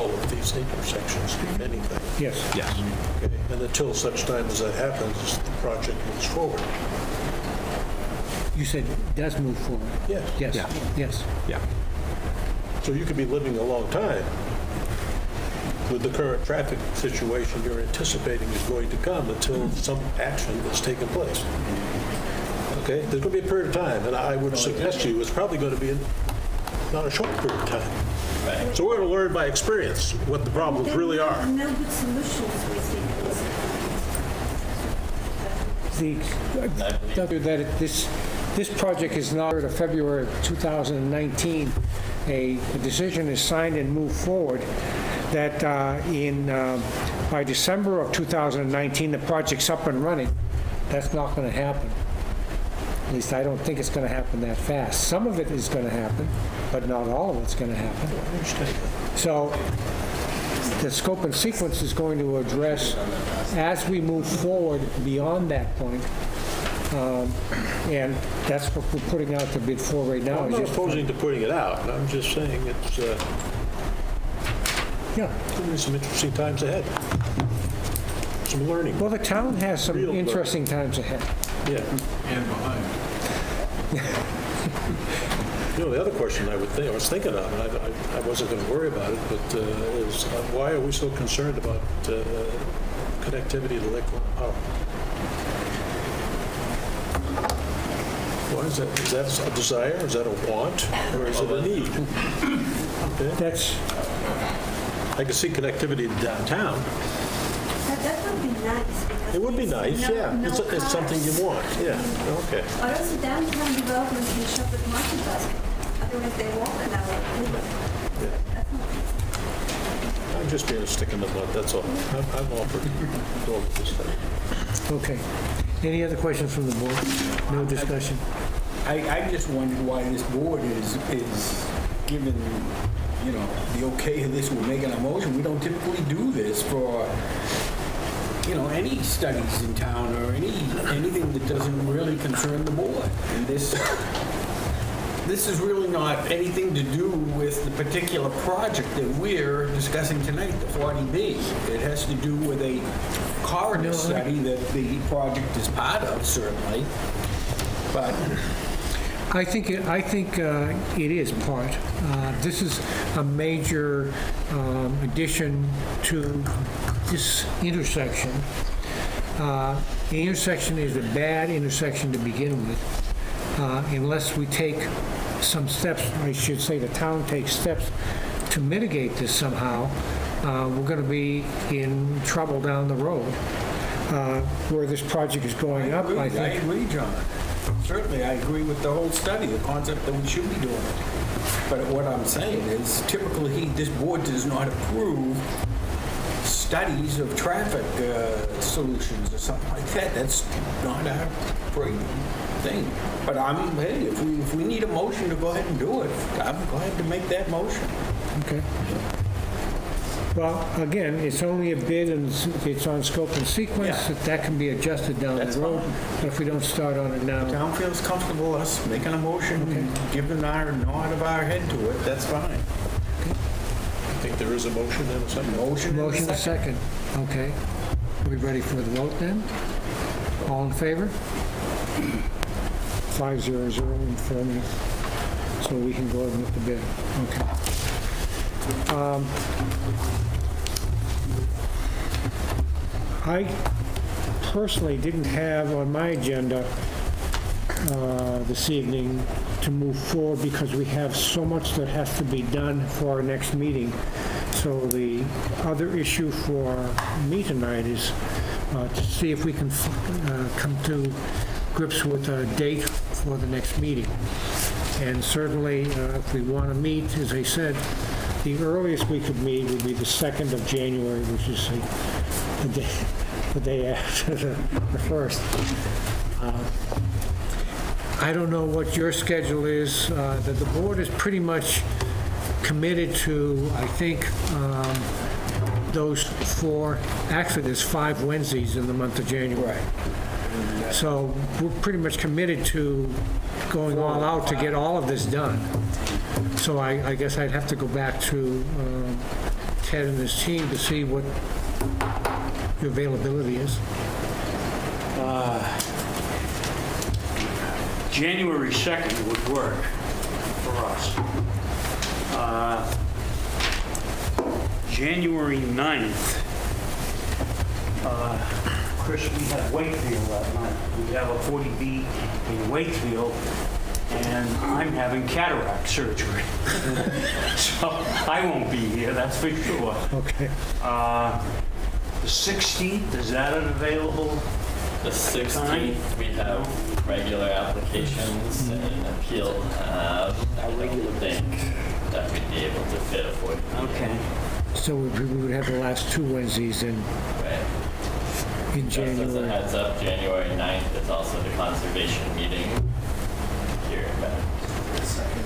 Speaker 17: all of these intersections, if anything.
Speaker 1: Yes.
Speaker 16: Yes.
Speaker 17: Okay, And until such time as that happens, the project moves forward.
Speaker 1: You said does move forward?
Speaker 17: Yes.
Speaker 1: Yes,
Speaker 16: Yeah.
Speaker 1: yes.
Speaker 16: Yeah.
Speaker 17: So you could be living a long time with the current traffic situation you're anticipating is going to come until some action is taken place. Okay? There's going to be a period of time, and I would suggest to you, it's probably going to be in- not a short period of time. So we're going to learn by experience what the problems really are.
Speaker 8: No good solutions, we think.
Speaker 1: The, that it- this, this project is not, of February of 2019, a a decision is signed and moved forward, that uh, in, um, by December of 2019, the project's up and running. That's not going to happen. At least I don't think it's going to happen that fast. Some of it is going to happen, but not all of it's going to happen. So the scope and sequence is going to address, as we move forward beyond that point, um, and that's what we're putting out the bid for right now.
Speaker 17: I'm
Speaker 1: is
Speaker 17: not
Speaker 1: just-
Speaker 17: opposing to putting it out, I'm just saying it's, uh,
Speaker 1: Yeah.
Speaker 17: going to be some interesting times ahead. Some learning.
Speaker 1: Well, the town has some
Speaker 17: Real learning.
Speaker 1: interesting times ahead.
Speaker 17: Yeah.
Speaker 10: And behind.
Speaker 17: You know, the other question I would think, I was thinking of, and I, I- I wasn't going to worry about it, but uh, is uh, why are we so concerned about uh, connectivity to Lakeland Power? Why is that, is that a desire, is that a want, or is it a need? Okay.
Speaker 1: That's,
Speaker 17: I can see connectivity to downtown.
Speaker 8: That, that would be nice. Because
Speaker 17: It would be nice,
Speaker 8: no-
Speaker 17: yeah.
Speaker 8: no
Speaker 17: It's, it's something you want, yeah, okay.
Speaker 8: Or else the downtown development can shop at Market Basket. Otherwise, they walk an hour. Yeah.
Speaker 17: I'm just being a stick in the mud, that's all. I'm I'm all for going with this thing.
Speaker 1: okay. Any other questions from the board? No discussion?
Speaker 6: I, I just wondered why this board is, is given, you know, the okay of this, we're making a motion. We don't typically do this for, you know, any studies in town or any, anything that doesn't really concern the board. And this, this is really not anything to do with the particular project that we're discussing tonight, the 40B. It has to do with a corridor study that the project is part of, certainly. But
Speaker 1: I think, it- I think uh, it is part. Uh, This is a major um, addition to this intersection. Uh, The intersection is a bad intersection to begin with. Uh, Unless we take some steps, I should say the town takes steps to mitigate this somehow, uh, we're going to be in trouble down the road. Uh, Where this project is going up, I
Speaker 6: I
Speaker 1: think.
Speaker 6: agree, John. Certainly, I agree with the whole study, the concept that we should be doing it. But what I'm saying is typically, this board does not approve studies of traffic uh, solutions or something like that. That's not our great thing. But I'm, hey, if we, if we need a motion to go ahead and do it, I'm glad to make that motion.
Speaker 1: Okay. Well, again, it's only a bid and it's- it's on scope and sequence.
Speaker 6: Yeah.
Speaker 1: That can be adjusted down
Speaker 6: That's
Speaker 1: the road.
Speaker 6: fine.
Speaker 1: But if we don't start on it now,
Speaker 6: Town feels comfortable us making a motion, and giving our nod of our head to it, that's fine.
Speaker 17: I think there is a motion and a second.
Speaker 6: Motion and a
Speaker 1: motion a second. Okay. We ready for the vote then? All in favor? Five zero zero in affirmative. So we can go ahead and with the bid. Okay. Um, I personally didn't have on my agenda uh, this evening to move forward because we have so much that has to be done for our next meeting. So the other issue for me tonight is uh, to see if we can uh, come to grips with a date for the next meeting. And certainly, uh, if we want to meet, as I said, the earliest we could meet would be the 2nd of January, which is the- the day, the day after the the 1st. I don't know what your schedule is. uh, That the board is pretty much committed to, I think, um, those four, actually, there's five Wednesdays in the month of January. So we're pretty much committed to going all out to get all of this done. So I, I guess I'd have to go back to um, Ted and his team to see what your availability is.
Speaker 3: Uh, January 2nd would work for us. Uh, January 9th, uh, Chris, we have Wakefield that night. We have a 40B in Wakefield, and I'm having cataract surgery. So I won't be here, that's for sure.
Speaker 1: Okay.
Speaker 3: Uh, The 16th, is that an available?
Speaker 2: The 16th, we have regular applications and appeal. Um, I don't think that we'd be able to fit a 40.
Speaker 3: Okay.
Speaker 1: So we we would have the last two Wednesdays in,
Speaker 2: Right.
Speaker 1: in
Speaker 2: Just as a
Speaker 1: January.
Speaker 2: heads up, January 9th is also the conservation meeting here in Bennett.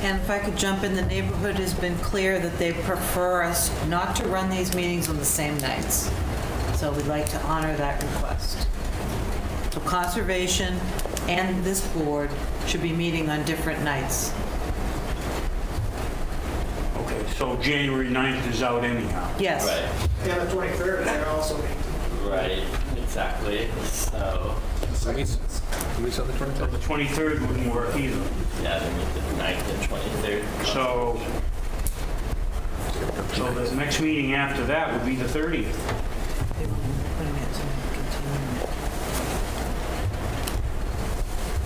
Speaker 9: And if I could jump in, the neighborhood has been clear that they prefer us not to run these meetings on the same nights. So we'd like to honor that request. So Conservation and this board should be meeting on different nights.
Speaker 3: Okay, so January 9th is out anyhow.
Speaker 9: Yes.
Speaker 2: Right.
Speaker 4: Yeah, the 23rd, they're also meeting.
Speaker 2: Right, exactly. So,
Speaker 16: Meets on the 23rd?
Speaker 3: So the 23rd wouldn't work either.
Speaker 2: yeah, they meet the 9th and 23rd.
Speaker 3: So, so the next meeting after that would be the 30th.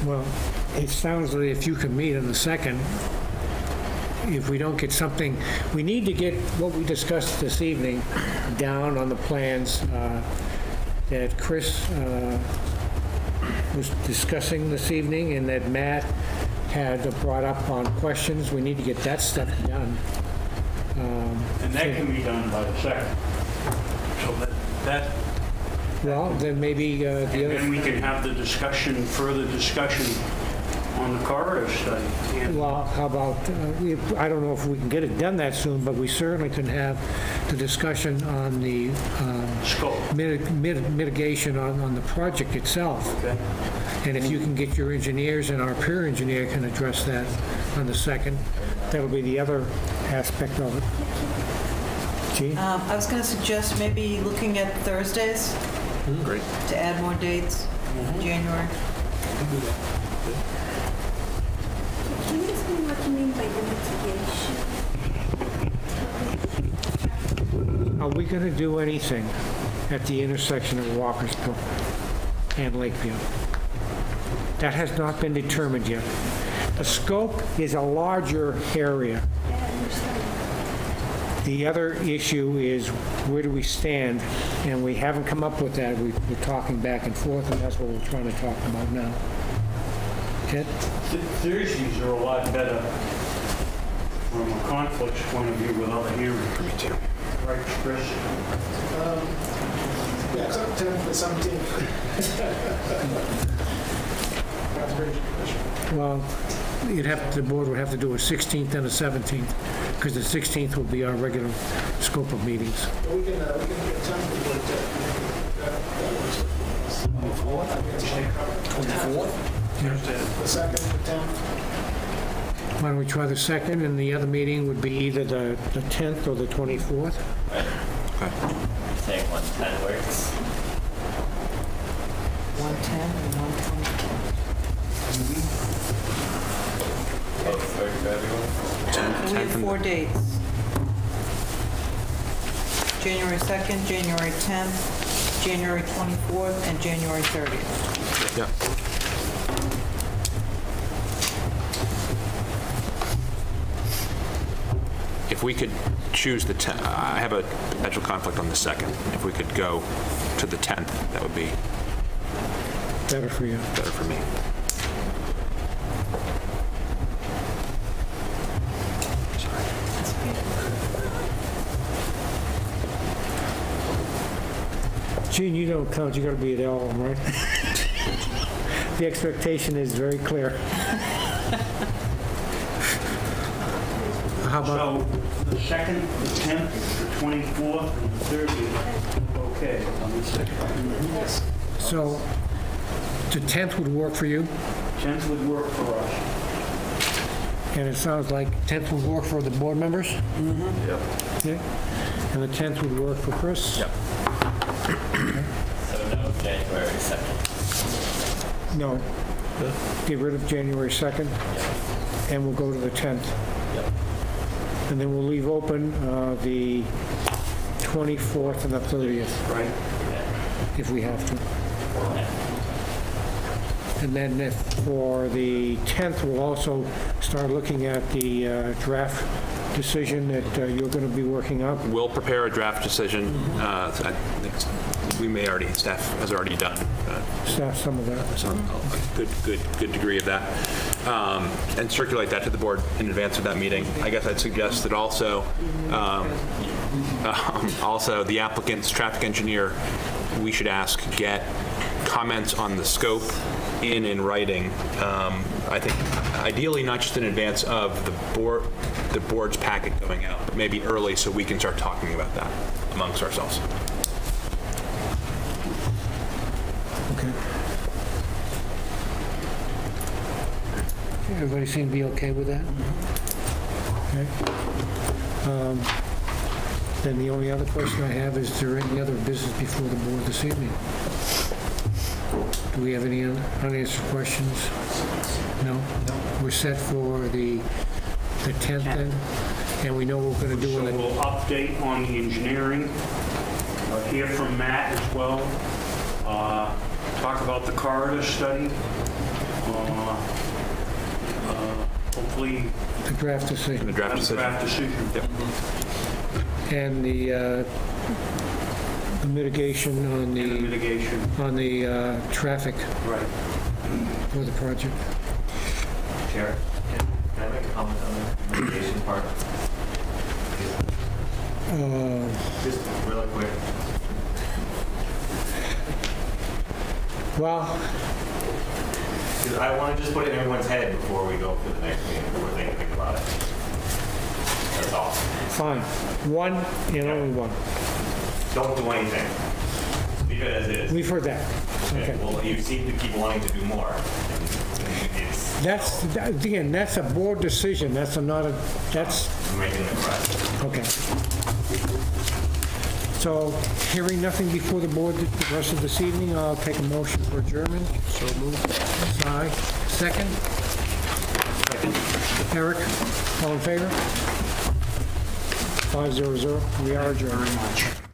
Speaker 1: Well, it sounds like if you can meet on the second, if we don't get something, we need to get what we discussed this evening down on the plans uh, that Chris uh, was discussing this evening and that Matt had brought up on questions. We need to get that stuff done. Um,
Speaker 3: And that can be done by the 2nd. So that, that,
Speaker 1: Well, then maybe uh, the
Speaker 3: and then
Speaker 1: other,
Speaker 3: we can have the discussion, further discussion on the corridor study. And
Speaker 1: well, how about, uh, if- I don't know if we can get it done that soon, but we certainly can have the discussion on the um,
Speaker 3: scope,
Speaker 1: mit- mit- mitigation on, on the project itself.
Speaker 3: okay?
Speaker 1: And if you can get your engineers and our peer engineer can address that on the second, that'll be the other aspect of it. Gene?
Speaker 9: Um, I was going to suggest maybe looking at Thursdays
Speaker 16: Great.
Speaker 9: to add more dates in mm-hmm. January.
Speaker 8: Can you explain what you mean by the mitigation?
Speaker 1: Are we going to do anything at the intersection of Walkers Brook and Lakeview? That has not been determined yet. The scope is a larger area.
Speaker 8: I understand.
Speaker 1: The other issue is where do we stand? And we haven't come up with that. We- We're talking back and forth, and that's what we're trying to talk about now. Ted?
Speaker 3: Th- Thursdays are a lot better from a conflicts point of view with other hearings. Me too. Right, Chris?
Speaker 4: Um, Yeah, except 10th and 17th. Conservation Commission.
Speaker 1: Well, you'd have, the board would have to do a 16th and a 17th, because the 16th will be our regular scope of meetings. Why don't we try the second, and the other meeting would be either the, 10th or the 24th?
Speaker 2: Right. 110 works.
Speaker 9: 110 and
Speaker 2: 124.
Speaker 9: 10th, We have four dates. January 2nd, January 10th, January 24th, and January 30th.
Speaker 16: Yeah. If we could choose the 10th, I have a potential conflict on the 2nd. If we could go to the 10th, that would be
Speaker 1: Better for you.
Speaker 16: better for me.
Speaker 1: Gene, you don't count, you gotta be at all of them, right? The expectation is very clear. How how about,
Speaker 3: So the 2nd, the 10th, the 24th, and the 30th, okay. Let me see.
Speaker 1: so the 10th would work for you?
Speaker 3: 10th would work for us.
Speaker 1: And it sounds like 10th would work for the board members? Mm-hmm.
Speaker 12: Yep.
Speaker 1: Okay. And the 10th would work for Chris?
Speaker 12: Yep.
Speaker 2: So no January 2nd.
Speaker 1: No. Get rid of January 2nd, and we'll go to the 10th.
Speaker 2: Yep.
Speaker 1: And then we'll leave open uh, the 24th and the 30th,
Speaker 3: Right.
Speaker 1: if we have to. And then if, for the 10th, we'll also start looking at the uh, draft decision that uh, you're going to be working up.
Speaker 16: We'll prepare a draft decision. uh, I think we may already, staff has already done uh,
Speaker 1: Staff some of that.
Speaker 16: some, a good, good, good degree of that, um, and circulate that to the board in advance of that meeting. I guess I'd suggest that also, um, um, also the applicant's traffic engineer, we should ask, get comments on the scope in in writing. Um, I think ideally not just in advance of the board, the board's packet going out, but maybe early so we can start talking about that amongst ourselves.
Speaker 1: Okay. Everybody seem to be okay with that? Okay. Um, Then the only other question I have, is is there any other business before the board this evening? Do we have any un- unanswered questions? No? We're set for the, the 10th then? And we know what we're going to do
Speaker 3: So
Speaker 1: on the
Speaker 3: we'll update on the engineering, uh, hear from Matt as well, uh, talk about the corridor study, uh, uh, hopefully
Speaker 1: the draft decision.
Speaker 16: The draft
Speaker 3: have a
Speaker 16: decision.
Speaker 3: draft decision.
Speaker 16: Yep.
Speaker 1: And the, uh, the mitigation on
Speaker 3: And the
Speaker 1: the,
Speaker 3: mitigation,
Speaker 1: on the uh, traffic
Speaker 3: right.
Speaker 1: for the project.
Speaker 18: Chair, can can I make a comment on the mitigation part?
Speaker 1: Uh,
Speaker 18: Just really quick.
Speaker 1: Well,
Speaker 18: Because I want to just put it in everyone's head before we go for the next meeting, before they think about it. That's all.
Speaker 1: fine. One and only one.
Speaker 18: Don't do anything. Leave it as is.
Speaker 1: We've heard that. Okay.
Speaker 18: Well, you seem to keep wanting to do more. It's,
Speaker 1: That's, that- again, that's a board decision. That's a not a, that's,
Speaker 18: I'm making the correct.
Speaker 1: okay. So, hearing nothing before the board the rest of this evening, I'll take a motion for adjournment. So moved. Sai, second? Second. Eric, all in favor? Five zero zero. We are adjourned.